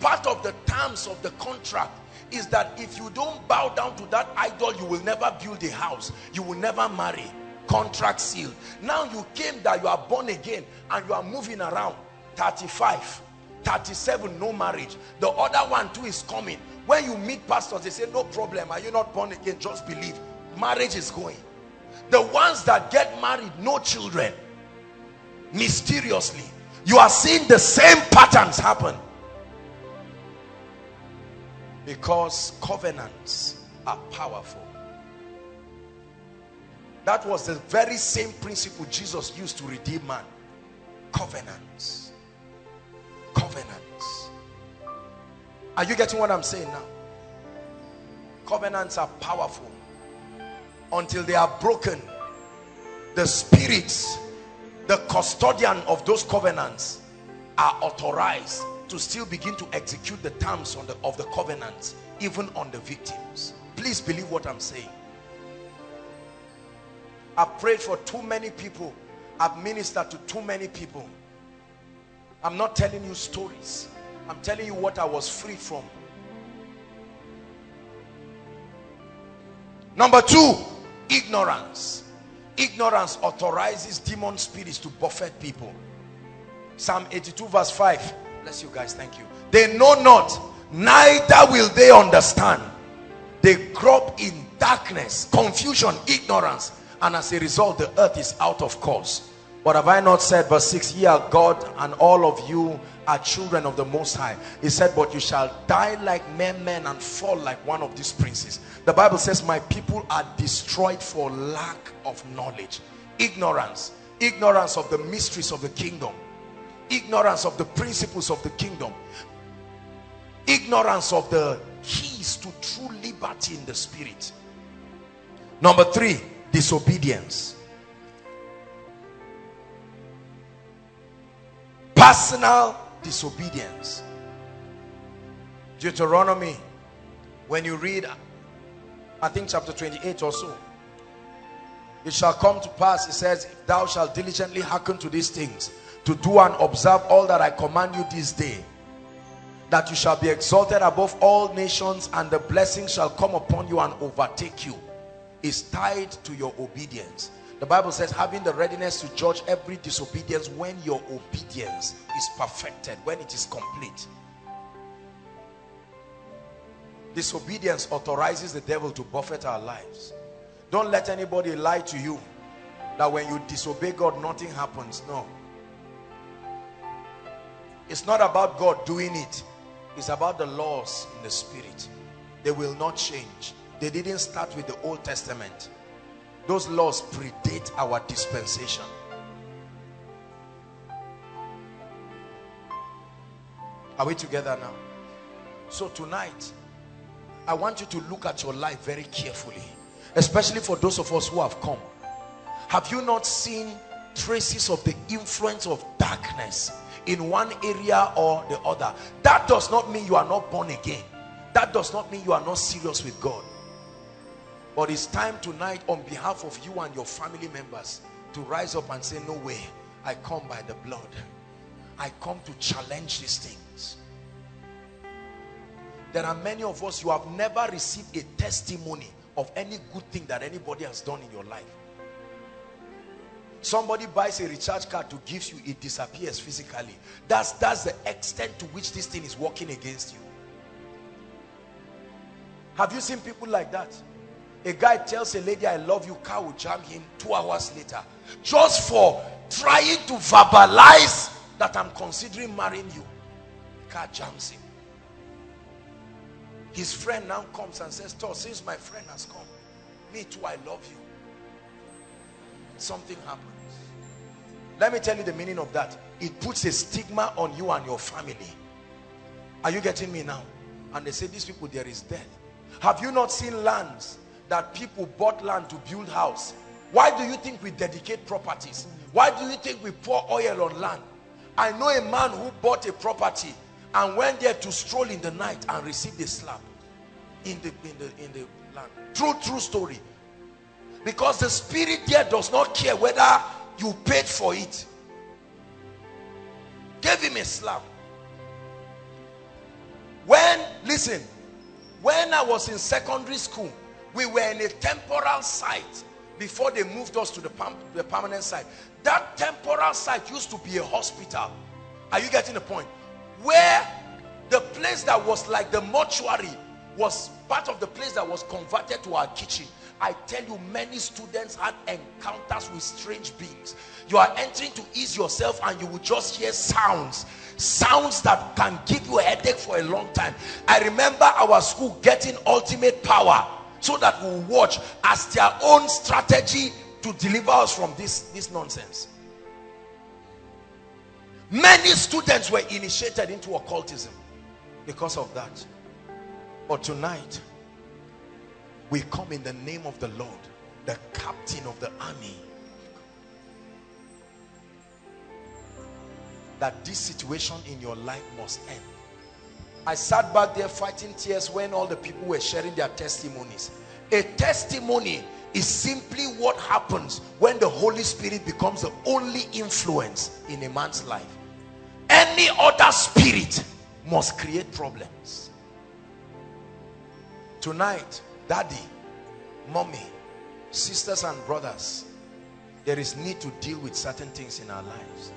Part of the terms of the contract is that if you don't bow down to that idol you will never build a house. You will never marry. Contract sealed. Now you came that you are born again and you are moving around. 35 37 no marriage. The other one too is coming. When you meet pastors they say no problem. Are you not born again? Just believe. Marriage is going. The ones that get married no children. Mysteriously. You are seeing the same patterns happen. Because covenants are powerful. That was the very same principle Jesus used to redeem man. Covenants covenants. Are you getting what I'm saying now? Covenants are powerful until they are broken. The spirits the custodian of those covenants are authorized to still begin to execute the terms on the, of the covenant even on the victims. Please believe what I'm saying. I've prayed for too many people. I've ministered to too many people I'm not telling you stories. I'm telling you what I was free from. Number two ignorance. Ignorance authorizes demon spirits to buffet people. Psalm 82 verse 5 bless you guys. Thank you. They know not neither will they understand. They crop in darkness confusion ignorance and as a result the earth is out of course but have I not said verse 6 ye are God and all of you are children of the most high. He said but you shall die like men men and fall like one of these princes. The bible says my people are destroyed for lack of knowledge. Ignorance. Ignorance of the mysteries of the kingdom. Ignorance of the principles of the kingdom. Ignorance of the keys to true liberty in the spirit. Number three disobedience personal disobedience. Deuteronomy when you read I think chapter 28 or so it shall come to pass it says if thou shalt diligently hearken to these things to do and observe all that I command you this day that you shall be exalted above all nations and the blessing shall come upon you and overtake you. Is tied to your obedience the bible says having the readiness to judge every disobedience when your obedience is perfected when it is complete. Disobedience authorizes the devil to buffet our lives. Don't let anybody lie to you that when you disobey god nothing happens. No. It's not about god doing it. It's about the laws in the spirit. They will not change. They didn't start with the old testament those laws predate our dispensation. Are we together now? So tonight i want you to look at your life very carefully especially for those of us who have come. Have you not seen traces of the influence of darkness in one area or the other? That does not mean you are not born again. That does not mean you are not serious with God but it's time tonight on behalf of you and your family members to rise up and say no way. I come by the blood. I come to challenge these things. There are many of us you have never received a testimony of any good thing that anybody has done in your life. Somebody buys a recharge card to give you it disappears physically. That's that's the extent to which this thing is working against you. Have you seen people like that a guy tells a lady i love you car will jam him two hours later just for trying to verbalize that i'm considering marrying you car jams him His friend now comes and says, Thor, since my friend has come, me too, I love you. Something happens. Let me tell you the meaning of that. It puts a stigma on you and your family. Are you getting me now? And they say, these people, there is death. Have you not seen lands that people bought land to build house? Why do you think we dedicate properties? Why do you think we pour oil on land? I know a man who bought a property and went there to stroll in the night and received a slap in the in the in the land. True, true story. Because the spirit there does not care whether you paid for it. Gave him a slap. When, listen, when I was in secondary school, we were in a temporal site before they moved us to the, the permanent site. That temporal site used to be a hospital. Are you getting the point? Where the place that was like the mortuary was part of the place that was converted to our kitchen. I tell you, many students had encounters with strange beings. You are entering to ease yourself and you will just hear sounds. Sounds that can give you a headache for a long time. I remember our school getting ultimate power so that we'll watch as their own strategy to deliver us from this, this nonsense. Many students were initiated into occultism because of that. But tonight, we come in the name of the Lord, the captain of the army. That this situation in your life must end. I sat back there fighting tears when all the people were sharing their testimonies. A testimony is simply what happens when the Holy Spirit becomes the only influence in a man's life. Any other spirit must create problems. Tonight, daddy, mommy, sisters and brothers, there is need to deal with certain things in our lives.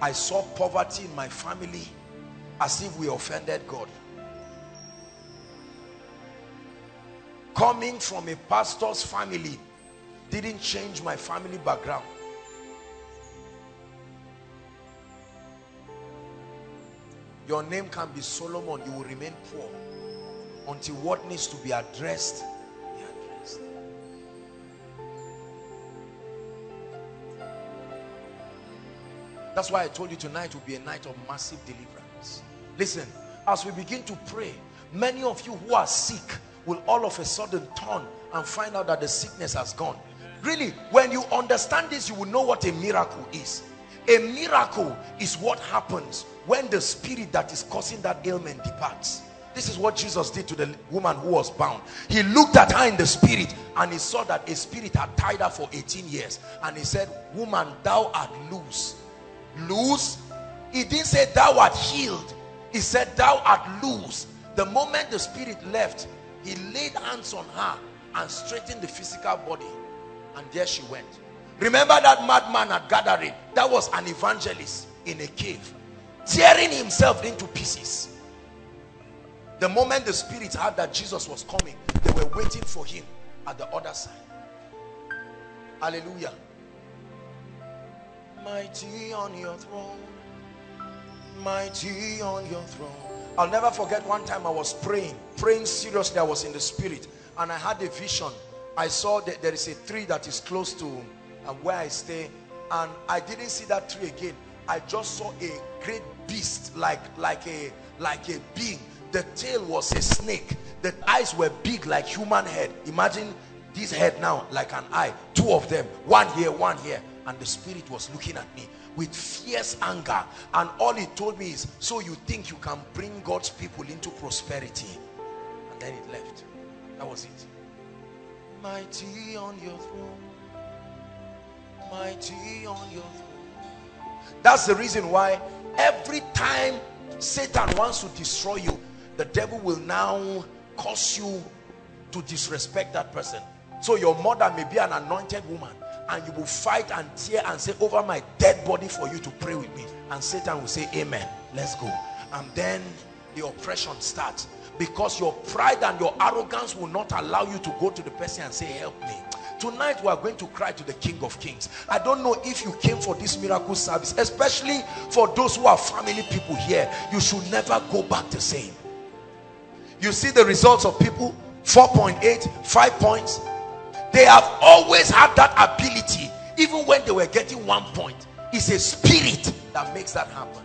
I saw poverty in my family as if we offended God. Coming from a pastor's family didn't change my family background. Your name can be Solomon, you will remain poor until what needs to be addressed. That's why I told you tonight will be a night of massive deliverance. Listen, as we begin to pray, many of you who are sick will all of a sudden turn and find out that the sickness has gone. Really, when you understand this, you will know what a miracle is. A miracle is what happens when the spirit that is causing that ailment departs. This is what Jesus did to the woman who was bound. He looked at her in the spirit and he saw that a spirit had tied her for 18 years. And he said, woman, thou art loose. Loose? He didn't say thou art healed. He said thou art loose. The moment the spirit left, he laid hands on her and straightened the physical body. And there she went. Remember that madman at Gadara? That was an evangelist in a cave. Tearing himself into pieces the moment the spirits heard that Jesus was coming, they were waiting for him at the other side. Hallelujah. Mighty on your throne. Mighty on your throne. I'll never forget one time I was praying, praying seriously. I was in the spirit and I had a vision. I saw that there is a tree that is close to um, where I stay and I didn't see that tree again. I just saw a great beast like like a like a being the tail was a snake the eyes were big like human head imagine this head now like an eye two of them one here one here and the spirit was looking at me with fierce anger and all he told me is so you think you can bring God's people into prosperity? And then it left. That was it. Mighty on your throne. Mighty on your throne. That's the reason why every time Satan wants to destroy you the devil will now cause you to disrespect that person. So your mother may be an anointed woman and you will fight and tear and say over my dead body for you to pray with me. And Satan will say amen. Let's go. And then the oppression starts. Because your pride and your arrogance will not allow you to go to the person and say help me. Tonight we are going to cry to the king of kings. I don't know if you came for this miracle service especially for those who are family people here. You should never go back the same. You see the results of people 4.8, 5 points. They have always had that ability, even when they were getting one point. It's a spirit that makes that happen.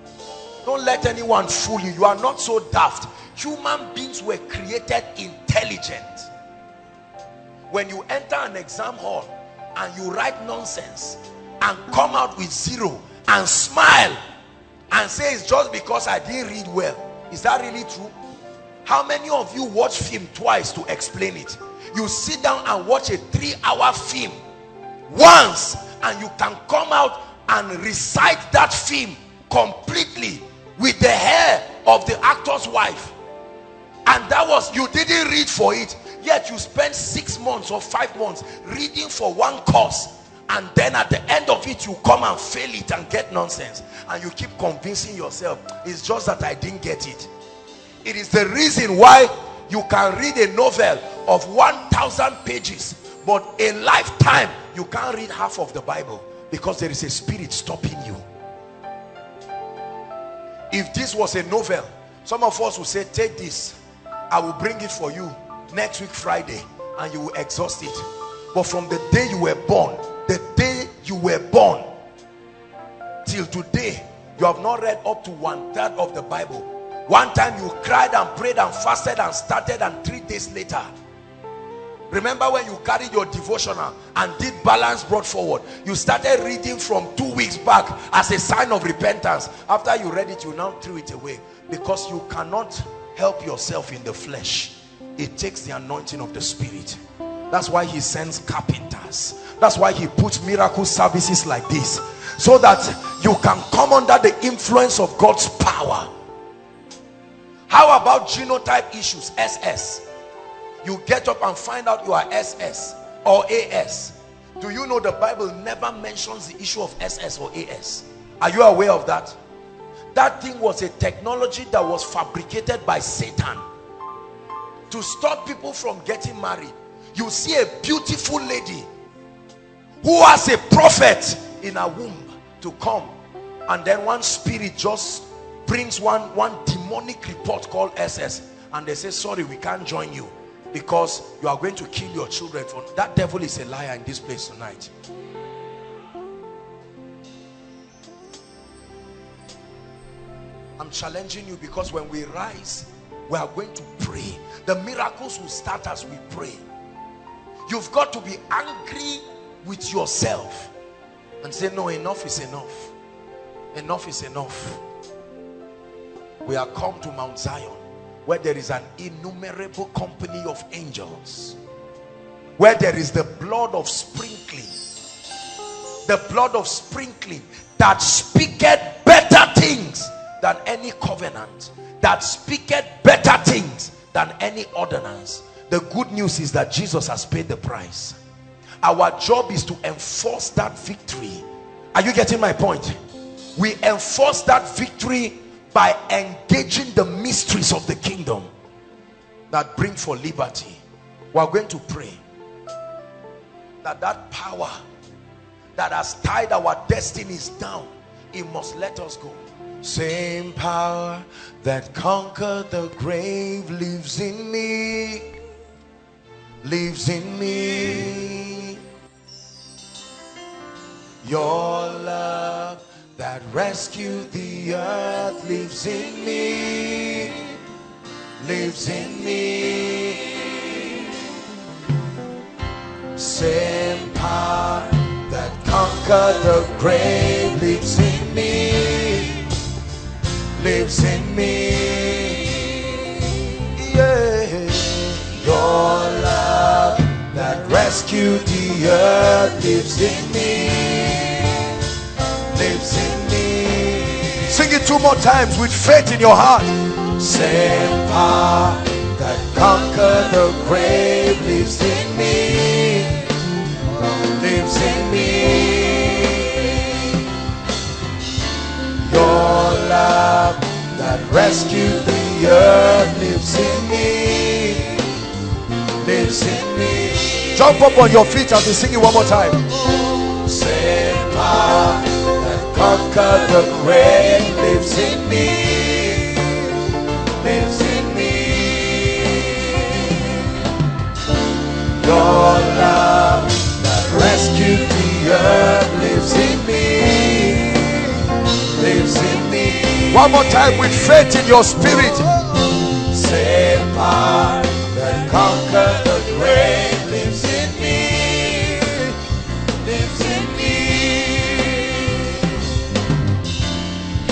Don't let anyone fool you. You are not so daft. Human beings were created intelligent. When you enter an exam hall and you write nonsense and come out with zero and smile and say it's just because I didn't read well. Is that really true? How many of you watch film twice to explain it? You sit down and watch a three-hour film once and you can come out and recite that film completely with the hair of the actor's wife. And that was you didn't read for it yet you spent six months or five months reading for one course. And then at the end of it you come and fail it and get nonsense. And you keep convincing yourself it's just that I didn't get it. It is the reason why you can read a novel of 1,000 pages but a lifetime you can't read half of the Bible because there is a spirit stopping you. If this was a novel some of us will say take this. I will bring it for you next week Friday and you will exhaust it. But from the day you were born the day you were born till today you have not read up to one third of the Bible one time you cried and prayed and fasted and started and three days later. Remember when you carried your devotional and did balance brought forward? You started reading from two weeks back as a sign of repentance. After you read it you now threw it away. Because you cannot help yourself in the flesh. It takes the anointing of the spirit. That's why he sends carpenters. That's why he puts miracle services like this. So that you can come under the influence of God's power how about genotype issues? SS you get up and find out you are SS or AS do you know the Bible never mentions the issue of SS or AS are you aware of that? That thing was a technology that was fabricated by Satan. To stop people from getting married you see a beautiful lady who has a prophet in a womb to come. And then one spirit just brings one one demonic report called SS and they say sorry we can't join you because you are going to kill your children from that devil is a liar in this place tonight I'm challenging you because when we rise, we are going to pray. The miracles will start as we pray. You've got to be angry with yourself and say, no, enough is enough. Enough is enough. We are come to Mount Zion where there is an innumerable company of angels. Where there is the blood of sprinkling. The blood of sprinkling that speaketh better things than any covenant that speaketh better things than any ordinance the good news is that jesus has paid the price our job is to enforce that victory are you getting my point we enforce that victory by engaging the mysteries of the kingdom that bring for liberty we are going to pray that that power that has tied our destinies down it must let us go same power that conquered the grave lives in me. Lives in me. Your love that rescued the earth lives in me. Lives in me. Same power that conquered the grave lives in me lives in me. Yeah. Your love that rescued the earth lives in me. Lives in me. Sing it two more times with faith in your heart. Same power that conquered the grave lives in me. Lives in me. Your love that rescued the earth lives in me. Lives in me. Jump up on your feet and sing it one more time. Same power Conquer the grave lives in me, lives in me. Your love that rescued the earth lives in me, lives in me. One more time with faith in your spirit. That.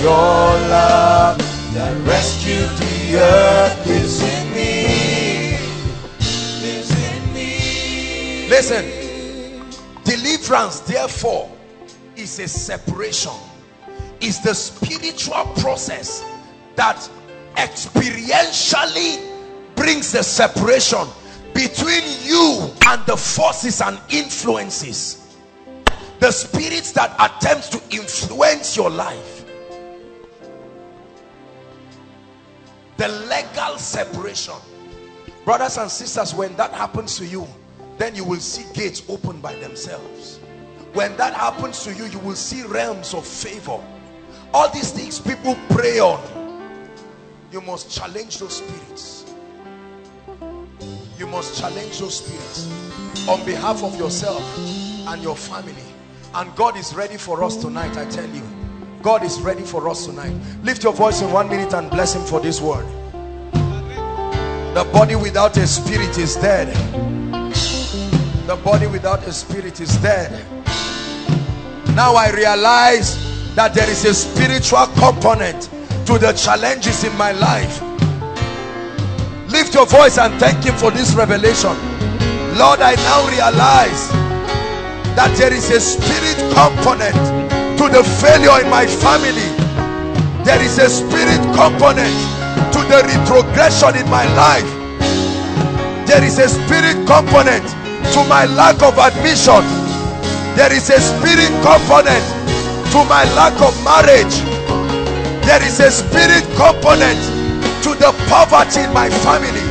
Your love that rescued the earth lives in me. In me. Listen. Deliverance, therefore, is a separation. Is the spiritual process that experientially brings the separation between you and the forces and influences. The spirits that attempt to influence your life. The legal separation. Brothers and sisters, when that happens to you, then you will see gates open by themselves. When that happens to you, you will see realms of favor. All these things people pray on. You must challenge those spirits. You must challenge those spirits on behalf of yourself and your family. And God is ready for us tonight, I tell you. God is ready for us tonight. Lift your voice in one minute and bless him for this word. The body without a spirit is dead. The body without a spirit is dead. Now I realize that there is a spiritual component to the challenges in my life. Lift your voice and thank him for this revelation. Lord, I now realize that there is a spirit component to the failure in my family. There is a spirit component to the retrogression in my life. There is a spirit component to my lack of admission. There is a spirit component to my lack of marriage. There is a spirit component to the poverty in my family.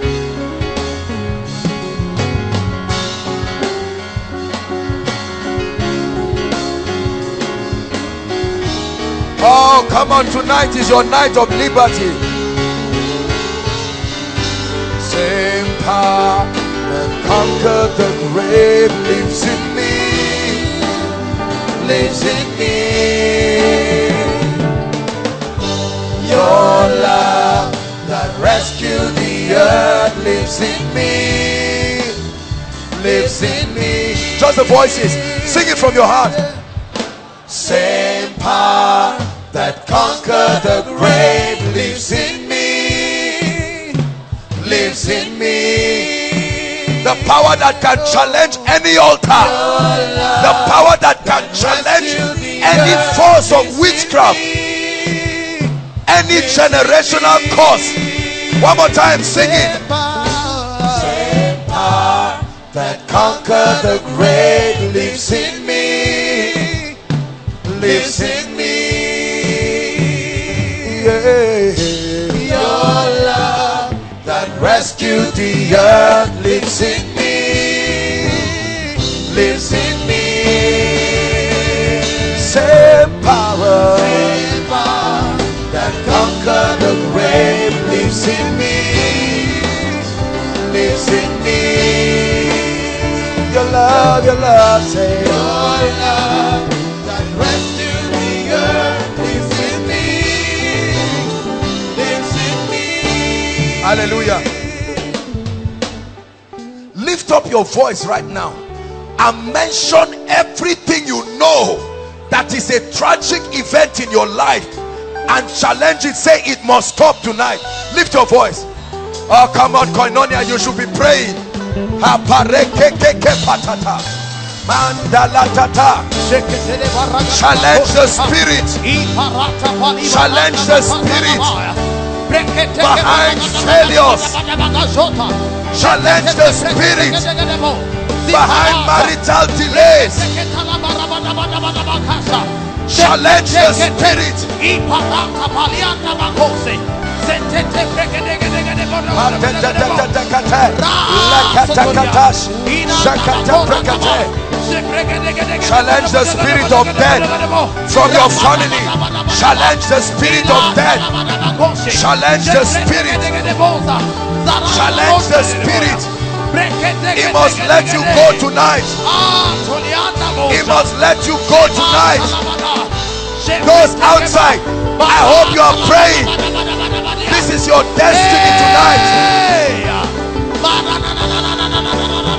Oh, come on, tonight is your night of liberty. Same power that conquered the grave lives in me. Lives in me. Your love that rescued the earth lives in me. Lives in me. Just the voices. Sing it from your heart. Same power that conquered the grave lives in me. Lives in me. The power that can challenge any altar. The power that can challenge any force of witchcraft. Any generational curse. One more time, sing it. That conquered the grave lives in me. Lives in the earth lives in me. Lives in me. Same power. Same power that conquered the grave lives in me. Lives in me. Your love, your love, say. Your love that rescued the earth lives in me. Lives in me. Hallelujah. Up your voice right now and mention everything you know that is a tragic event in your life and challenge it. Say it must stop tonight. Lift your voice. Oh, come on, Koinonia, you should be praying. Challenge the spirit. Challenge the spirit behind failures. Challenge the spirit behind marital delays. Challenge the spirit. Challenge the spirit of death from your family. Challenge the spirit of death. Challenge the spirit. Challenge the spirit. He must let you go tonight. He must let you go tonight. Those outside, I hope you are praying. This is your destiny tonight.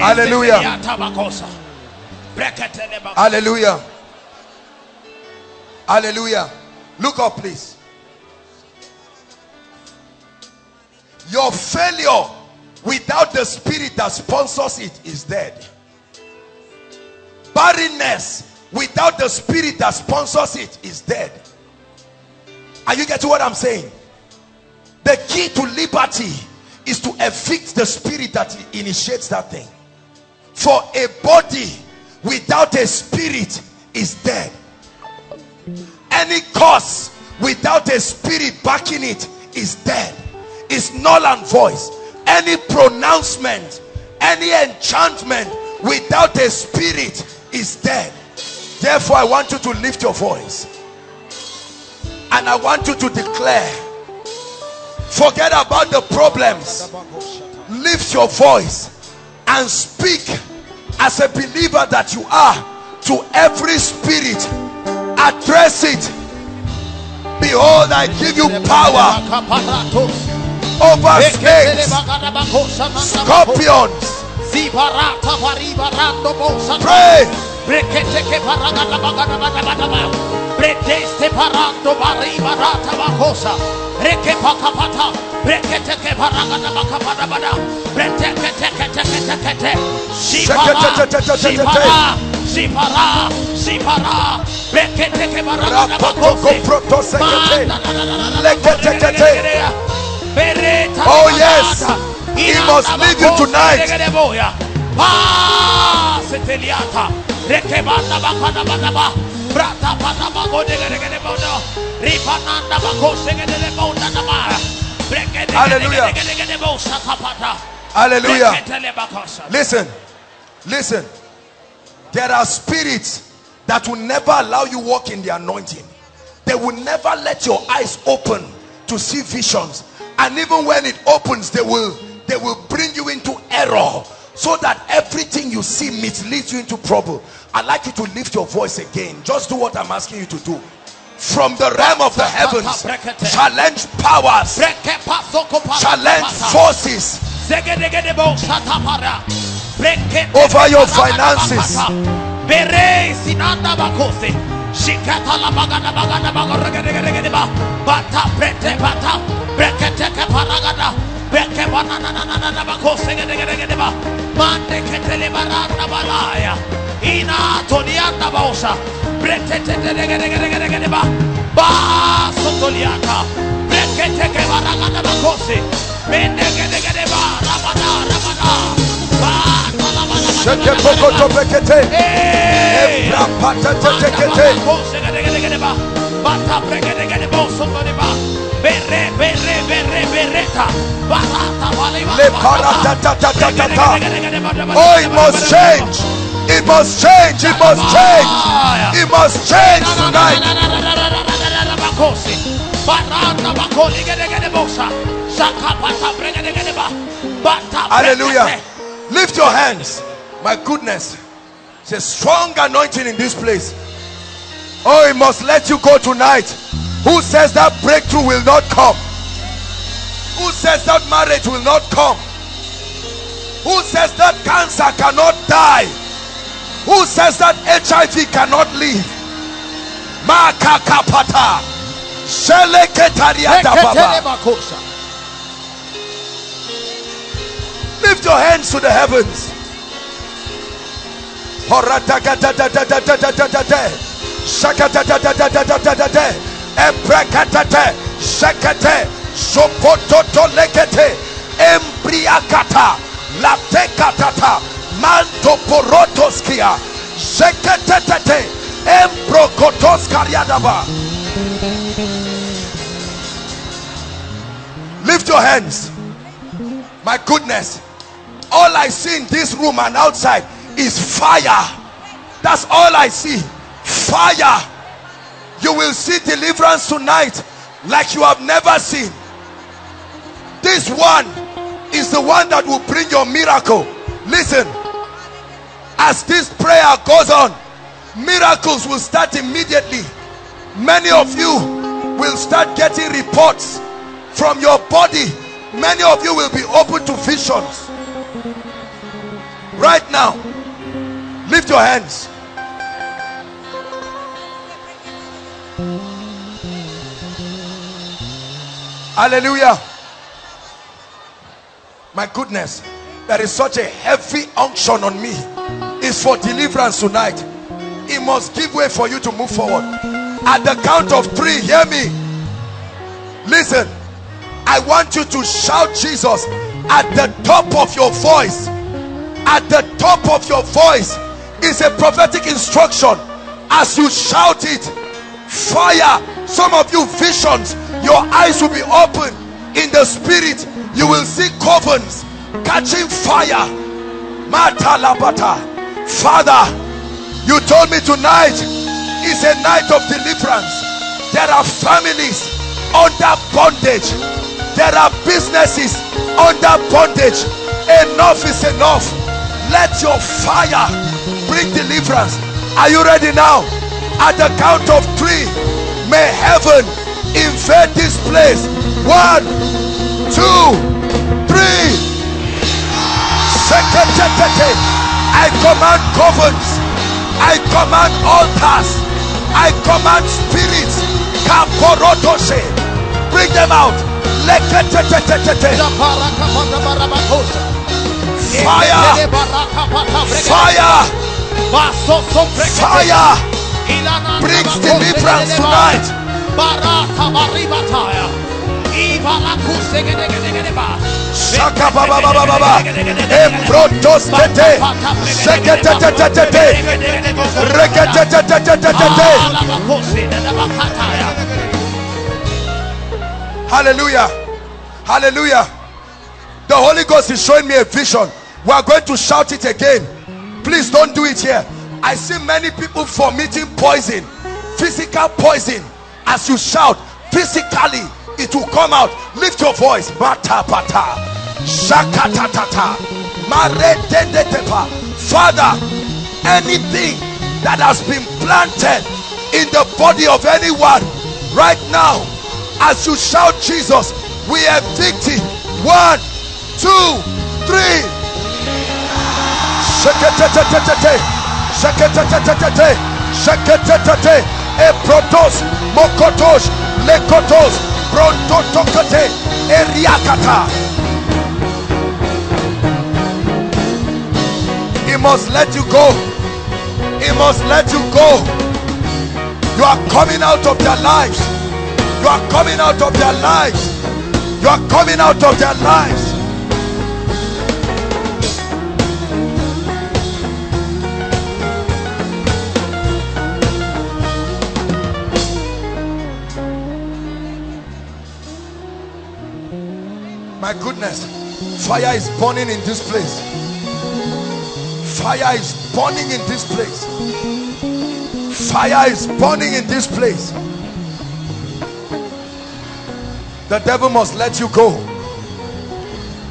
Hallelujah. Hallelujah. Hallelujah. Look up, please. Your failure without the spirit that sponsors it is dead. Barrenness without the spirit that sponsors it is dead. Are you getting what I'm saying? The key to liberty is to evict the spirit that initiates that thing. For a body without a spirit is dead. Any cause without a spirit backing it is dead. Is null and voice. Any pronouncement, any enchantment without a spirit is dead. Therefore, I want you to lift your voice. And I want you to declare. Forget about the problems. Lift your voice and speak as a believer that you are to every spirit. Address it. Behold, I give you power over snakes, scorpions. Pray. Breteste parando bari barata bakosa. Reke pakapata. Brekete ke paragada bakapada bada. Breteke teke teke teke te. Shipara. Shipara. Shipara. Shipara. Brekete ke paragada bakose. Oh yes. He must leave you tonight. Ah, seteliata. Rekebanda bakana banaba. Brata banaba gode gede gede. Ripananda bakose gede gede bono nama. Hallelujah. Hallelujah. Listen. Listen. There are spirits that will never allow you walk in the anointing. They will never let your eyes open to see visions. And even when it opens, they will they will bring you into error so that everything you see misleads you into trouble. I'd like you to lift your voice again. Just do what I'm asking you to do. From the realm of the heavens, challenge powers, challenge forces over your finances. Shikata la bagada bagada bagada bata prete bata. Brekete ke paragada. Beke banana na na na bakose gede gede gede ba mande ketele baranda balaya ina tonianda baosa brekete gede gede gede gede gede ba sotoliata. Brekete ke baragada bakose mende gede gede ba rabada rabada. ba Sheke poko to pekete. Ebra pata te tekete. Bata pregede gede boso ba. Berre berre berre berreta. Barata vale Le parata ta ta ta ta ta. Oh, it must change. It must change. It must change. It must change tonight. Hallelujah. Lift your hands. My goodness. It's a strong anointing in this place. Oh, it must let you go tonight. Who says that breakthrough will not come? Who says that marriage will not come? Who says that cancer cannot die? Who says that HIV cannot live? Makakapata. Sheleketariata baba. Lift your hands to the heavens. Ebrakate, Sekate, Sopototo Lekete, Embriakata, Latekatata, Mantoporotoskia, Sekatete, Embrokotoskariadaba. Lift your hands. My goodness. All I see in this room and outside is fire. That's all I see. Fire. You will see deliverance tonight like you have never seen. This one is the one that will bring your miracle. Listen, as this prayer goes on, miracles will start immediately. Many of you will start getting reports from your body. Many of you will be open to visions. Right now, lift your hands. Hallelujah. My goodness, there is such a heavy unction on me. It's for deliverance tonight. It must give way for you to move forward. At the count of three, hear me. Listen, I want you to shout Jesus at the top of your voice. At the top of your voice is a prophetic instruction. As you shout it, fire. Some of you visions, your eyes will be open in the spirit. You will see covens catching fire. Matalabata. Father, you told me tonight is a night of deliverance. There are families under bondage. There are businesses under bondage. Enough is enough. Let your fire bring deliverance. Are you ready now? At the count of three, may heaven invade this place. One, two, three. I command covens. I command altars. I command spirits. Kaporotoshe. Bring them out. Fire. Fire. Fire. Brings deliverance tonight. Shaka baba baba baba. Ebrotos tete. Sheketetetetete. Reketetetetetete. Hallelujah. Hallelujah. The Holy Ghost is showing me a vision. We are going to shout it again. Please don't do it here. I see many people vomiting poison, physical poison. As you shout, physically it will come out. Lift your voice. Mata pata. Shakatatata. Maretendetepa. Father, anything that has been planted in the body of anyone right now, as you shout Jesus, we evict it. One, two, three. Mokotos. Lekotos. Eriakata. He must let you go. He must let you go. You are coming out of their lives. You are coming out of their lives. You are coming out of their lives. My goodness, fire is burning in this place. Fire is burning in this place. Fire is burning in this place. The devil must let you go.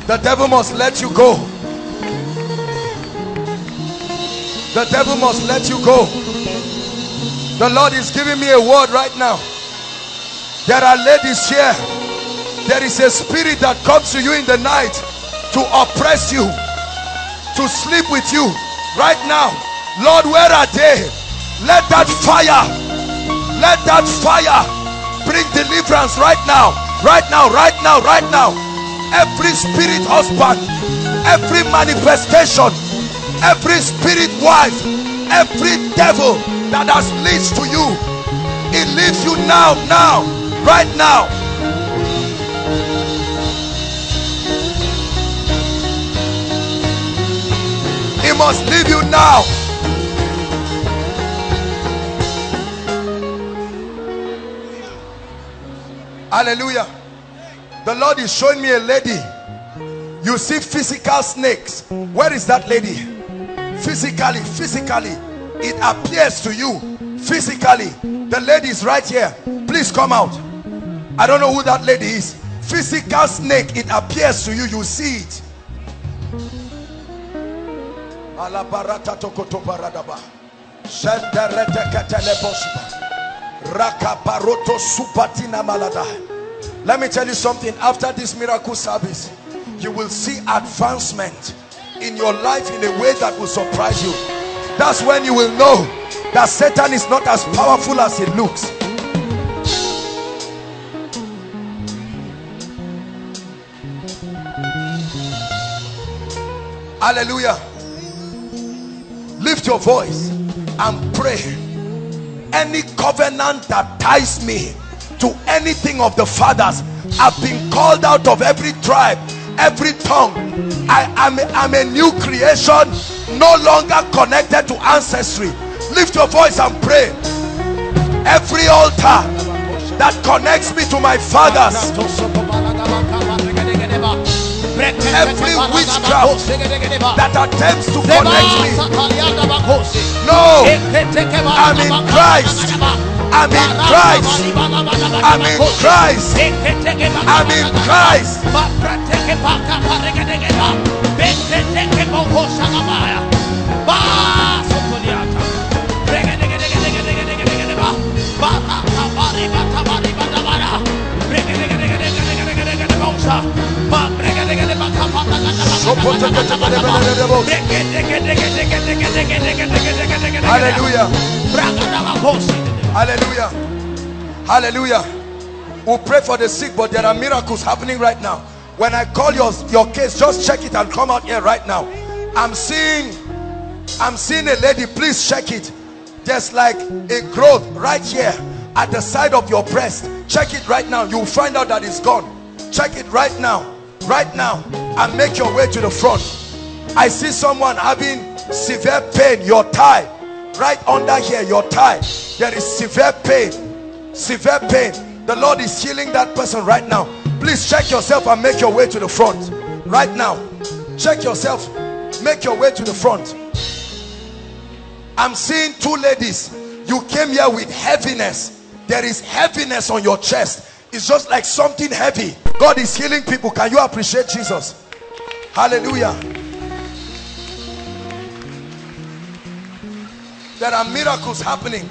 The devil must let you go. The devil must let you go. The Lord is giving me a word right now. There are ladies here. There is a spirit that comes to you in the night to oppress you. to sleep with you. Right now lord where are they? Let that fire let that fire bring deliverance right now right now right now right now. Every spirit husband every manifestation every spirit wife every devil that has leads to you it leaves you now now right now must leave you now. Hallelujah. The lord is showing me a lady. You see physical snakes. Where is that lady? Physically physically it appears to you physically. The lady is right here. Please come out. I don't know who that lady is. Physical snake it appears to you. You see it Rakaparoto supatina malada. Let me tell you something. After this miracle service, you will see advancement in your life in a way that will surprise you. That's when you will know that Satan is not as powerful as it looks. Hallelujah. Lift your voice and pray. Any covenant that ties me to anything of the fathers, I've been called out of every tribe, every tongue. I am I'm a new creation, no longer connected to ancestry. Lift your voice and pray. Every altar that connects me to my fathers, every witchcraft that attempts to connect me. No, I'm in Christ. I'm in Christ. I'm in Christ. I'm in Christ. Hallelujah. Hallelujah. Hallelujah. We'll pray for the sick, but there are miracles happening right now. When I call your, your case, just check it and come out here right now. I'm seeing I'm seeing a lady, please check it. There's like a growth right here at the side of your breast. Check it right now. You'll find out that it's gone. Check it right now. Right now. And make your way to the front. I see someone having severe pain. Your thigh. Right under here, your thigh. There is severe pain. Severe pain. The Lord is healing that person right now. Please check yourself and make your way to the front. Right now. Check yourself. Make your way to the front. I'm seeing two ladies. You came here with heaviness. There is heaviness on your chest. It's just like something heavy. God is healing people. Can you appreciate Jesus? Hallelujah. There are miracles happening.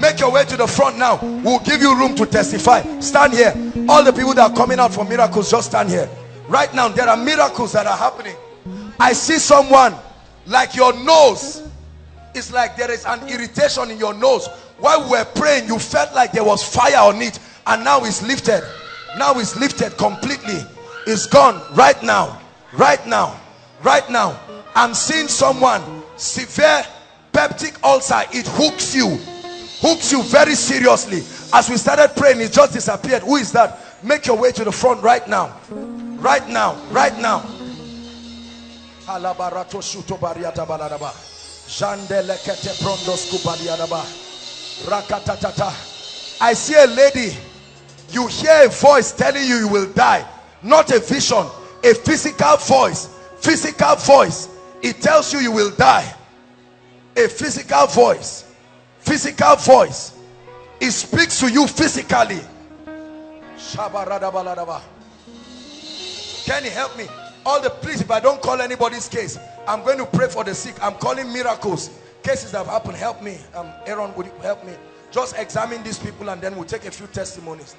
Make your way to the front now. We'll give you room to testify. Stand here. All the people that are coming out for miracles, just stand here. Right now, there are miracles that are happening. I see someone like your nose it's like there is an irritation in your nose while we were praying you felt like there was fire on it and now it's lifted now it's lifted completely it's gone right now right now right now i'm seeing someone severe peptic ulcer it hooks you hooks you very seriously as we started praying it just disappeared who is that make your way to the front right now right now right now. I see a lady. You hear a voice telling you you will die. Not a vision. A physical voice. Physical voice. It tells you you will die. A physical voice. Physical voice. It speaks to you physically. Can you help me? All the please, if I don't call anybody's case, I'm going to pray for the sick. I'm calling miracles. Cases that have happened, help me. Um, Aaron, would you help me? Just examine these people and then we'll take a few testimonies.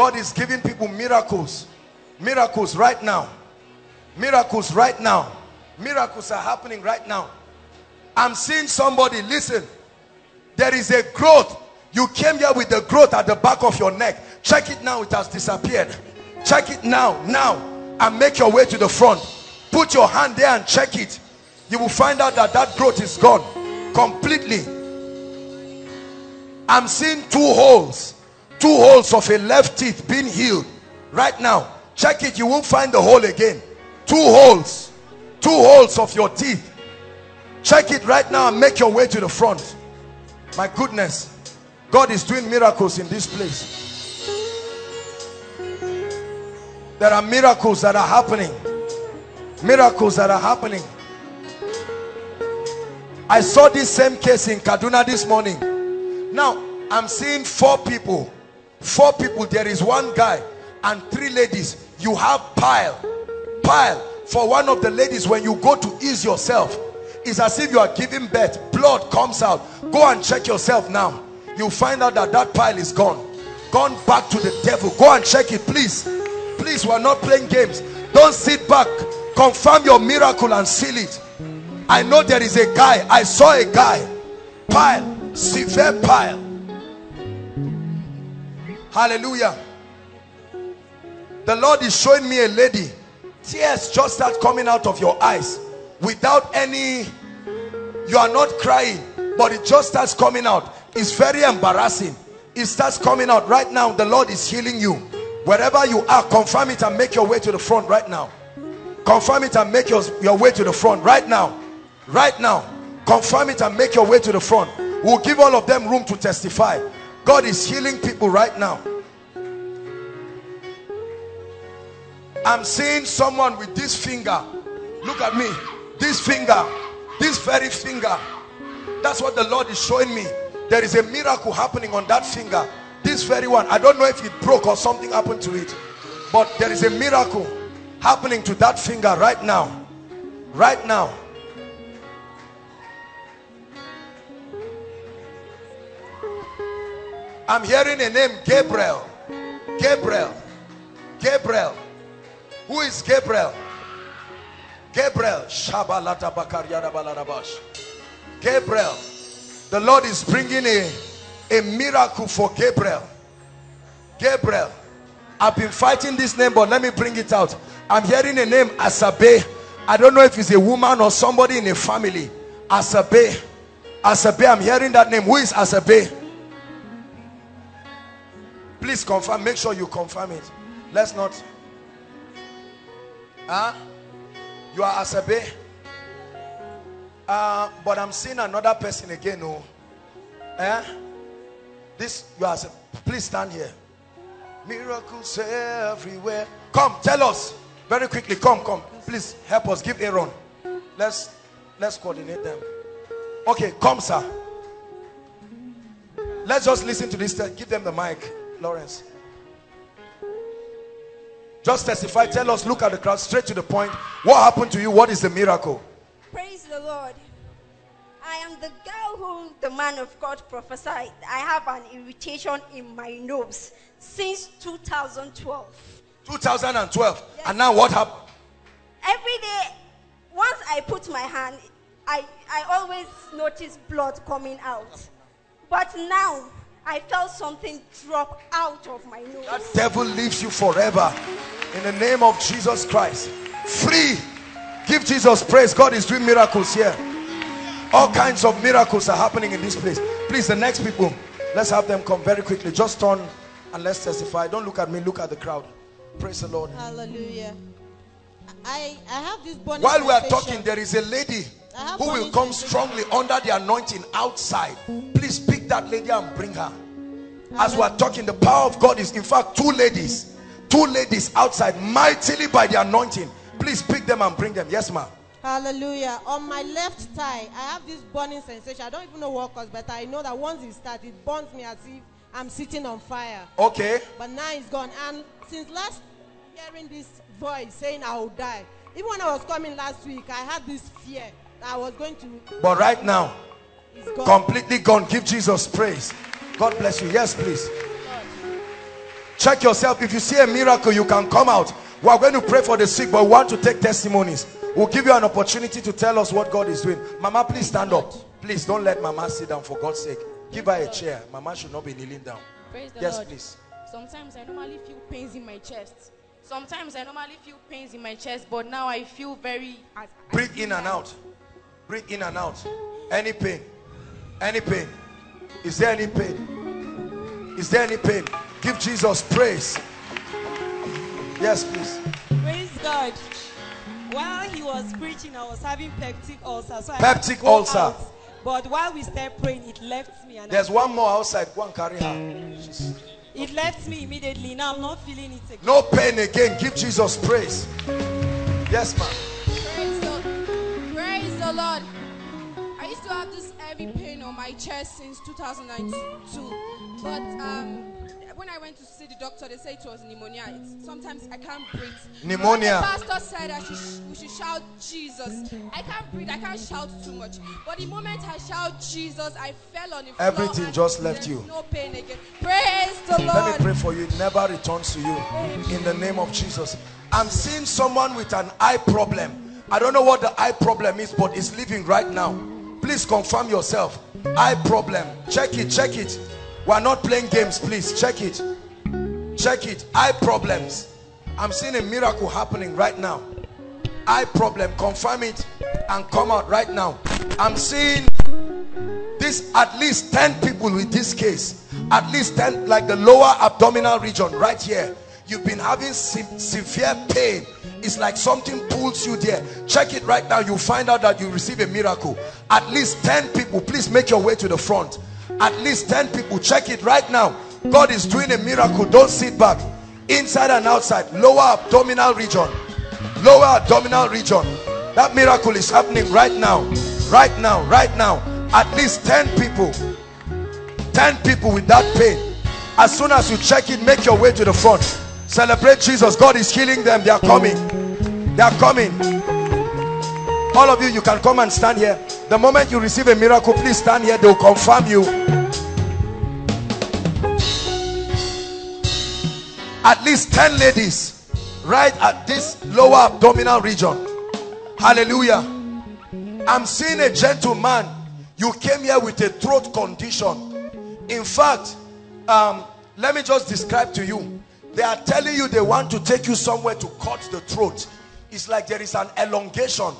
God is giving people miracles. Miracles right now. Miracles right now. Miracles are happening right now. I'm seeing somebody, listen. There is a growth. You came here with the growth at the back of your neck. Check it now, it has disappeared. Check it now, now, and make your way to the front. Put your hand there and check it. You will find out that that growth is gone completely. I'm seeing two holes, two holes of a left teeth being healed right now. Check it, you won't find the hole again. Two holes, two holes of your teeth. Check it right now and make your way to the front. My goodness, God is doing miracles in this place. There are miracles that are happening. Miracles that are happening. I saw this same case in Kaduna this morning. Now, I'm seeing four people. Four people. There is one guy and three ladies. You have pile. Pile. For one of the ladies, when you go to ease yourself, it's as if you are giving birth. Blood comes out. Go and check yourself now. You'll find out that that pile is gone. Gone back to the devil. Go and check it, please. Please, we're not playing games. Don't sit back. Confirm your miracle and seal it. I know there is a guy. I saw a guy. Pile. Severe pile. Hallelujah. The Lord is showing me a lady. Tears just start coming out of your eyes without any you are not crying but it just starts coming out. It's very embarrassing. It starts coming out right now. The lord is healing you. Wherever you are confirm it and make your way to the front right now. Confirm it and make your, your way to the front right now. Right now. Confirm it and make your way to the front. We'll give all of them room to testify god is healing people right now. I'm seeing someone with this finger. Look at me. This finger. This very finger. That's what the lord is showing me. There is a miracle happening on that finger. This very one. I don't know if it broke or something happened to it but there is a miracle happening to that finger right now. Right now i'm hearing a name gabriel gabriel gabriel who is gabriel Gabriel. Gabriel. The Lord is bringing a, a miracle for Gabriel. Gabriel. I've been fighting this name, but let me bring it out. I'm hearing a name Asabe. I don't know if it's a woman or somebody in a family. Asabe. Asabe. I'm hearing that name. Who is Asabe? Please confirm. Make sure you confirm it. Let's not. Huh? You are Asabe. Uh, but I'm seeing another person again. Oh, eh? This you are. Please stand here. Miracles everywhere. Come, tell us very quickly. Come, come. Please help us. Give Aaron. Let's let's coordinate them. Okay, come, sir. Let's just listen to this. Give them the mic, Lawrence. Just testify. Tell us. Look at the crowd. Straight to the point. What happened to you? What is the miracle? Praise the Lord. I am the girl who the man of God prophesied. I have an irritation in my nose since 2012. 2012. Yes. And now what happened? Every day, once I put my hand, I, I always notice blood coming out. But now, I felt something drop out of my nose. That devil leaves you forever. In the name of Jesus Christ. Free. Give Jesus praise. God is doing miracles here. All kinds of miracles are happening in this place. Please, the next people, let's have them come very quickly. Just turn and let's testify. Don't look at me, look at the crowd. Praise the Lord. Hallelujah. I, I have this While we are talking, there is a lady who will come strongly under the anointing outside. Please pick that lady and bring her. As we are talking, the power of God is in fact two ladies. Two ladies outside mightily by the anointing. Please pick them and bring them. Yes, ma'am. Hallelujah. On my left thigh, I have this burning sensation. I don't even know what cause, but I know that once it starts, it burns me as if I'm sitting on fire. Okay. But now it's gone. And since last hearing this voice saying I will die, even when I was coming last week, I had this fear I was going to. But right now, gone. completely gone. Give Jesus praise. God bless you. Yes, please. Check yourself. If you see a miracle, you can come out. We are going to pray for the sick, but we want to take testimonies. We'll give you an opportunity to tell us what God is doing. Mama, please stand up. Please don't let Mama sit down for God's sake. Give her a chair. Mama should not be kneeling down. Praise the Yes, Lord. please. Sometimes I normally feel pains in my chest. Sometimes I normally feel pains in my chest, but now I feel very. I- I Breathe feel in and like- out. Breathe in and out. Any pain? Any pain? Is there any pain? Is there any pain? Give Jesus praise. Yes, please. Praise God. While he was preaching, I was having peptic ulcer. So Peptic ulcer. out. But while we started praying, it left me. And There's one more outside. Go and carry her. She's- it left me immediately. Now I'm not feeling it again. No pain again. Give Jesus praise. Yes, ma'am. The, Lord. I used to have this heavy pain on my chest since 2002. But um, when I went to see the doctor, they said it was pneumonia. It's, sometimes I can't breathe. Pneumonia. But the pastor said I should, we should shout Jesus. I can't breathe. I can't shout too much. But the moment I shout Jesus, I fell on the floor. Everything just left you. No pain again. Praise the Let Lord. me pray for you. It never returns to you. In the name of Jesus. I'm seeing someone with an eye problem. I don't know what the eye problem is, but it's living right now. Please confirm yourself. Eye problem. Check it, check it. We're not playing games, please. Check it. Check it. Eye problems. I'm seeing a miracle happening right now. Eye problem. Confirm it and come out right now. I'm seeing this at least 10 people with this case at least 10 like the lower abdominal region right here you've been having se severe pain it's like something pulls you there. Check it right now. You find out that you receive a miracle. At least 10 people please make your way to the front. At least 10 people check it right now. God is doing a miracle. Don't sit back. Inside and outside. Lower abdominal region. Lower abdominal region. That miracle is happening right now. Right now. Right now. At least 10 people. 10 people with that pain. As soon as you check it make your way to the front celebrate jesus. God is healing them. They are coming. They are coming. All of you you can come and stand here. The moment you receive a miracle please stand here. They'll confirm you. At least 10 ladies right at this lower abdominal region. Hallelujah. I'm seeing a gentleman. You came here with a throat condition. In fact um, let me just describe to you they are telling you they want to take you somewhere to cut the throat. It's like there is an elongation.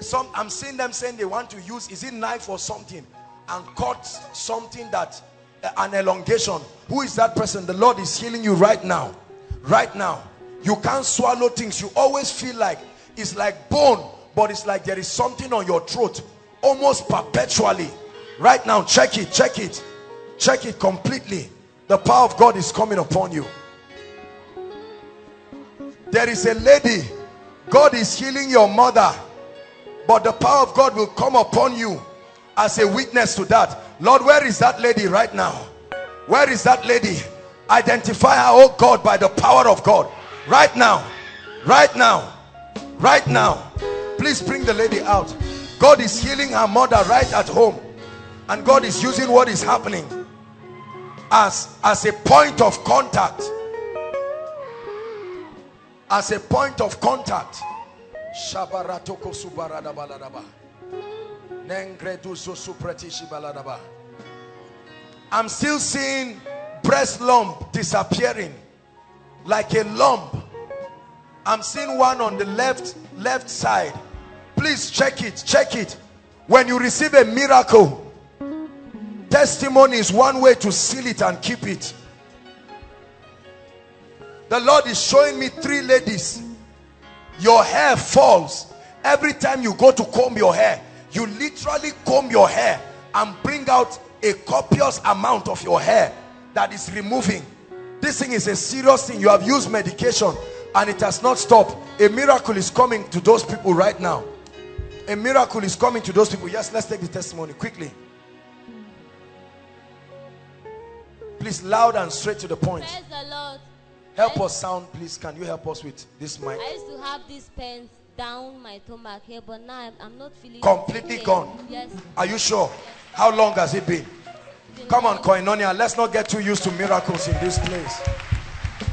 Some i'm seeing them saying they want to use is it knife or something and cut something that uh, an elongation. Who is that person? The lord is healing you right now. Right now. You can't swallow things. You always feel like it's like bone but it's like there is something on your throat. Almost perpetually. Right now check it check it. Check it completely the power of god is coming upon you. There is a lady. God is healing your mother but the power of god will come upon you as a witness to that. Lord where is that lady right now? Where is that lady? Identify her oh god by the power of god. Right now. Right now. Right now. Please bring the lady out. God is healing her mother right at home. And god is using what is happening as as a point of contact as a point of contact Shabaratoko subaradabaladaba. Nengreduzo supretishi baladaba. I'm still seeing breast lump disappearing like a lump. I'm seeing one on the left left side. Please check it, check it. When you receive a miracle, testimony is one way to seal it and keep it. The Lord is showing me three ladies. Your hair falls. Every time you go to comb your hair you literally comb your hair and bring out a copious amount of your hair that is removing. This thing is a serious thing. You have used medication and it has not stopped. A miracle is coming to those people right now. A miracle is coming to those people. Yes let's take the testimony quickly please loud and straight to the point Praise the Lord. help us sound please can you help us with this mic I used to have these pains down my stomach here, but now I'm, I'm not feeling Completely again. gone? Yes. Are you sure? How long has it been? Come on, Koinonia. Let's not get too used to miracles in this place.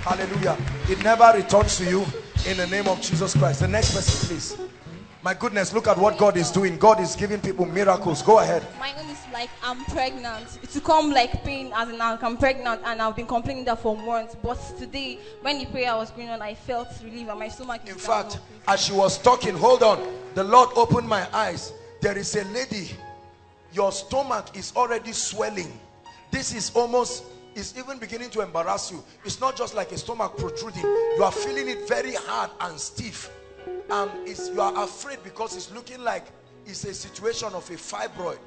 Hallelujah. It never returns to you in the name of Jesus Christ. The next person, please. My goodness, look at what God is doing. God is giving people miracles. Go ahead. My own is like I'm pregnant. It will come like pain as in like I'm pregnant and I've been complaining that for months. But today, when the prayer was going on, I felt relief and my stomach is In fact, as she was talking, hold on. The Lord opened my eyes. There is a lady. Your stomach is already swelling. This is almost, it's even beginning to embarrass you. It's not just like a stomach protruding. You are feeling it very hard and stiff. And it's, you are afraid because it's looking like it's a situation of a fibroid.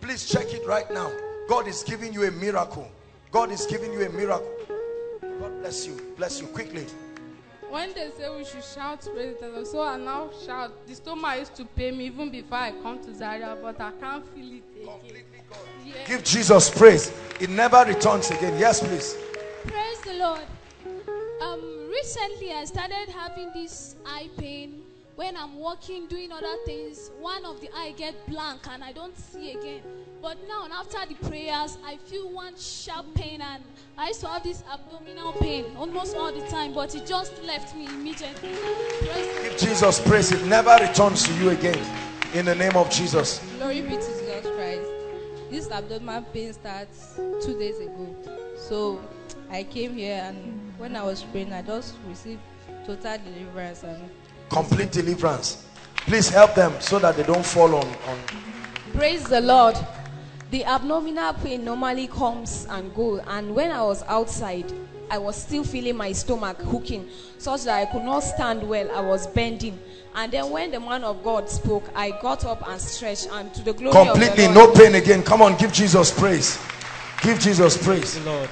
Please check it right now. God is giving you a miracle. God is giving you a miracle. God bless you. Bless you quickly. When they say we should shout praise the Lord, so I now shout. The stomach used to pain me even before I come to Zaria, but I can't feel it again. Yeah. Give Jesus praise. It never returns again. Yes, please. Praise the Lord. Um, recently, I started having this eye pain when I'm walking, doing other things. One of the eye get blank and I don't see again. But now, after the prayers, I feel one sharp pain, and I used to have this abdominal pain almost all the time, but it just left me immediately. Praise Give Jesus praise. It never returns to you again. In the name of Jesus. Glory be to Jesus Christ. This abdominal pain starts two days ago. So I came here and when I was praying, I just received total deliverance and Complete deliverance. Please help them so that they don't fall on. on. Praise the Lord. The abdominal pain normally comes and go, and when I was outside, I was still feeling my stomach hooking, such that I could not stand well. I was bending, and then when the man of God spoke, I got up and stretched, and to the glory Completely of the Lord, no pain again. Come on, give Jesus praise. Give Jesus praise. Lord.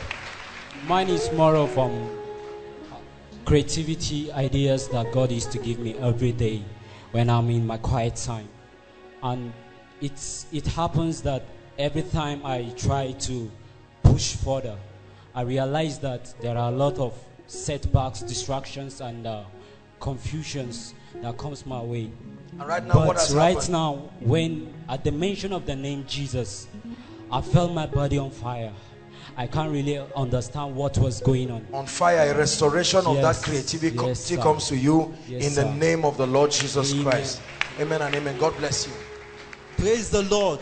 Mine is more of um, creativity ideas that God is to give me every day when I'm in my quiet time. And it's, it happens that every time I try to push further, I realize that there are a lot of setbacks, distractions, and uh, confusions that comes my way. And right now, but right happened? now, when at the mention of the name Jesus, I felt my body on fire. I can't really understand what was going on. On fire, a restoration of Yes, that creativity yes, sir. comes to you Yes, in the sir. name of the Lord Jesus Amen. Christ. Amen and amen. God bless you. Praise the Lord.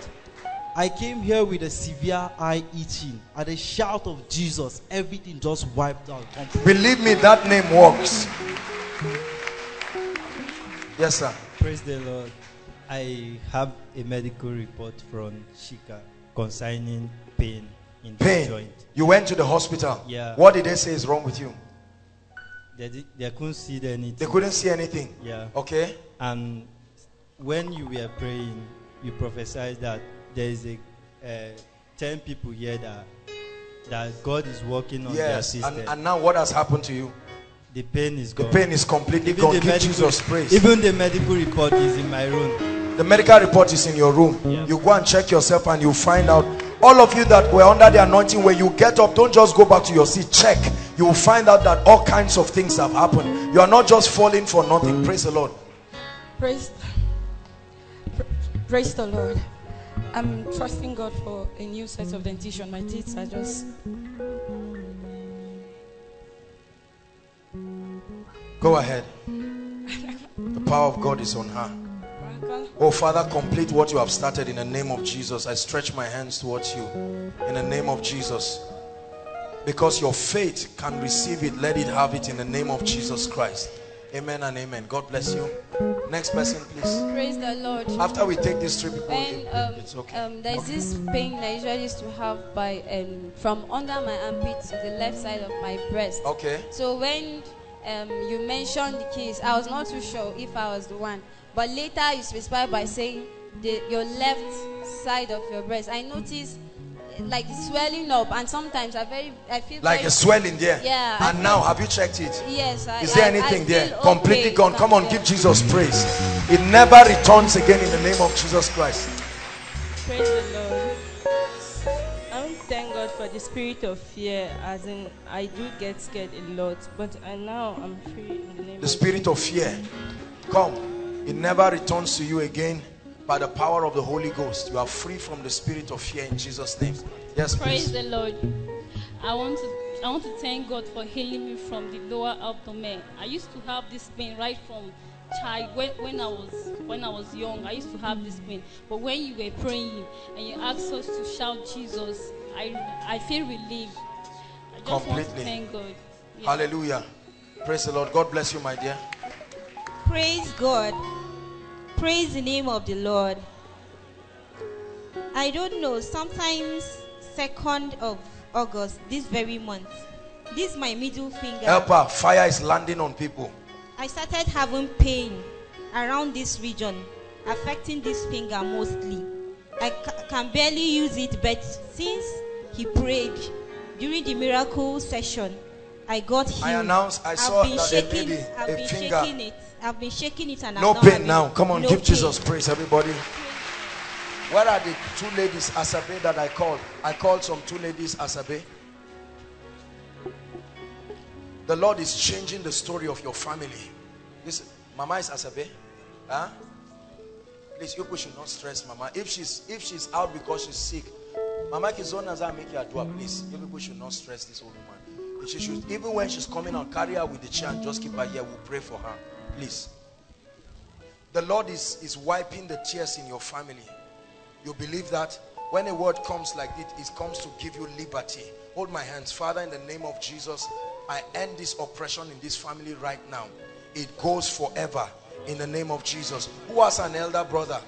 I came here with a severe eye itching. At the shout of Jesus, everything just wiped out. completely. Believe me, that name works. Yes, sir. Praise the Lord. I have a medical report from Shika concerning pain in Pain. joint. You went to the hospital. Yeah. What did they say is wrong with you? They, di- they couldn't see anything. They couldn't see anything. Yeah. Okay. And when you were praying, you prophesied that there is a uh, ten people here that that God is working on their Yes. system. And, and now what has happened to you? the pain is gone. The pain is completely Even gone. Give medical- Jesus praise. Even the medical report is in my room. The medical report is in your room. You go and check yourself and you find out. All of you that were under the anointing, when you get up, don't just go back to your seat. Check. You will find out that all kinds of things have happened. You are not just falling for nothing. Praise the Lord. Praise, praise the Lord. I'm trusting God for a new set of dentition. My teeth are just. Go ahead. The power of God is on her. Oh, Father, complete what you have started in the name of Jesus. I stretch my hands towards you in the name of Jesus. Because your faith can receive it, let it have it in the name of Jesus Christ. Amen and amen. God bless you. Next person, please. Praise the Lord. After we take these three people, um, it's okay. um, there's this pain I usually used to have by um, from under my armpit to the left side of my breast. Okay. So when um, you mentioned the keys, I was not too sure if I was the one. But later you specified by saying the, your left side of your breast. I noticed uh, like swelling up, and sometimes I very I feel Like very- a swelling there. Yeah. And feel- now, have you checked it? Yes. I, Is there I- anything I there? feel Completely gone. Come on, now. give Jesus praise. It never returns again in the name of Jesus Christ. Praise the Lord. I want to thank God for the spirit of fear, as in I do get scared a lot, but I now I'm free in the name The of spirit of fear. Come. It never returns to you again by the power of the Holy Ghost. You are free from the spirit of fear in Jesus' name. Yes, Praise please. the Lord. I want to I want to thank God for healing me from the lower abdomen. I used to have this pain right from child when, when I was when I was young. I used to have this pain. But when you were praying and you asked us to shout Jesus, I I feel relieved. I just want to Completely. thank God. Yeah. Hallelujah. Praise the Lord. God bless you, my dear. Praise God. Praise the name of the Lord. I don't know, sometimes 2nd of August, this very month, this is my middle finger. Help her. Fire is landing on people. I started having pain around this region, affecting this finger mostly. I ca- can barely use it, but since he prayed during the miracle session, I got healed. I announce I I've saw been that a shaking, lady, I've a been finger. shaking it. I've been shaking it and I'm No pain now. Come on, no give pain. Jesus praise, everybody. Where are the two ladies Asabe that I called? I called some two ladies Asabe. The Lord is changing the story of your family. Listen, Mama is Asabe. Huh? Please, you people should not stress Mama. If she's if she's out because she's sick, Mama Kizona Za make her do a please. You people should not stress this old woman. She should even when she's coming out, carry her with the chair and just keep her here. We'll pray for her. Please. The Lord is, is wiping the tears in your family. You believe that? When a word comes like this, it comes to give you liberty. Hold my hands. Father, in the name of Jesus, I end this oppression in this family right now. It goes forever in the name of Jesus. Who has an elder brother?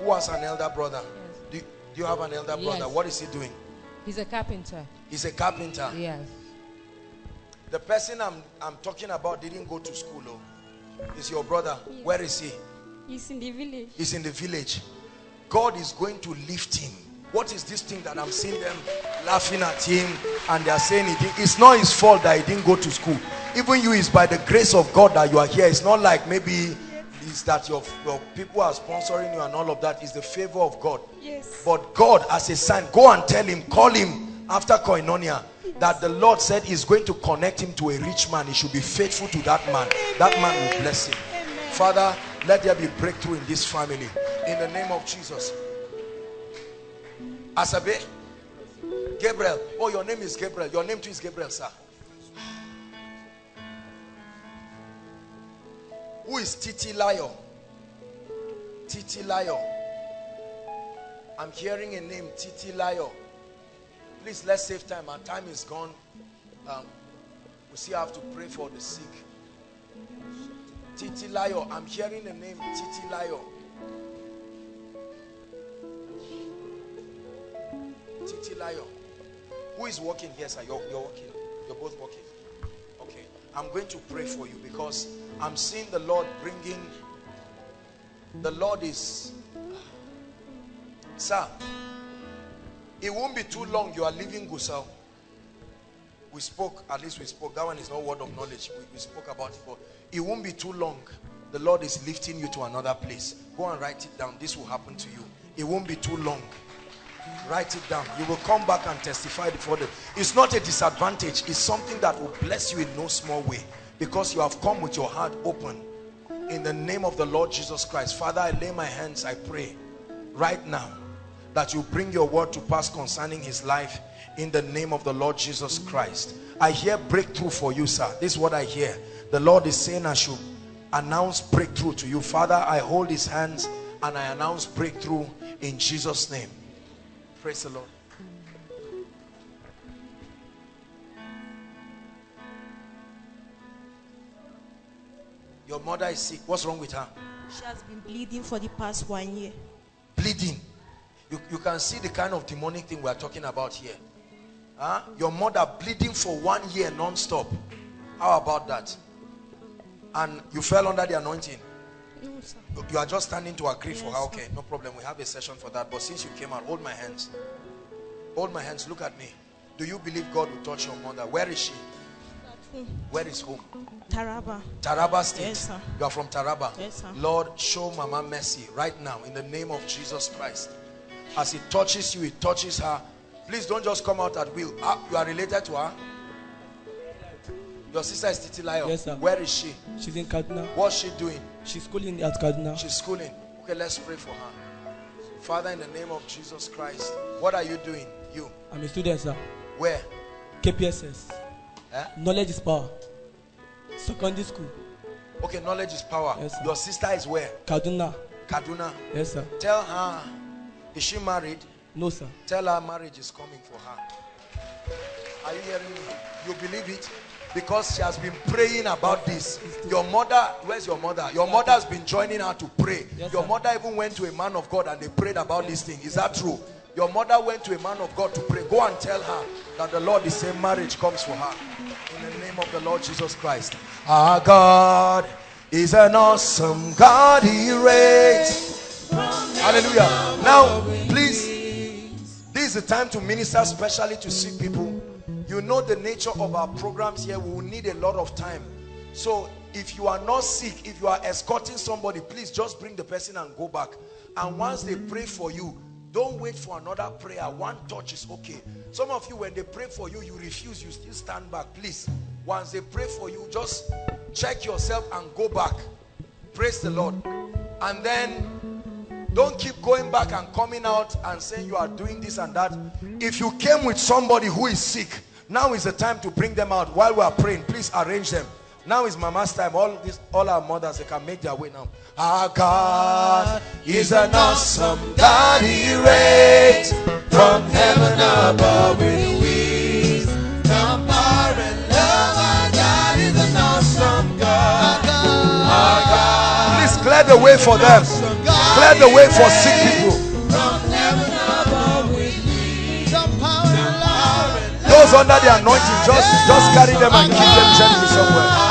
Who has an elder brother? Do, do you have an elder brother? Yes. What is he doing? He's a carpenter. He's a carpenter. Yes. The person I'm, I'm talking about didn't go to school. Oh. Is your brother. Where is he? He's in the village. He's in the village. God is going to lift him. What is this thing that I'm seeing them laughing at him and they are saying it? It's not his fault that he didn't go to school. Even you is by the grace of God that you are here. It's not like maybe it's that your, your people are sponsoring you and all of that is the favor of God. Yes. But God, as a sign, go and tell him, call him after koinonia that the Lord said he's going to connect him to a rich man. He should be faithful to that man. That man will bless him. Father, let there be breakthrough in this family. In the name of Jesus. Asabe, Gabriel. Oh, your name is Gabriel. Your name too is Gabriel, sir. Who is Titi Layo? Titi Layo. I'm hearing a name, Titi Layo. Please, let's save time. Our time is gone. Um, we still have to pray for the sick. Titi Layo. I'm hearing the name, Titi Layo. Titi Layo. Who is working here, sir? You're, you're working. You're both working. Okay. I'm going to pray for you because I'm seeing the Lord bringing. The Lord is. Sir, it won't be too long. You are leaving Gusau. We spoke, at least we spoke. That one is not word of knowledge. We, we spoke about it, but it won't be too long. The Lord is lifting you to another place. Go and write it down. This will happen to you. It won't be too long. Write it down. You will come back and testify before them. It's not a disadvantage. It's something that will bless you in no small way because you have come with your heart open. In the name of the Lord Jesus Christ, Father, I lay my hands. I pray right now that you bring your word to pass concerning his life in the name of the Lord Jesus Christ. I hear breakthrough for you, sir. This is what I hear. The Lord is saying I should announce breakthrough to you. Father, I hold his hands and I announce breakthrough in Jesus' name. Praise the Lord. Your mother is sick. What's wrong with her? She has been bleeding for the past one year. Bleeding. You, you can see the kind of demonic thing we are talking about here. Huh? Your mother bleeding for one year non-stop. How about that? And you fell under the anointing. No, sir. You- are just standing to agree for Yes, her. sir. Okay, no problem. We have a session for that. But since you came out, hold my hands. Hold my hands. Look at me. Do you believe God will touch your mother? Where is she? Where is home? Taraba. Taraba State. Yes, sir. You are from Taraba. Yes, sir. Lord, show Mama mercy right now in the name of Jesus Christ. As it touches you, it touches her. Please don't just come out at will. Ah, you are related to her? Your sister is Titi Layo. Yes, sir. Where is she? She's in Kaduna. What's she doing? She's schooling at Kaduna. She's schooling. Okay, let's pray for her. Father, in the name of Jesus Christ, what are you doing? You. I'm a student, sir. Where? KPSS. Eh? Knowledge is power. Secondary school. Okay, knowledge is power. Yes, sir. Your sister is where? Kaduna. Kaduna. Yes, sir. Tell her, is she married? No, sir. Tell her marriage is coming for her. Are you hearing me? You believe it? Because she has been praying about this. Your mother, where's your mother? Your mother has been joining her to pray. Yes, Your mother even went to a man of God and they prayed about this thing. Is that true? Your mother went to a man of God to pray. Go and tell her that the Lord is saying marriage comes for her. In the name of the Lord Jesus Christ. Our God is an awesome God. He reigns. Hallelujah. Now, please, this is the time to minister especially to sick people. You know the nature of our programs here. We will need a lot of time. So if you are not sick, if you are escorting somebody, please just bring the person and go back. And once they pray for you, don't wait for another prayer. One touch is okay. Some of you, when they pray for you, you refuse, you still stand back. Please, once they pray for you, just check yourself and go back. Praise the Lord. And then don't keep going back and coming out and saying you are doing this and that. If you came with somebody who is sick, now is the time to bring them out while we are praying. Please arrange them. Now is mama's time. All this, all our mothers, they can make their way now. Our God is an awesome God. He reigns from heaven above with wisdom, power, and love. Our God is an awesome God. Our God. Please clear the way for them. Clear the way for sick people. Those under the anointing, just just carry them and keep them gently somewhere.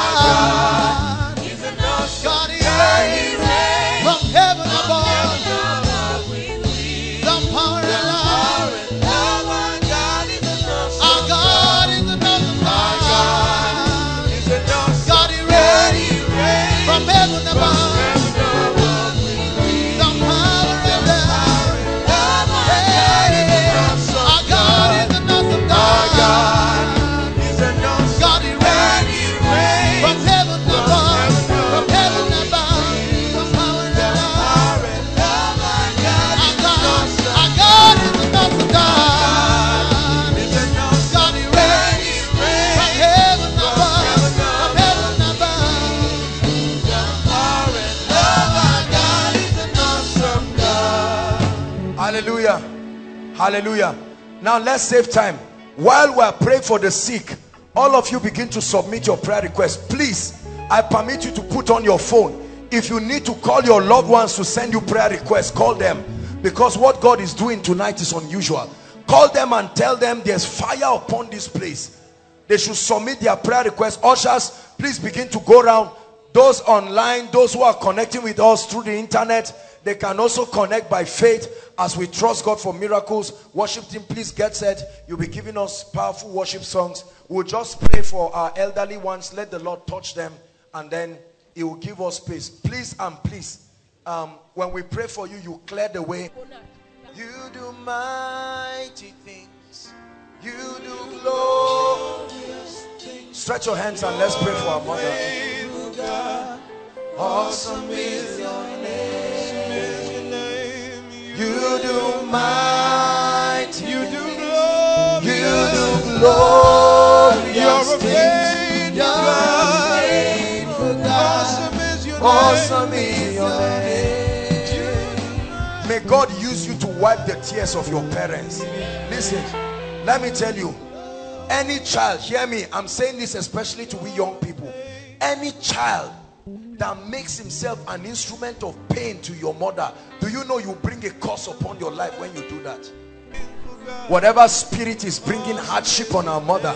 Hallelujah. Now let's save time. While we are praying for the sick, all of you begin to submit your prayer request. Please, I permit you to put on your phone. If you need to call your loved ones to send you prayer requests, call them. Because what God is doing tonight is unusual. Call them and tell them there's fire upon this place. They should submit their prayer requests. Ushers, please begin to go around. Those online, those who are connecting with us through the internet, they can also connect by faith as we trust God for miracles. Worship team, please get set. You'll be giving us powerful worship songs. We'll just pray for our elderly ones. Let the Lord touch them and then he will give us peace. Please and please, um, when we pray for you, you clear the way. You do mighty things. You do glorious things. Stretch your hands and let's pray for our mother. Awesome is your name. You do mighty. You do glorious. You do glorious things. You're faithful God. Awesome is your name. May God use you to wipe the tears of your parents. Listen, let me tell you, any child, hear me, I'm saying this especially to we young people. Any child that makes himself an instrument of pain to your mother, do you know you bring a curse upon your life when you do that? Whatever spirit is bringing hardship on our mother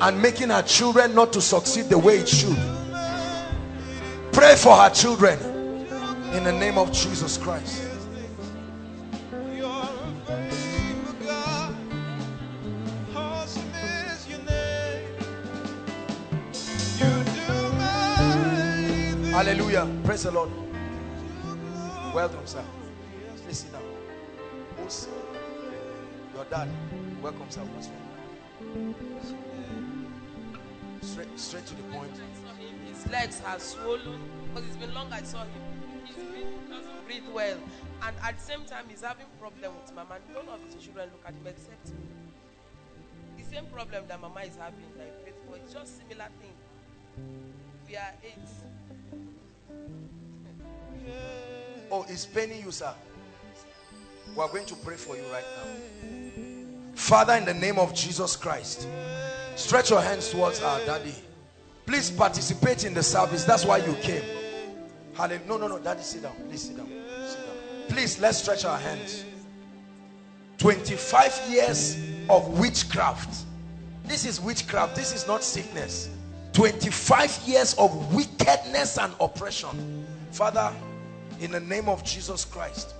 and making her children not to succeed the way it should. Pray for her children in the name of Jesus Christ. Hallelujah. Praise the Lord. Welcome, sir. Please sit down. Who's your dad? Welcome, sir. Straight, straight to the point. His legs are swollen because it's been long I saw him. He's been, he doesn't breathe well. And at the same time, he's having problem with mama. None of his children look at him except me. He same problem that Mama is having, like faith, but it's just similar thing. We are eight. Oh, it's paining you, sir. We are going to pray for you right now. Father, in the name of Jesus Christ, stretch your hands towards our daddy. Please participate in the service. That's why you came. Hallelujah. No, no, no. Daddy, sit down. Please sit down. Sit down. Please, let's stretch our hands. 25 years of witchcraft. This is witchcraft. This is not sickness. 25 years of wickedness and oppression. Father, in the name of Jesus Christ,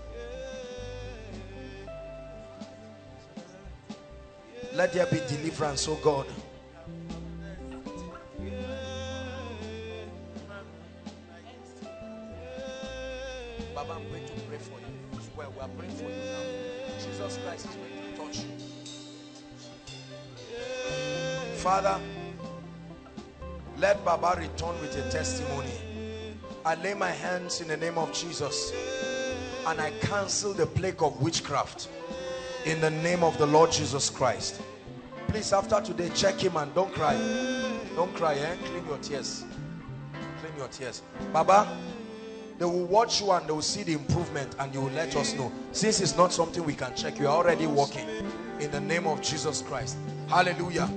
let there be deliverance, oh God. Baba, I'm going to pray for you. Well, we are praying for you now. Jesus Christ is going to touch you. Father, let Baba return with a testimony. I lay my hands in the name of Jesus and I cancel the plague of witchcraft in the name of the Lord Jesus Christ. Please, after today, check him and don't cry. Don't cry, eh? Clean your tears. Clean your tears. Baba, they will watch you and they will see the improvement and you will let us know. Since it's not something we can check, you are already walking in the name of Jesus Christ. Hallelujah.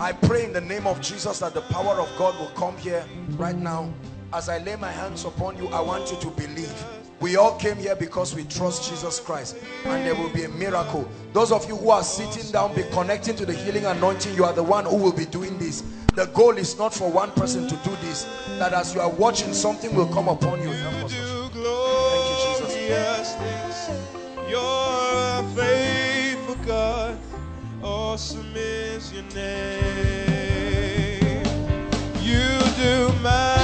I pray in the name of Jesus that the power of God will come here right now. As I lay my hands upon you, I want you to believe. We all came here because we trust Jesus Christ and there will be a miracle. Those of you who are sitting down, be connecting to the healing anointing. You are the one who will be doing this. The goal is not for one person to do this. That as you are watching, something will come upon you. Help us. Thank you, Jesus. You're a faithful God. Awesome is your name. You do mighty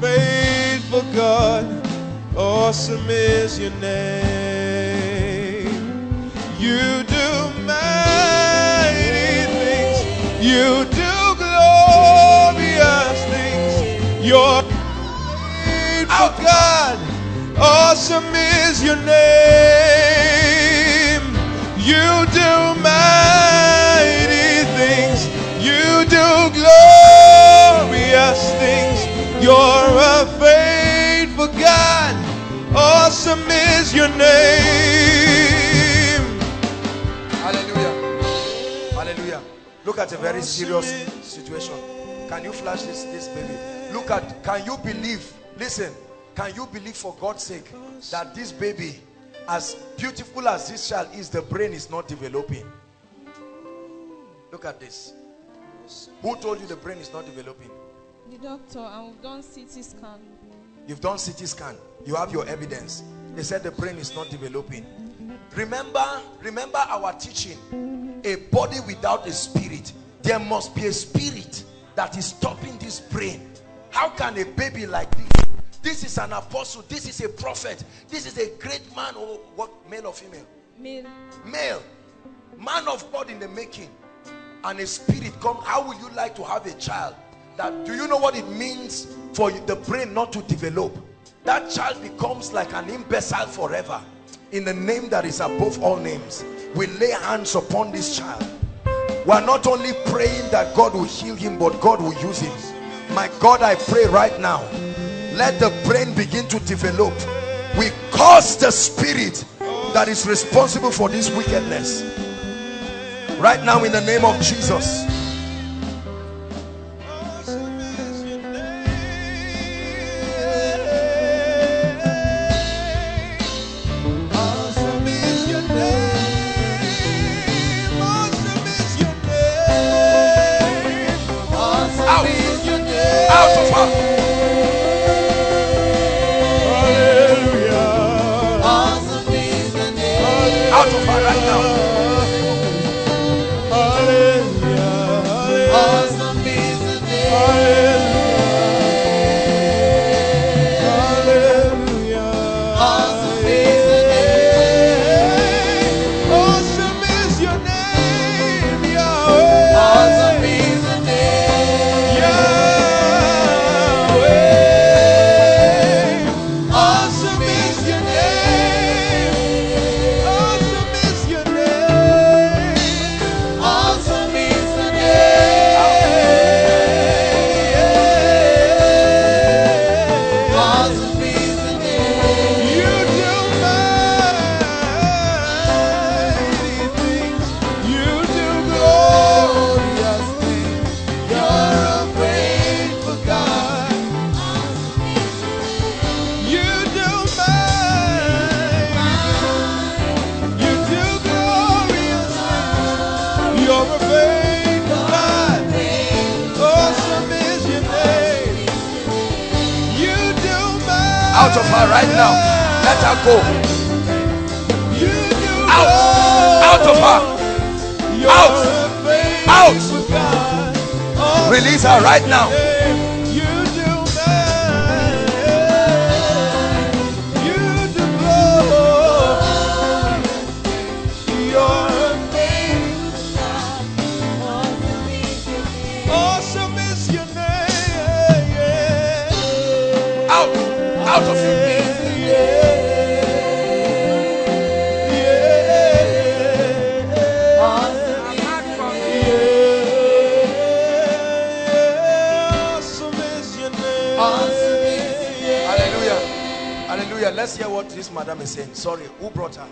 faithful God. Awesome is your name. You do mighty things. You do glorious things. You're faithful God. Awesome is your name. You do mighty things. You do glorious things. You're a faithful God. Awesome is your name. Hallelujah. Hallelujah. Look at a very serious situation. Can you flash this, this baby? Look at, can you believe, listen, can you believe for God's sake that this baby, as beautiful as this child is, the brain is not developing? Look at this. Who told you the brain is not developing? The doctor, and we've done CT scan. You've done CT scan. You have your evidence. They said the brain is not developing. Remember, remember our teaching. A body without a spirit. There must be a spirit that is stopping this brain. How can a baby like this? This is an apostle. This is a prophet. This is a great man. Or what, male or female? Male. Male. Man of God in the making. And a spirit come. How will you like to have a child? That do you know what it means for the brain not to develop? That child becomes like an imbecile forever. In the name that is above all names, we lay hands upon this child. We are not only praying that God will heal him, but God will use him. My God, I pray right now, let the brain begin to develop. We curse the spirit that is responsible for this wickedness. Right now, in the name of Jesus. Go. Out. Out of her. Out. Out. Release her right now. Saying. Sorry, who brought her?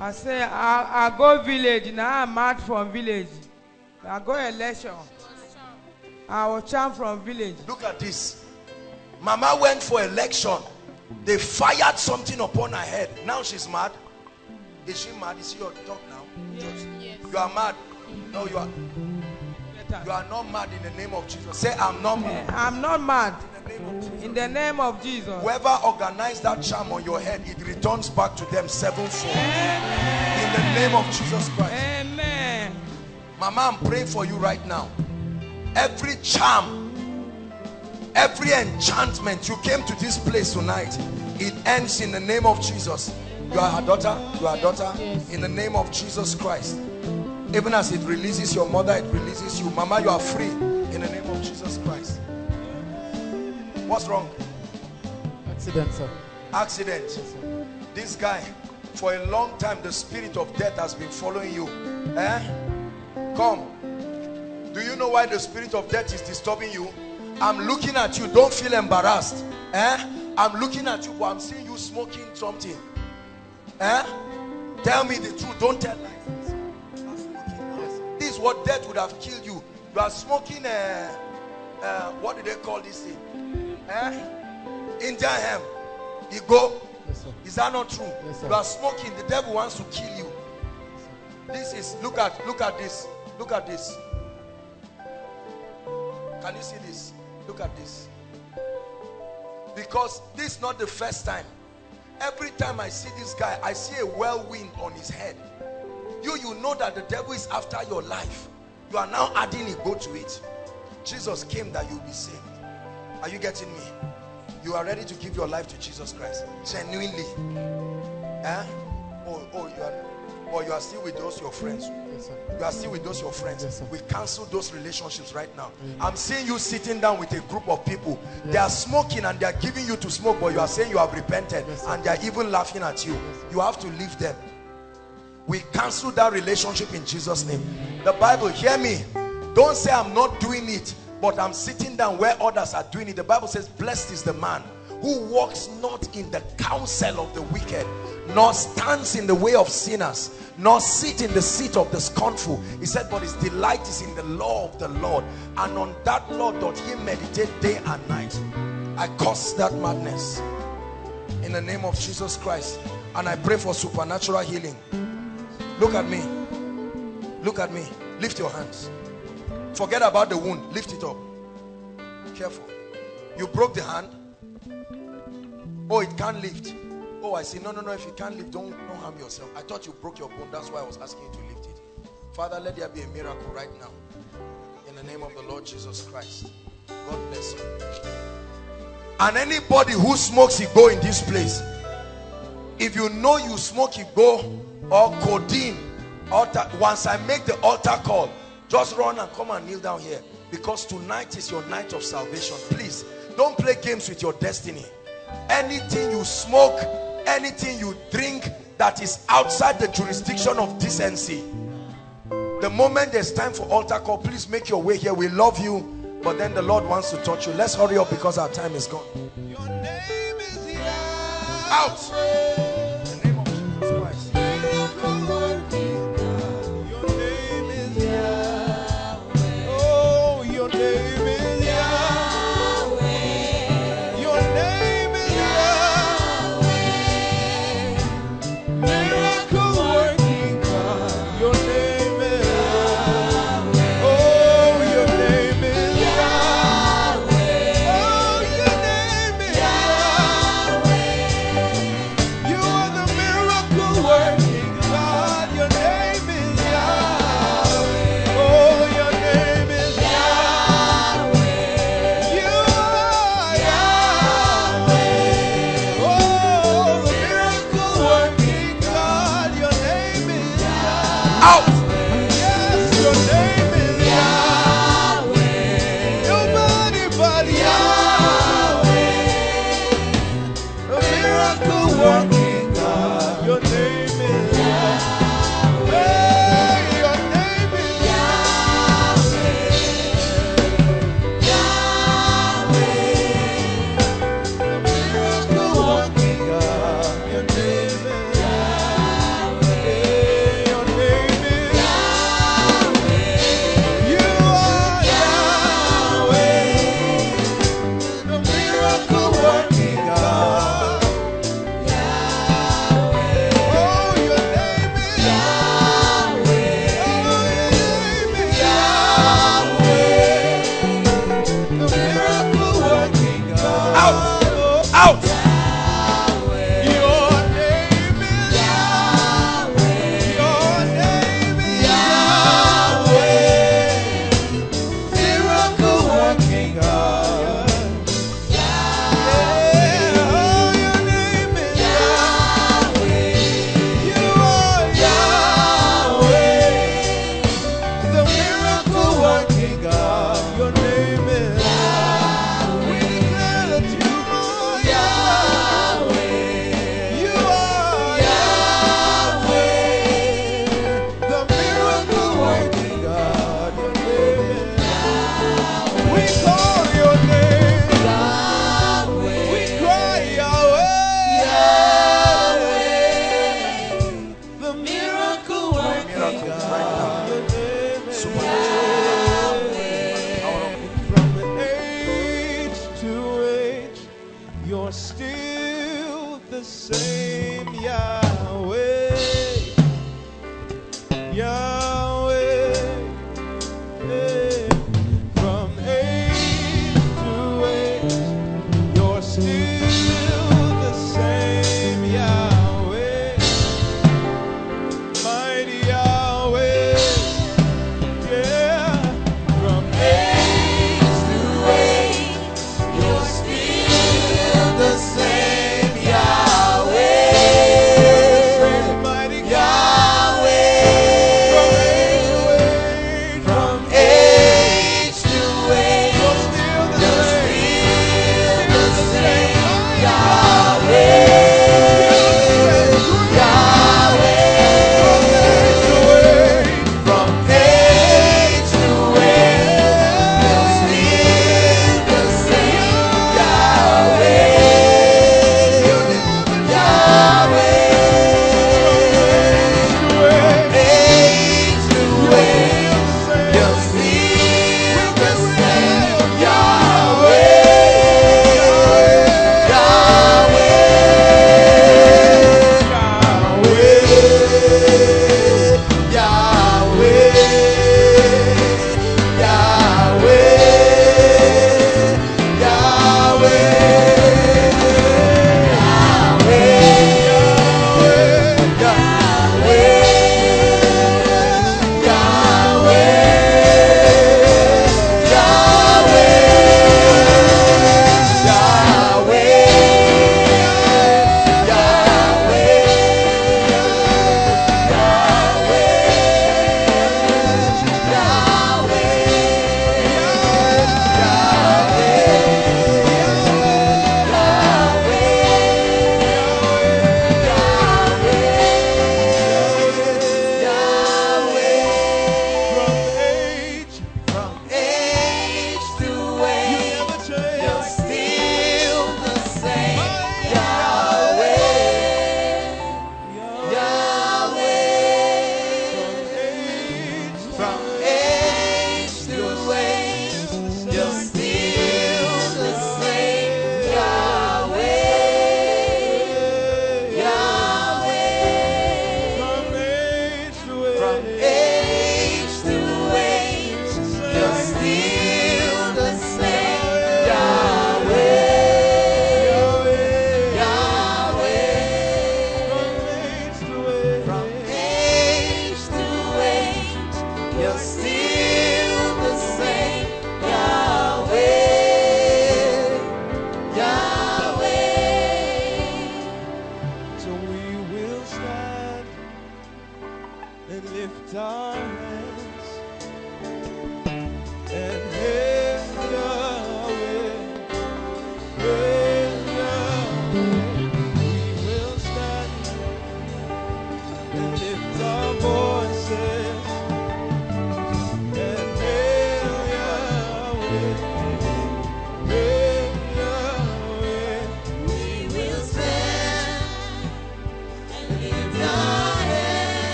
I say I, I go village now I'm out from village. I go election. I was charm from village. Look at this. Mama went for election. They fired something upon her head. Now she's mad. Is she mad? Is she your talk now? Just- You are mad. No, you are. You are not mad in the name of Jesus. Say, I'm not mad. Eh, I'm not mad. In the name of Jesus. Whoever organized that charm on your head, it returns back to them sevenfold. In the name of Jesus Christ. Amen. Mama, I'm praying for you right now. Every charm, every enchantment, you came to this place tonight. It ends in the name of Jesus. You are her daughter. You are her daughter. In the name of Jesus Christ. Even as it releases your mother, it releases you. Mama, you are free. In the name of Jesus Christ. What's wrong? Accident, sir. accident. This guy for a long time the spirit of death has been following you. Eh? Come. Do you know why the spirit of death is disturbing you? I'm looking at you. Don't feel embarrassed. Eh? I'm looking at you but i'm seeing you smoking something. Eh? Tell me the truth. Don't tell lies. This is what death would have killed you. You are smoking uh, uh what do they call this thing eh? Indian hemp igbo. Is that not true? You are smoking. The devil wants to kill you. This is look at look at this. Look at this. Can you see this? Look at this. Because this is not the first time. Every time i see this guy i see a whirlwind on his head. You you know that the devil is after your life. You are now adding a go to it. Jesus came that you'll be saved are you getting me? You are ready to give your life to jesus christ. Genuinely. Eh? oh oh you are or you are still with those your friends. You are still with those your friends. We cancel those relationships right now. I'm seeing you sitting down with a group of people. They are smoking and they are giving you to smoke but you are saying you have repented and they are even laughing at you. You have to leave them. We cancel that relationship in jesus name. The bible hear me. Don't say i'm not doing it but i'm sitting down where others are doing it. The bible says blessed is the man who walks not in the counsel of the wicked nor stands in the way of sinners nor sit in the seat of the scornful. He said but his delight is in the law of the lord and on that law doth he meditate day and night. I curse that madness in the name of jesus christ and i pray for supernatural healing. Look at me. Look at me. Lift your hands forget about the wound. Lift it up. Careful. You broke the hand. Oh it can't lift. Oh i see. No no no. If you can't lift don't don't harm yourself. I thought you broke your bone. That's why i was asking you to lift it. Father let there be a miracle right now. In the name of the lord jesus christ. God bless you. And anybody who smokes igbo in this place if you know you smoke igbo or codeine altar once i make the altar call just run and come and kneel down here. Because tonight is your night of salvation. Please don't play games with your destiny. Anything you smoke anything you drink that is outside the jurisdiction of decency the moment there's time for altar call please make your way here. We love you but then the lord wants to touch you. Let's hurry up because our time is gone. Out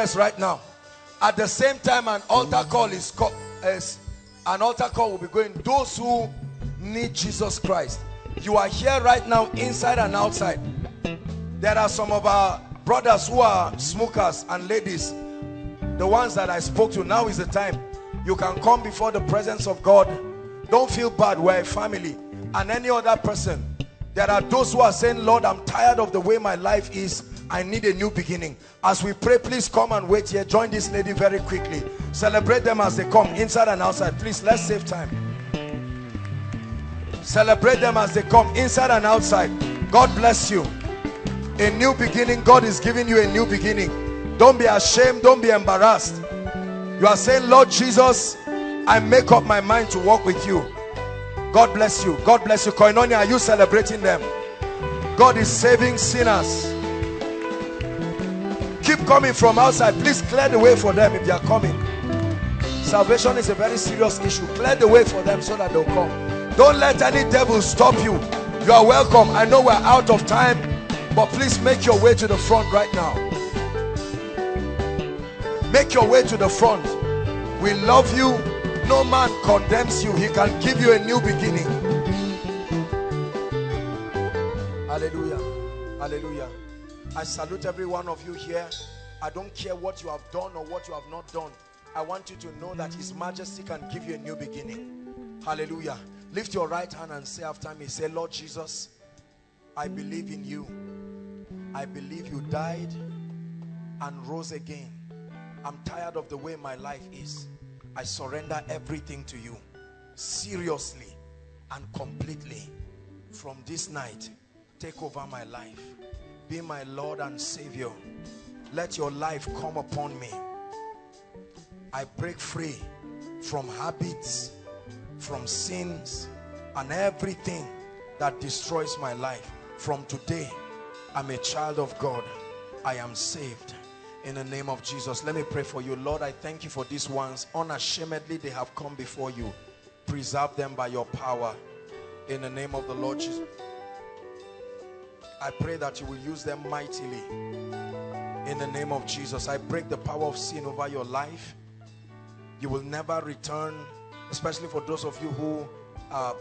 request right now. At the same time, an altar call is is an altar call will be going. Those who need Jesus Christ, you are here right now, inside and outside. There are some of our brothers who are smokers and ladies, the ones that I spoke to. Now is the time. You can come before the presence of God. Don't feel bad. We're a family, and any other person. There are those who are saying, Lord, I'm tired of the way my life is. I need a new beginning. As we pray, please come and wait here. Join this lady very quickly. Celebrate them as they come, inside and outside. Please, let's save time. Celebrate them as they come, inside and outside. God bless you. A new beginning. God is giving you a new beginning. Don't be ashamed. Don't be embarrassed. You are saying, Lord Jesus, I make up my mind to walk with you. God bless you. God bless you. Koinonia, are you celebrating them? God is saving sinners. Keep coming from outside. Please clear the way for them if they are coming. Salvation is a very serious issue. Clear the way for them so that they'll come. Don't let any devil stop you. You are welcome. I know we're out of time, but please make your way to the front right now. Make your way to the front. We love you. No man condemns you. He can give you a new beginning. Hallelujah. Hallelujah. I salute every one of you here. I don't care what you have done or what you have not done. I want you to know that His Majesty can give you a new beginning. Hallelujah. Lift your right hand and say after me, say, Lord Jesus, I believe in you. I believe you died and rose again. I'm tired of the way my life is. I surrender everything to you. Seriously and completely. From this night, take over my life. Be my Lord and Savior. Let your life come upon me. I break free from habits, from sins, and everything that destroys my life. From today, I'm a child of God. I am saved. In the name of Jesus, let me pray for you. Lord, I thank you for these ones. Unashamedly, they have come before you. Preserve them by your power. In the name of the Lord Jesus. I pray that you will use them mightily. In the name of Jesus, I break the power of sin over your life. You will never return, especially for those of you who are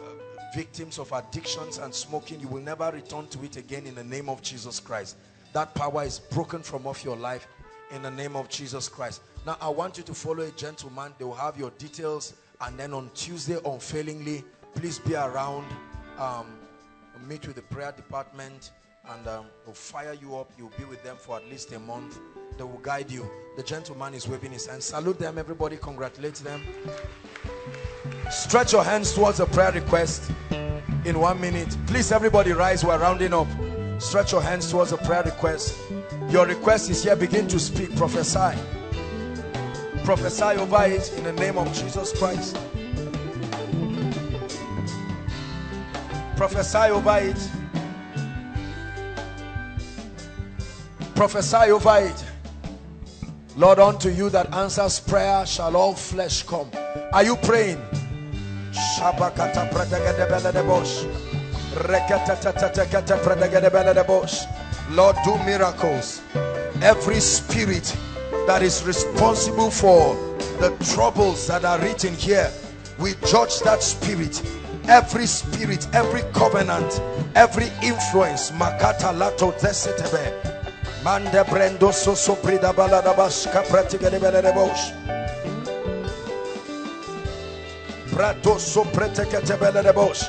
victims of addictions and smoking. You will never return to it again in the name of Jesus Christ. That power is broken from off your life in the name of Jesus Christ. Now, I want you to follow a gentleman. They will have your details. And then on Tuesday, unfailingly, please be around. Um, meet with the prayer department and um, will fire you up. You'll be with them for at least a month. They will guide you. The gentleman is waving his hand. Salute them, everybody. Congratulate them. Stretch your hands towards a prayer request in one minute. Please, everybody, rise. We're rounding up. Stretch your hands towards a prayer request. Your request is here. Begin to speak. Prophesy. Prophesy over it in the name of Jesus Christ. Prophesy over it. Prophesy over it. Lord, unto you that answers prayer shall all flesh come. Are you praying? Lord, do miracles. Every spirit that is responsible for the troubles that are written here, we judge that spirit. Every spirit, every covenant, every influence. Makata lato zesetebe. Mande brendo soso brida baladabash kapratige de beledebosh. Brato so pretekete beledebosh.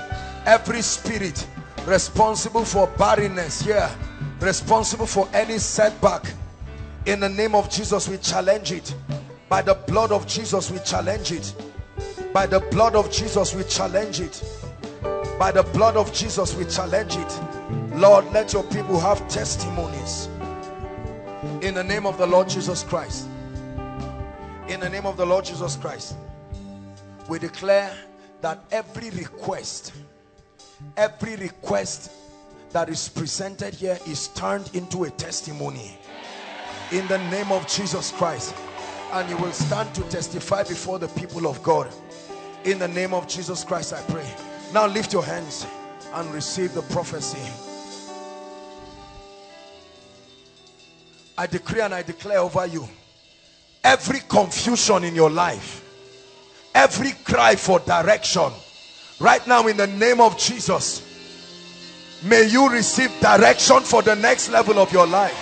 Every spirit responsible for barrenness here, responsible for any setback. In the name of Jesus, we challenge it. By the blood of Jesus, we challenge it. By the blood of Jesus, we challenge it. By the blood of Jesus, we challenge it. Lord, let your people have testimonies. In the name of the Lord Jesus Christ. In the name of the Lord Jesus Christ. We declare that every request, every request that is presented here is turned into a testimony. In the name of Jesus Christ. And you will stand to testify before the people of God. In the name of Jesus Christ, I pray. Now lift your hands and receive the prophecy. I decree and I declare over you every confusion in your life, every cry for direction, right now in the name of Jesus, may you receive direction for the next level of your life.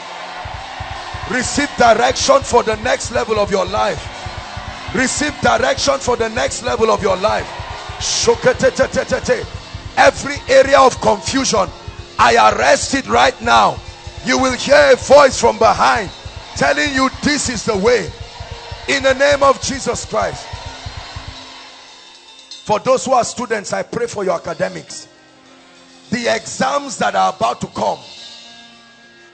Receive direction for the next level of your life. Receive direction for the next level of your life. Every area of confusion, I arrest it right now. You will hear a voice from behind telling you this is the way. In the name of Jesus Christ. For those who are students, I pray for your academics. The exams that are about to come,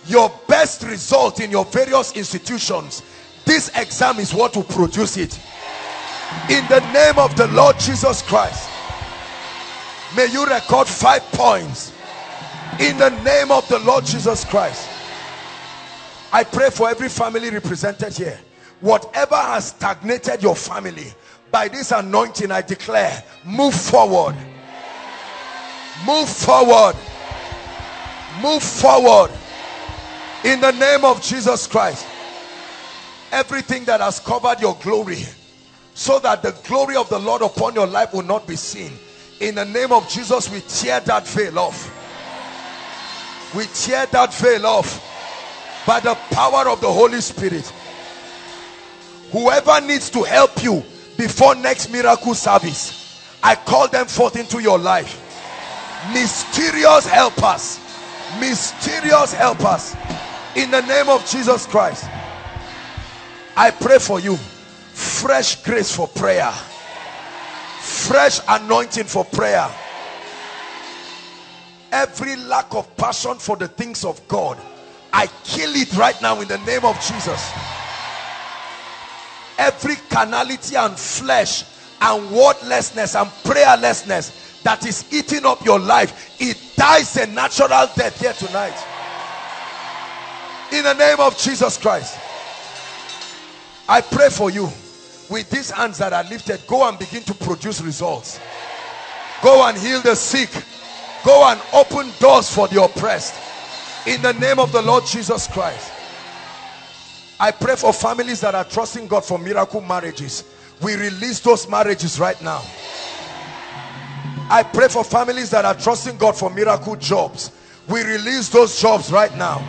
your best result in your various institutions, this exam is what will produce it. In the name of the Lord Jesus Christ, may you record five points. In the name of the Lord Jesus Christ, I pray for every family represented here. Whatever has stagnated your family, by this anointing I declare, move forward. Move forward. Move forward. In the name of Jesus Christ. Everything that has covered your glory, so that the glory of the Lord upon your life will not be seen. In the name of Jesus, we tear that veil off. We tear that veil off by the power of the Holy Spirit. Whoever needs to help you before next miracle service, I call them forth into your life. Mysterious helpers. Mysterious helpers. In the name of Jesus Christ. I pray for you. Fresh grace for prayer. Fresh anointing for prayer. Every lack of passion for the things of God. I kill it right now in the name of Jesus. Every carnality and flesh and wordlessness and prayerlessness that is eating up your life, it dies a natural death here tonight. In the name of Jesus Christ. I pray for you with these hands that are lifted. Go and begin to produce results. Go and heal the sick. Go and open doors for the oppressed. In the name of the Lord Jesus Christ. I pray for families that are trusting God for miracle marriages. We release those marriages right now. I pray for families that are trusting God for miracle jobs. We release those jobs right now.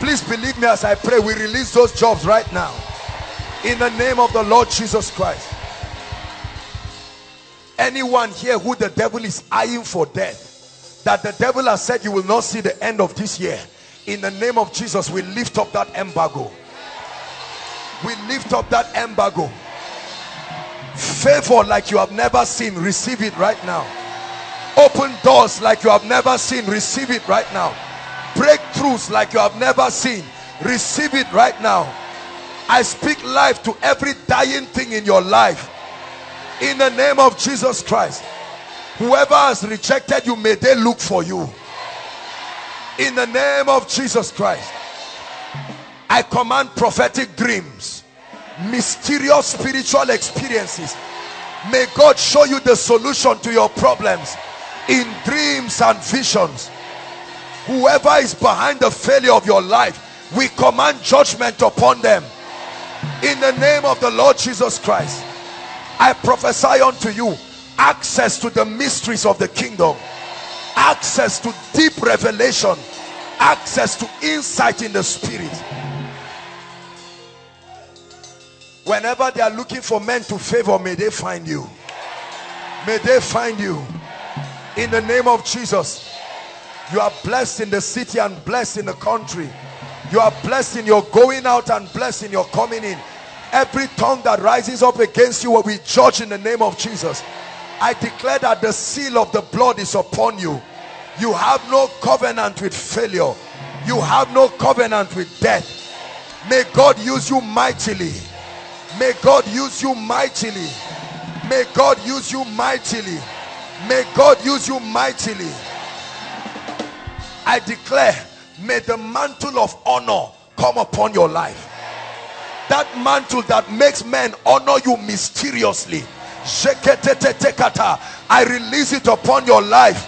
Please believe me as I pray. We release those jobs right now. In the name of the Lord Jesus Christ. Anyone here who the devil is eyeing for death, that the devil has said you will not see the end of this year. In the name of Jesus, we lift up that embargo. We lift up that embargo. Favor like you have never seen, receive it right now. Open doors like you have never seen, receive it right now breakthroughs like you have never seen receive it right now i speak life to every dying thing in your life in the name of jesus christ whoever has rejected you may they look for you. In the name of jesus christ i command prophetic dreams mysterious spiritual experiences. May god show you the solution to your problems in dreams and visions. Whoever is behind the failure of your life, we command judgment upon them. In the name of the Lord Jesus Christ, I prophesy unto you access to the mysteries of the kingdom, access to deep revelation, access to insight in the spirit. Whenever they are looking for men to favor, may they find you. May they find you. In the name of Jesus. You are blessed in the city and blessed in the country. You are blessed in your going out and blessed in your coming in. Every tongue that rises up against you will be judged in the name of Jesus. I declare that the seal of the blood is upon you. You have no covenant with failure. You have no covenant with death. May God use you mightily. May God use you mightily. May God use you mightily. May God use you mightily. I declare, may the mantle of honor come upon your life. That mantle that makes men honor you mysteriously. I release it upon your life.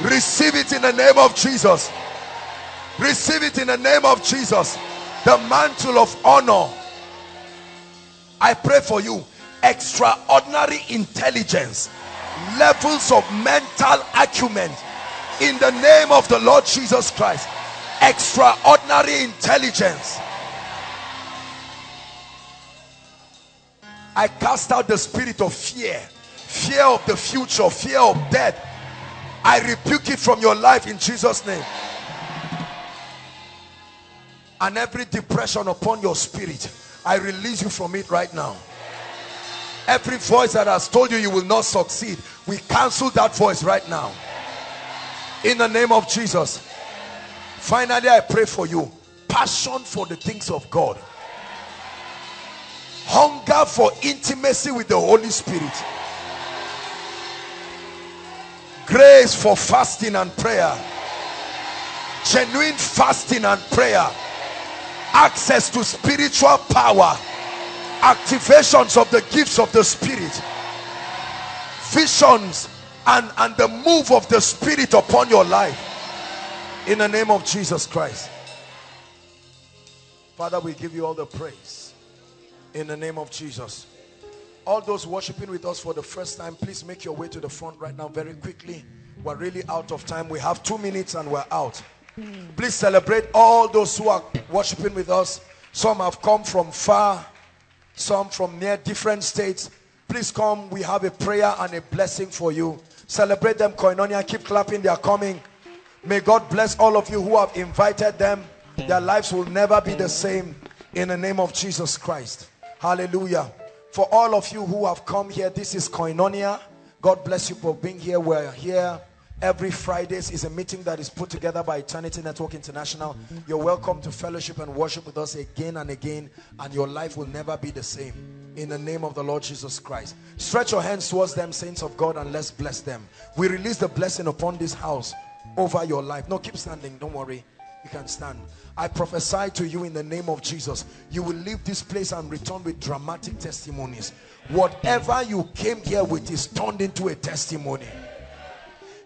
Receive it in the name of Jesus. Receive it in the name of Jesus. The mantle of honor. I pray for you. Extraordinary intelligence. Levels of mental acumen. In the name of the Lord Jesus Christ. Extraordinary intelligence. I cast out the spirit of fear. Fear of the future. Fear of death. I rebuke it from your life in Jesus name. And every depression upon your spirit. I release you from it right now. Every voice that has told you you will not succeed. We cancel that voice right now. In the name of Jesus. Finally, I pray for you. Passion for the things of God hunger for intimacy with the Holy Spirit. Grace for fasting and prayer. Genuine fasting and prayer. Access to spiritual power. Activations of the gifts of the spirit. Visions and and the move of the spirit upon your life. In the name of Jesus Christ. Father we give you all the praise in the name of Jesus. All those worshiping with us for the first time, please make your way to the front right now very quickly. We're really out of time. We have two minutes and we're out. Please celebrate all those who are worshiping with us. Some have come from far, some from near different states. Please come. We have a prayer and a blessing for you. Celebrate them, Koinonia. Keep clapping. They are coming. May God bless all of you who have invited them. Their lives will never be the same in the name of Jesus Christ. Hallelujah. For all of you who have come here, this is Koinonia. God bless you for being here. We're here every Fridays is a meeting that is put together by Eternity Network International. You're welcome to fellowship and worship with us again and again and your life will never be the same. In the name of the Lord Jesus Christ. Stretch your hands towards them, saints of God, and let's bless them. We release the blessing upon this house over your life. No, keep standing. Don't worry. You can stand. I prophesy to you in the name of Jesus. You will leave this place and return with dramatic testimonies. Whatever you came here with is turned into a testimony.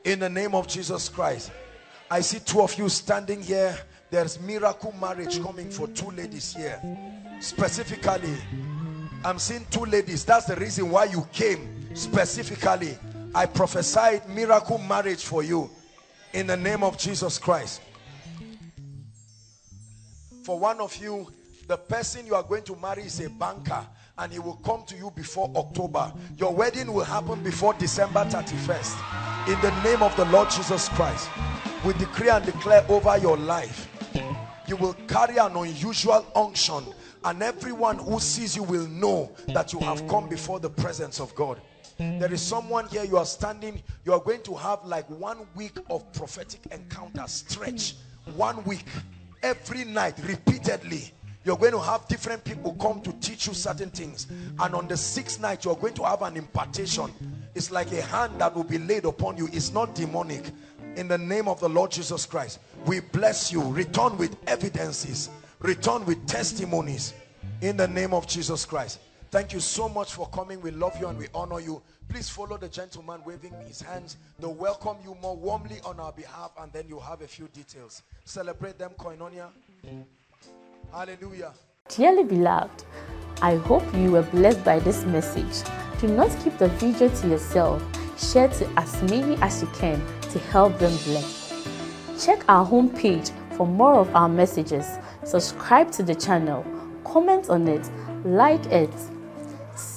In the name of Jesus Christ. I see two of you standing here. There's miracle marriage coming for two ladies here. Specifically, I'm seeing two ladies. That's the reason why you came. Specifically, I prophesied miracle marriage for you. In the name of Jesus Christ. For one of you, the person you are going to marry is a banker and he will come to you before October. Your wedding will happen before December 31st. In the name of the Lord Jesus Christ, we decree and declare over your life. You will carry an unusual unction and everyone who sees you will know that you have come before the presence of God. There is someone here, you are standing, you are going to have like one week of prophetic encounter stretch. One week every night repeatedly. You're going to have different people come to teach you certain things. And on the sixth night you're going to have an impartation. It's like a hand that will be laid upon you. It's not demonic. In the name of the Lord Jesus Christ we bless you. Return with evidences. Return with testimonies. In the name of Jesus Christ Thank you so much for coming. We love you and we honor you. Please follow the gentleman waving his hands. They'll welcome you more warmly on our behalf and then you'll have a few details. Celebrate them, Koinonia. Hallelujah. Dearly beloved, I hope you were blessed by this message. Do not keep the video to yourself. Share to as many as you can to help them bless. Check our homepage for more of our messages. Subscribe to the channel, comment on it, like it.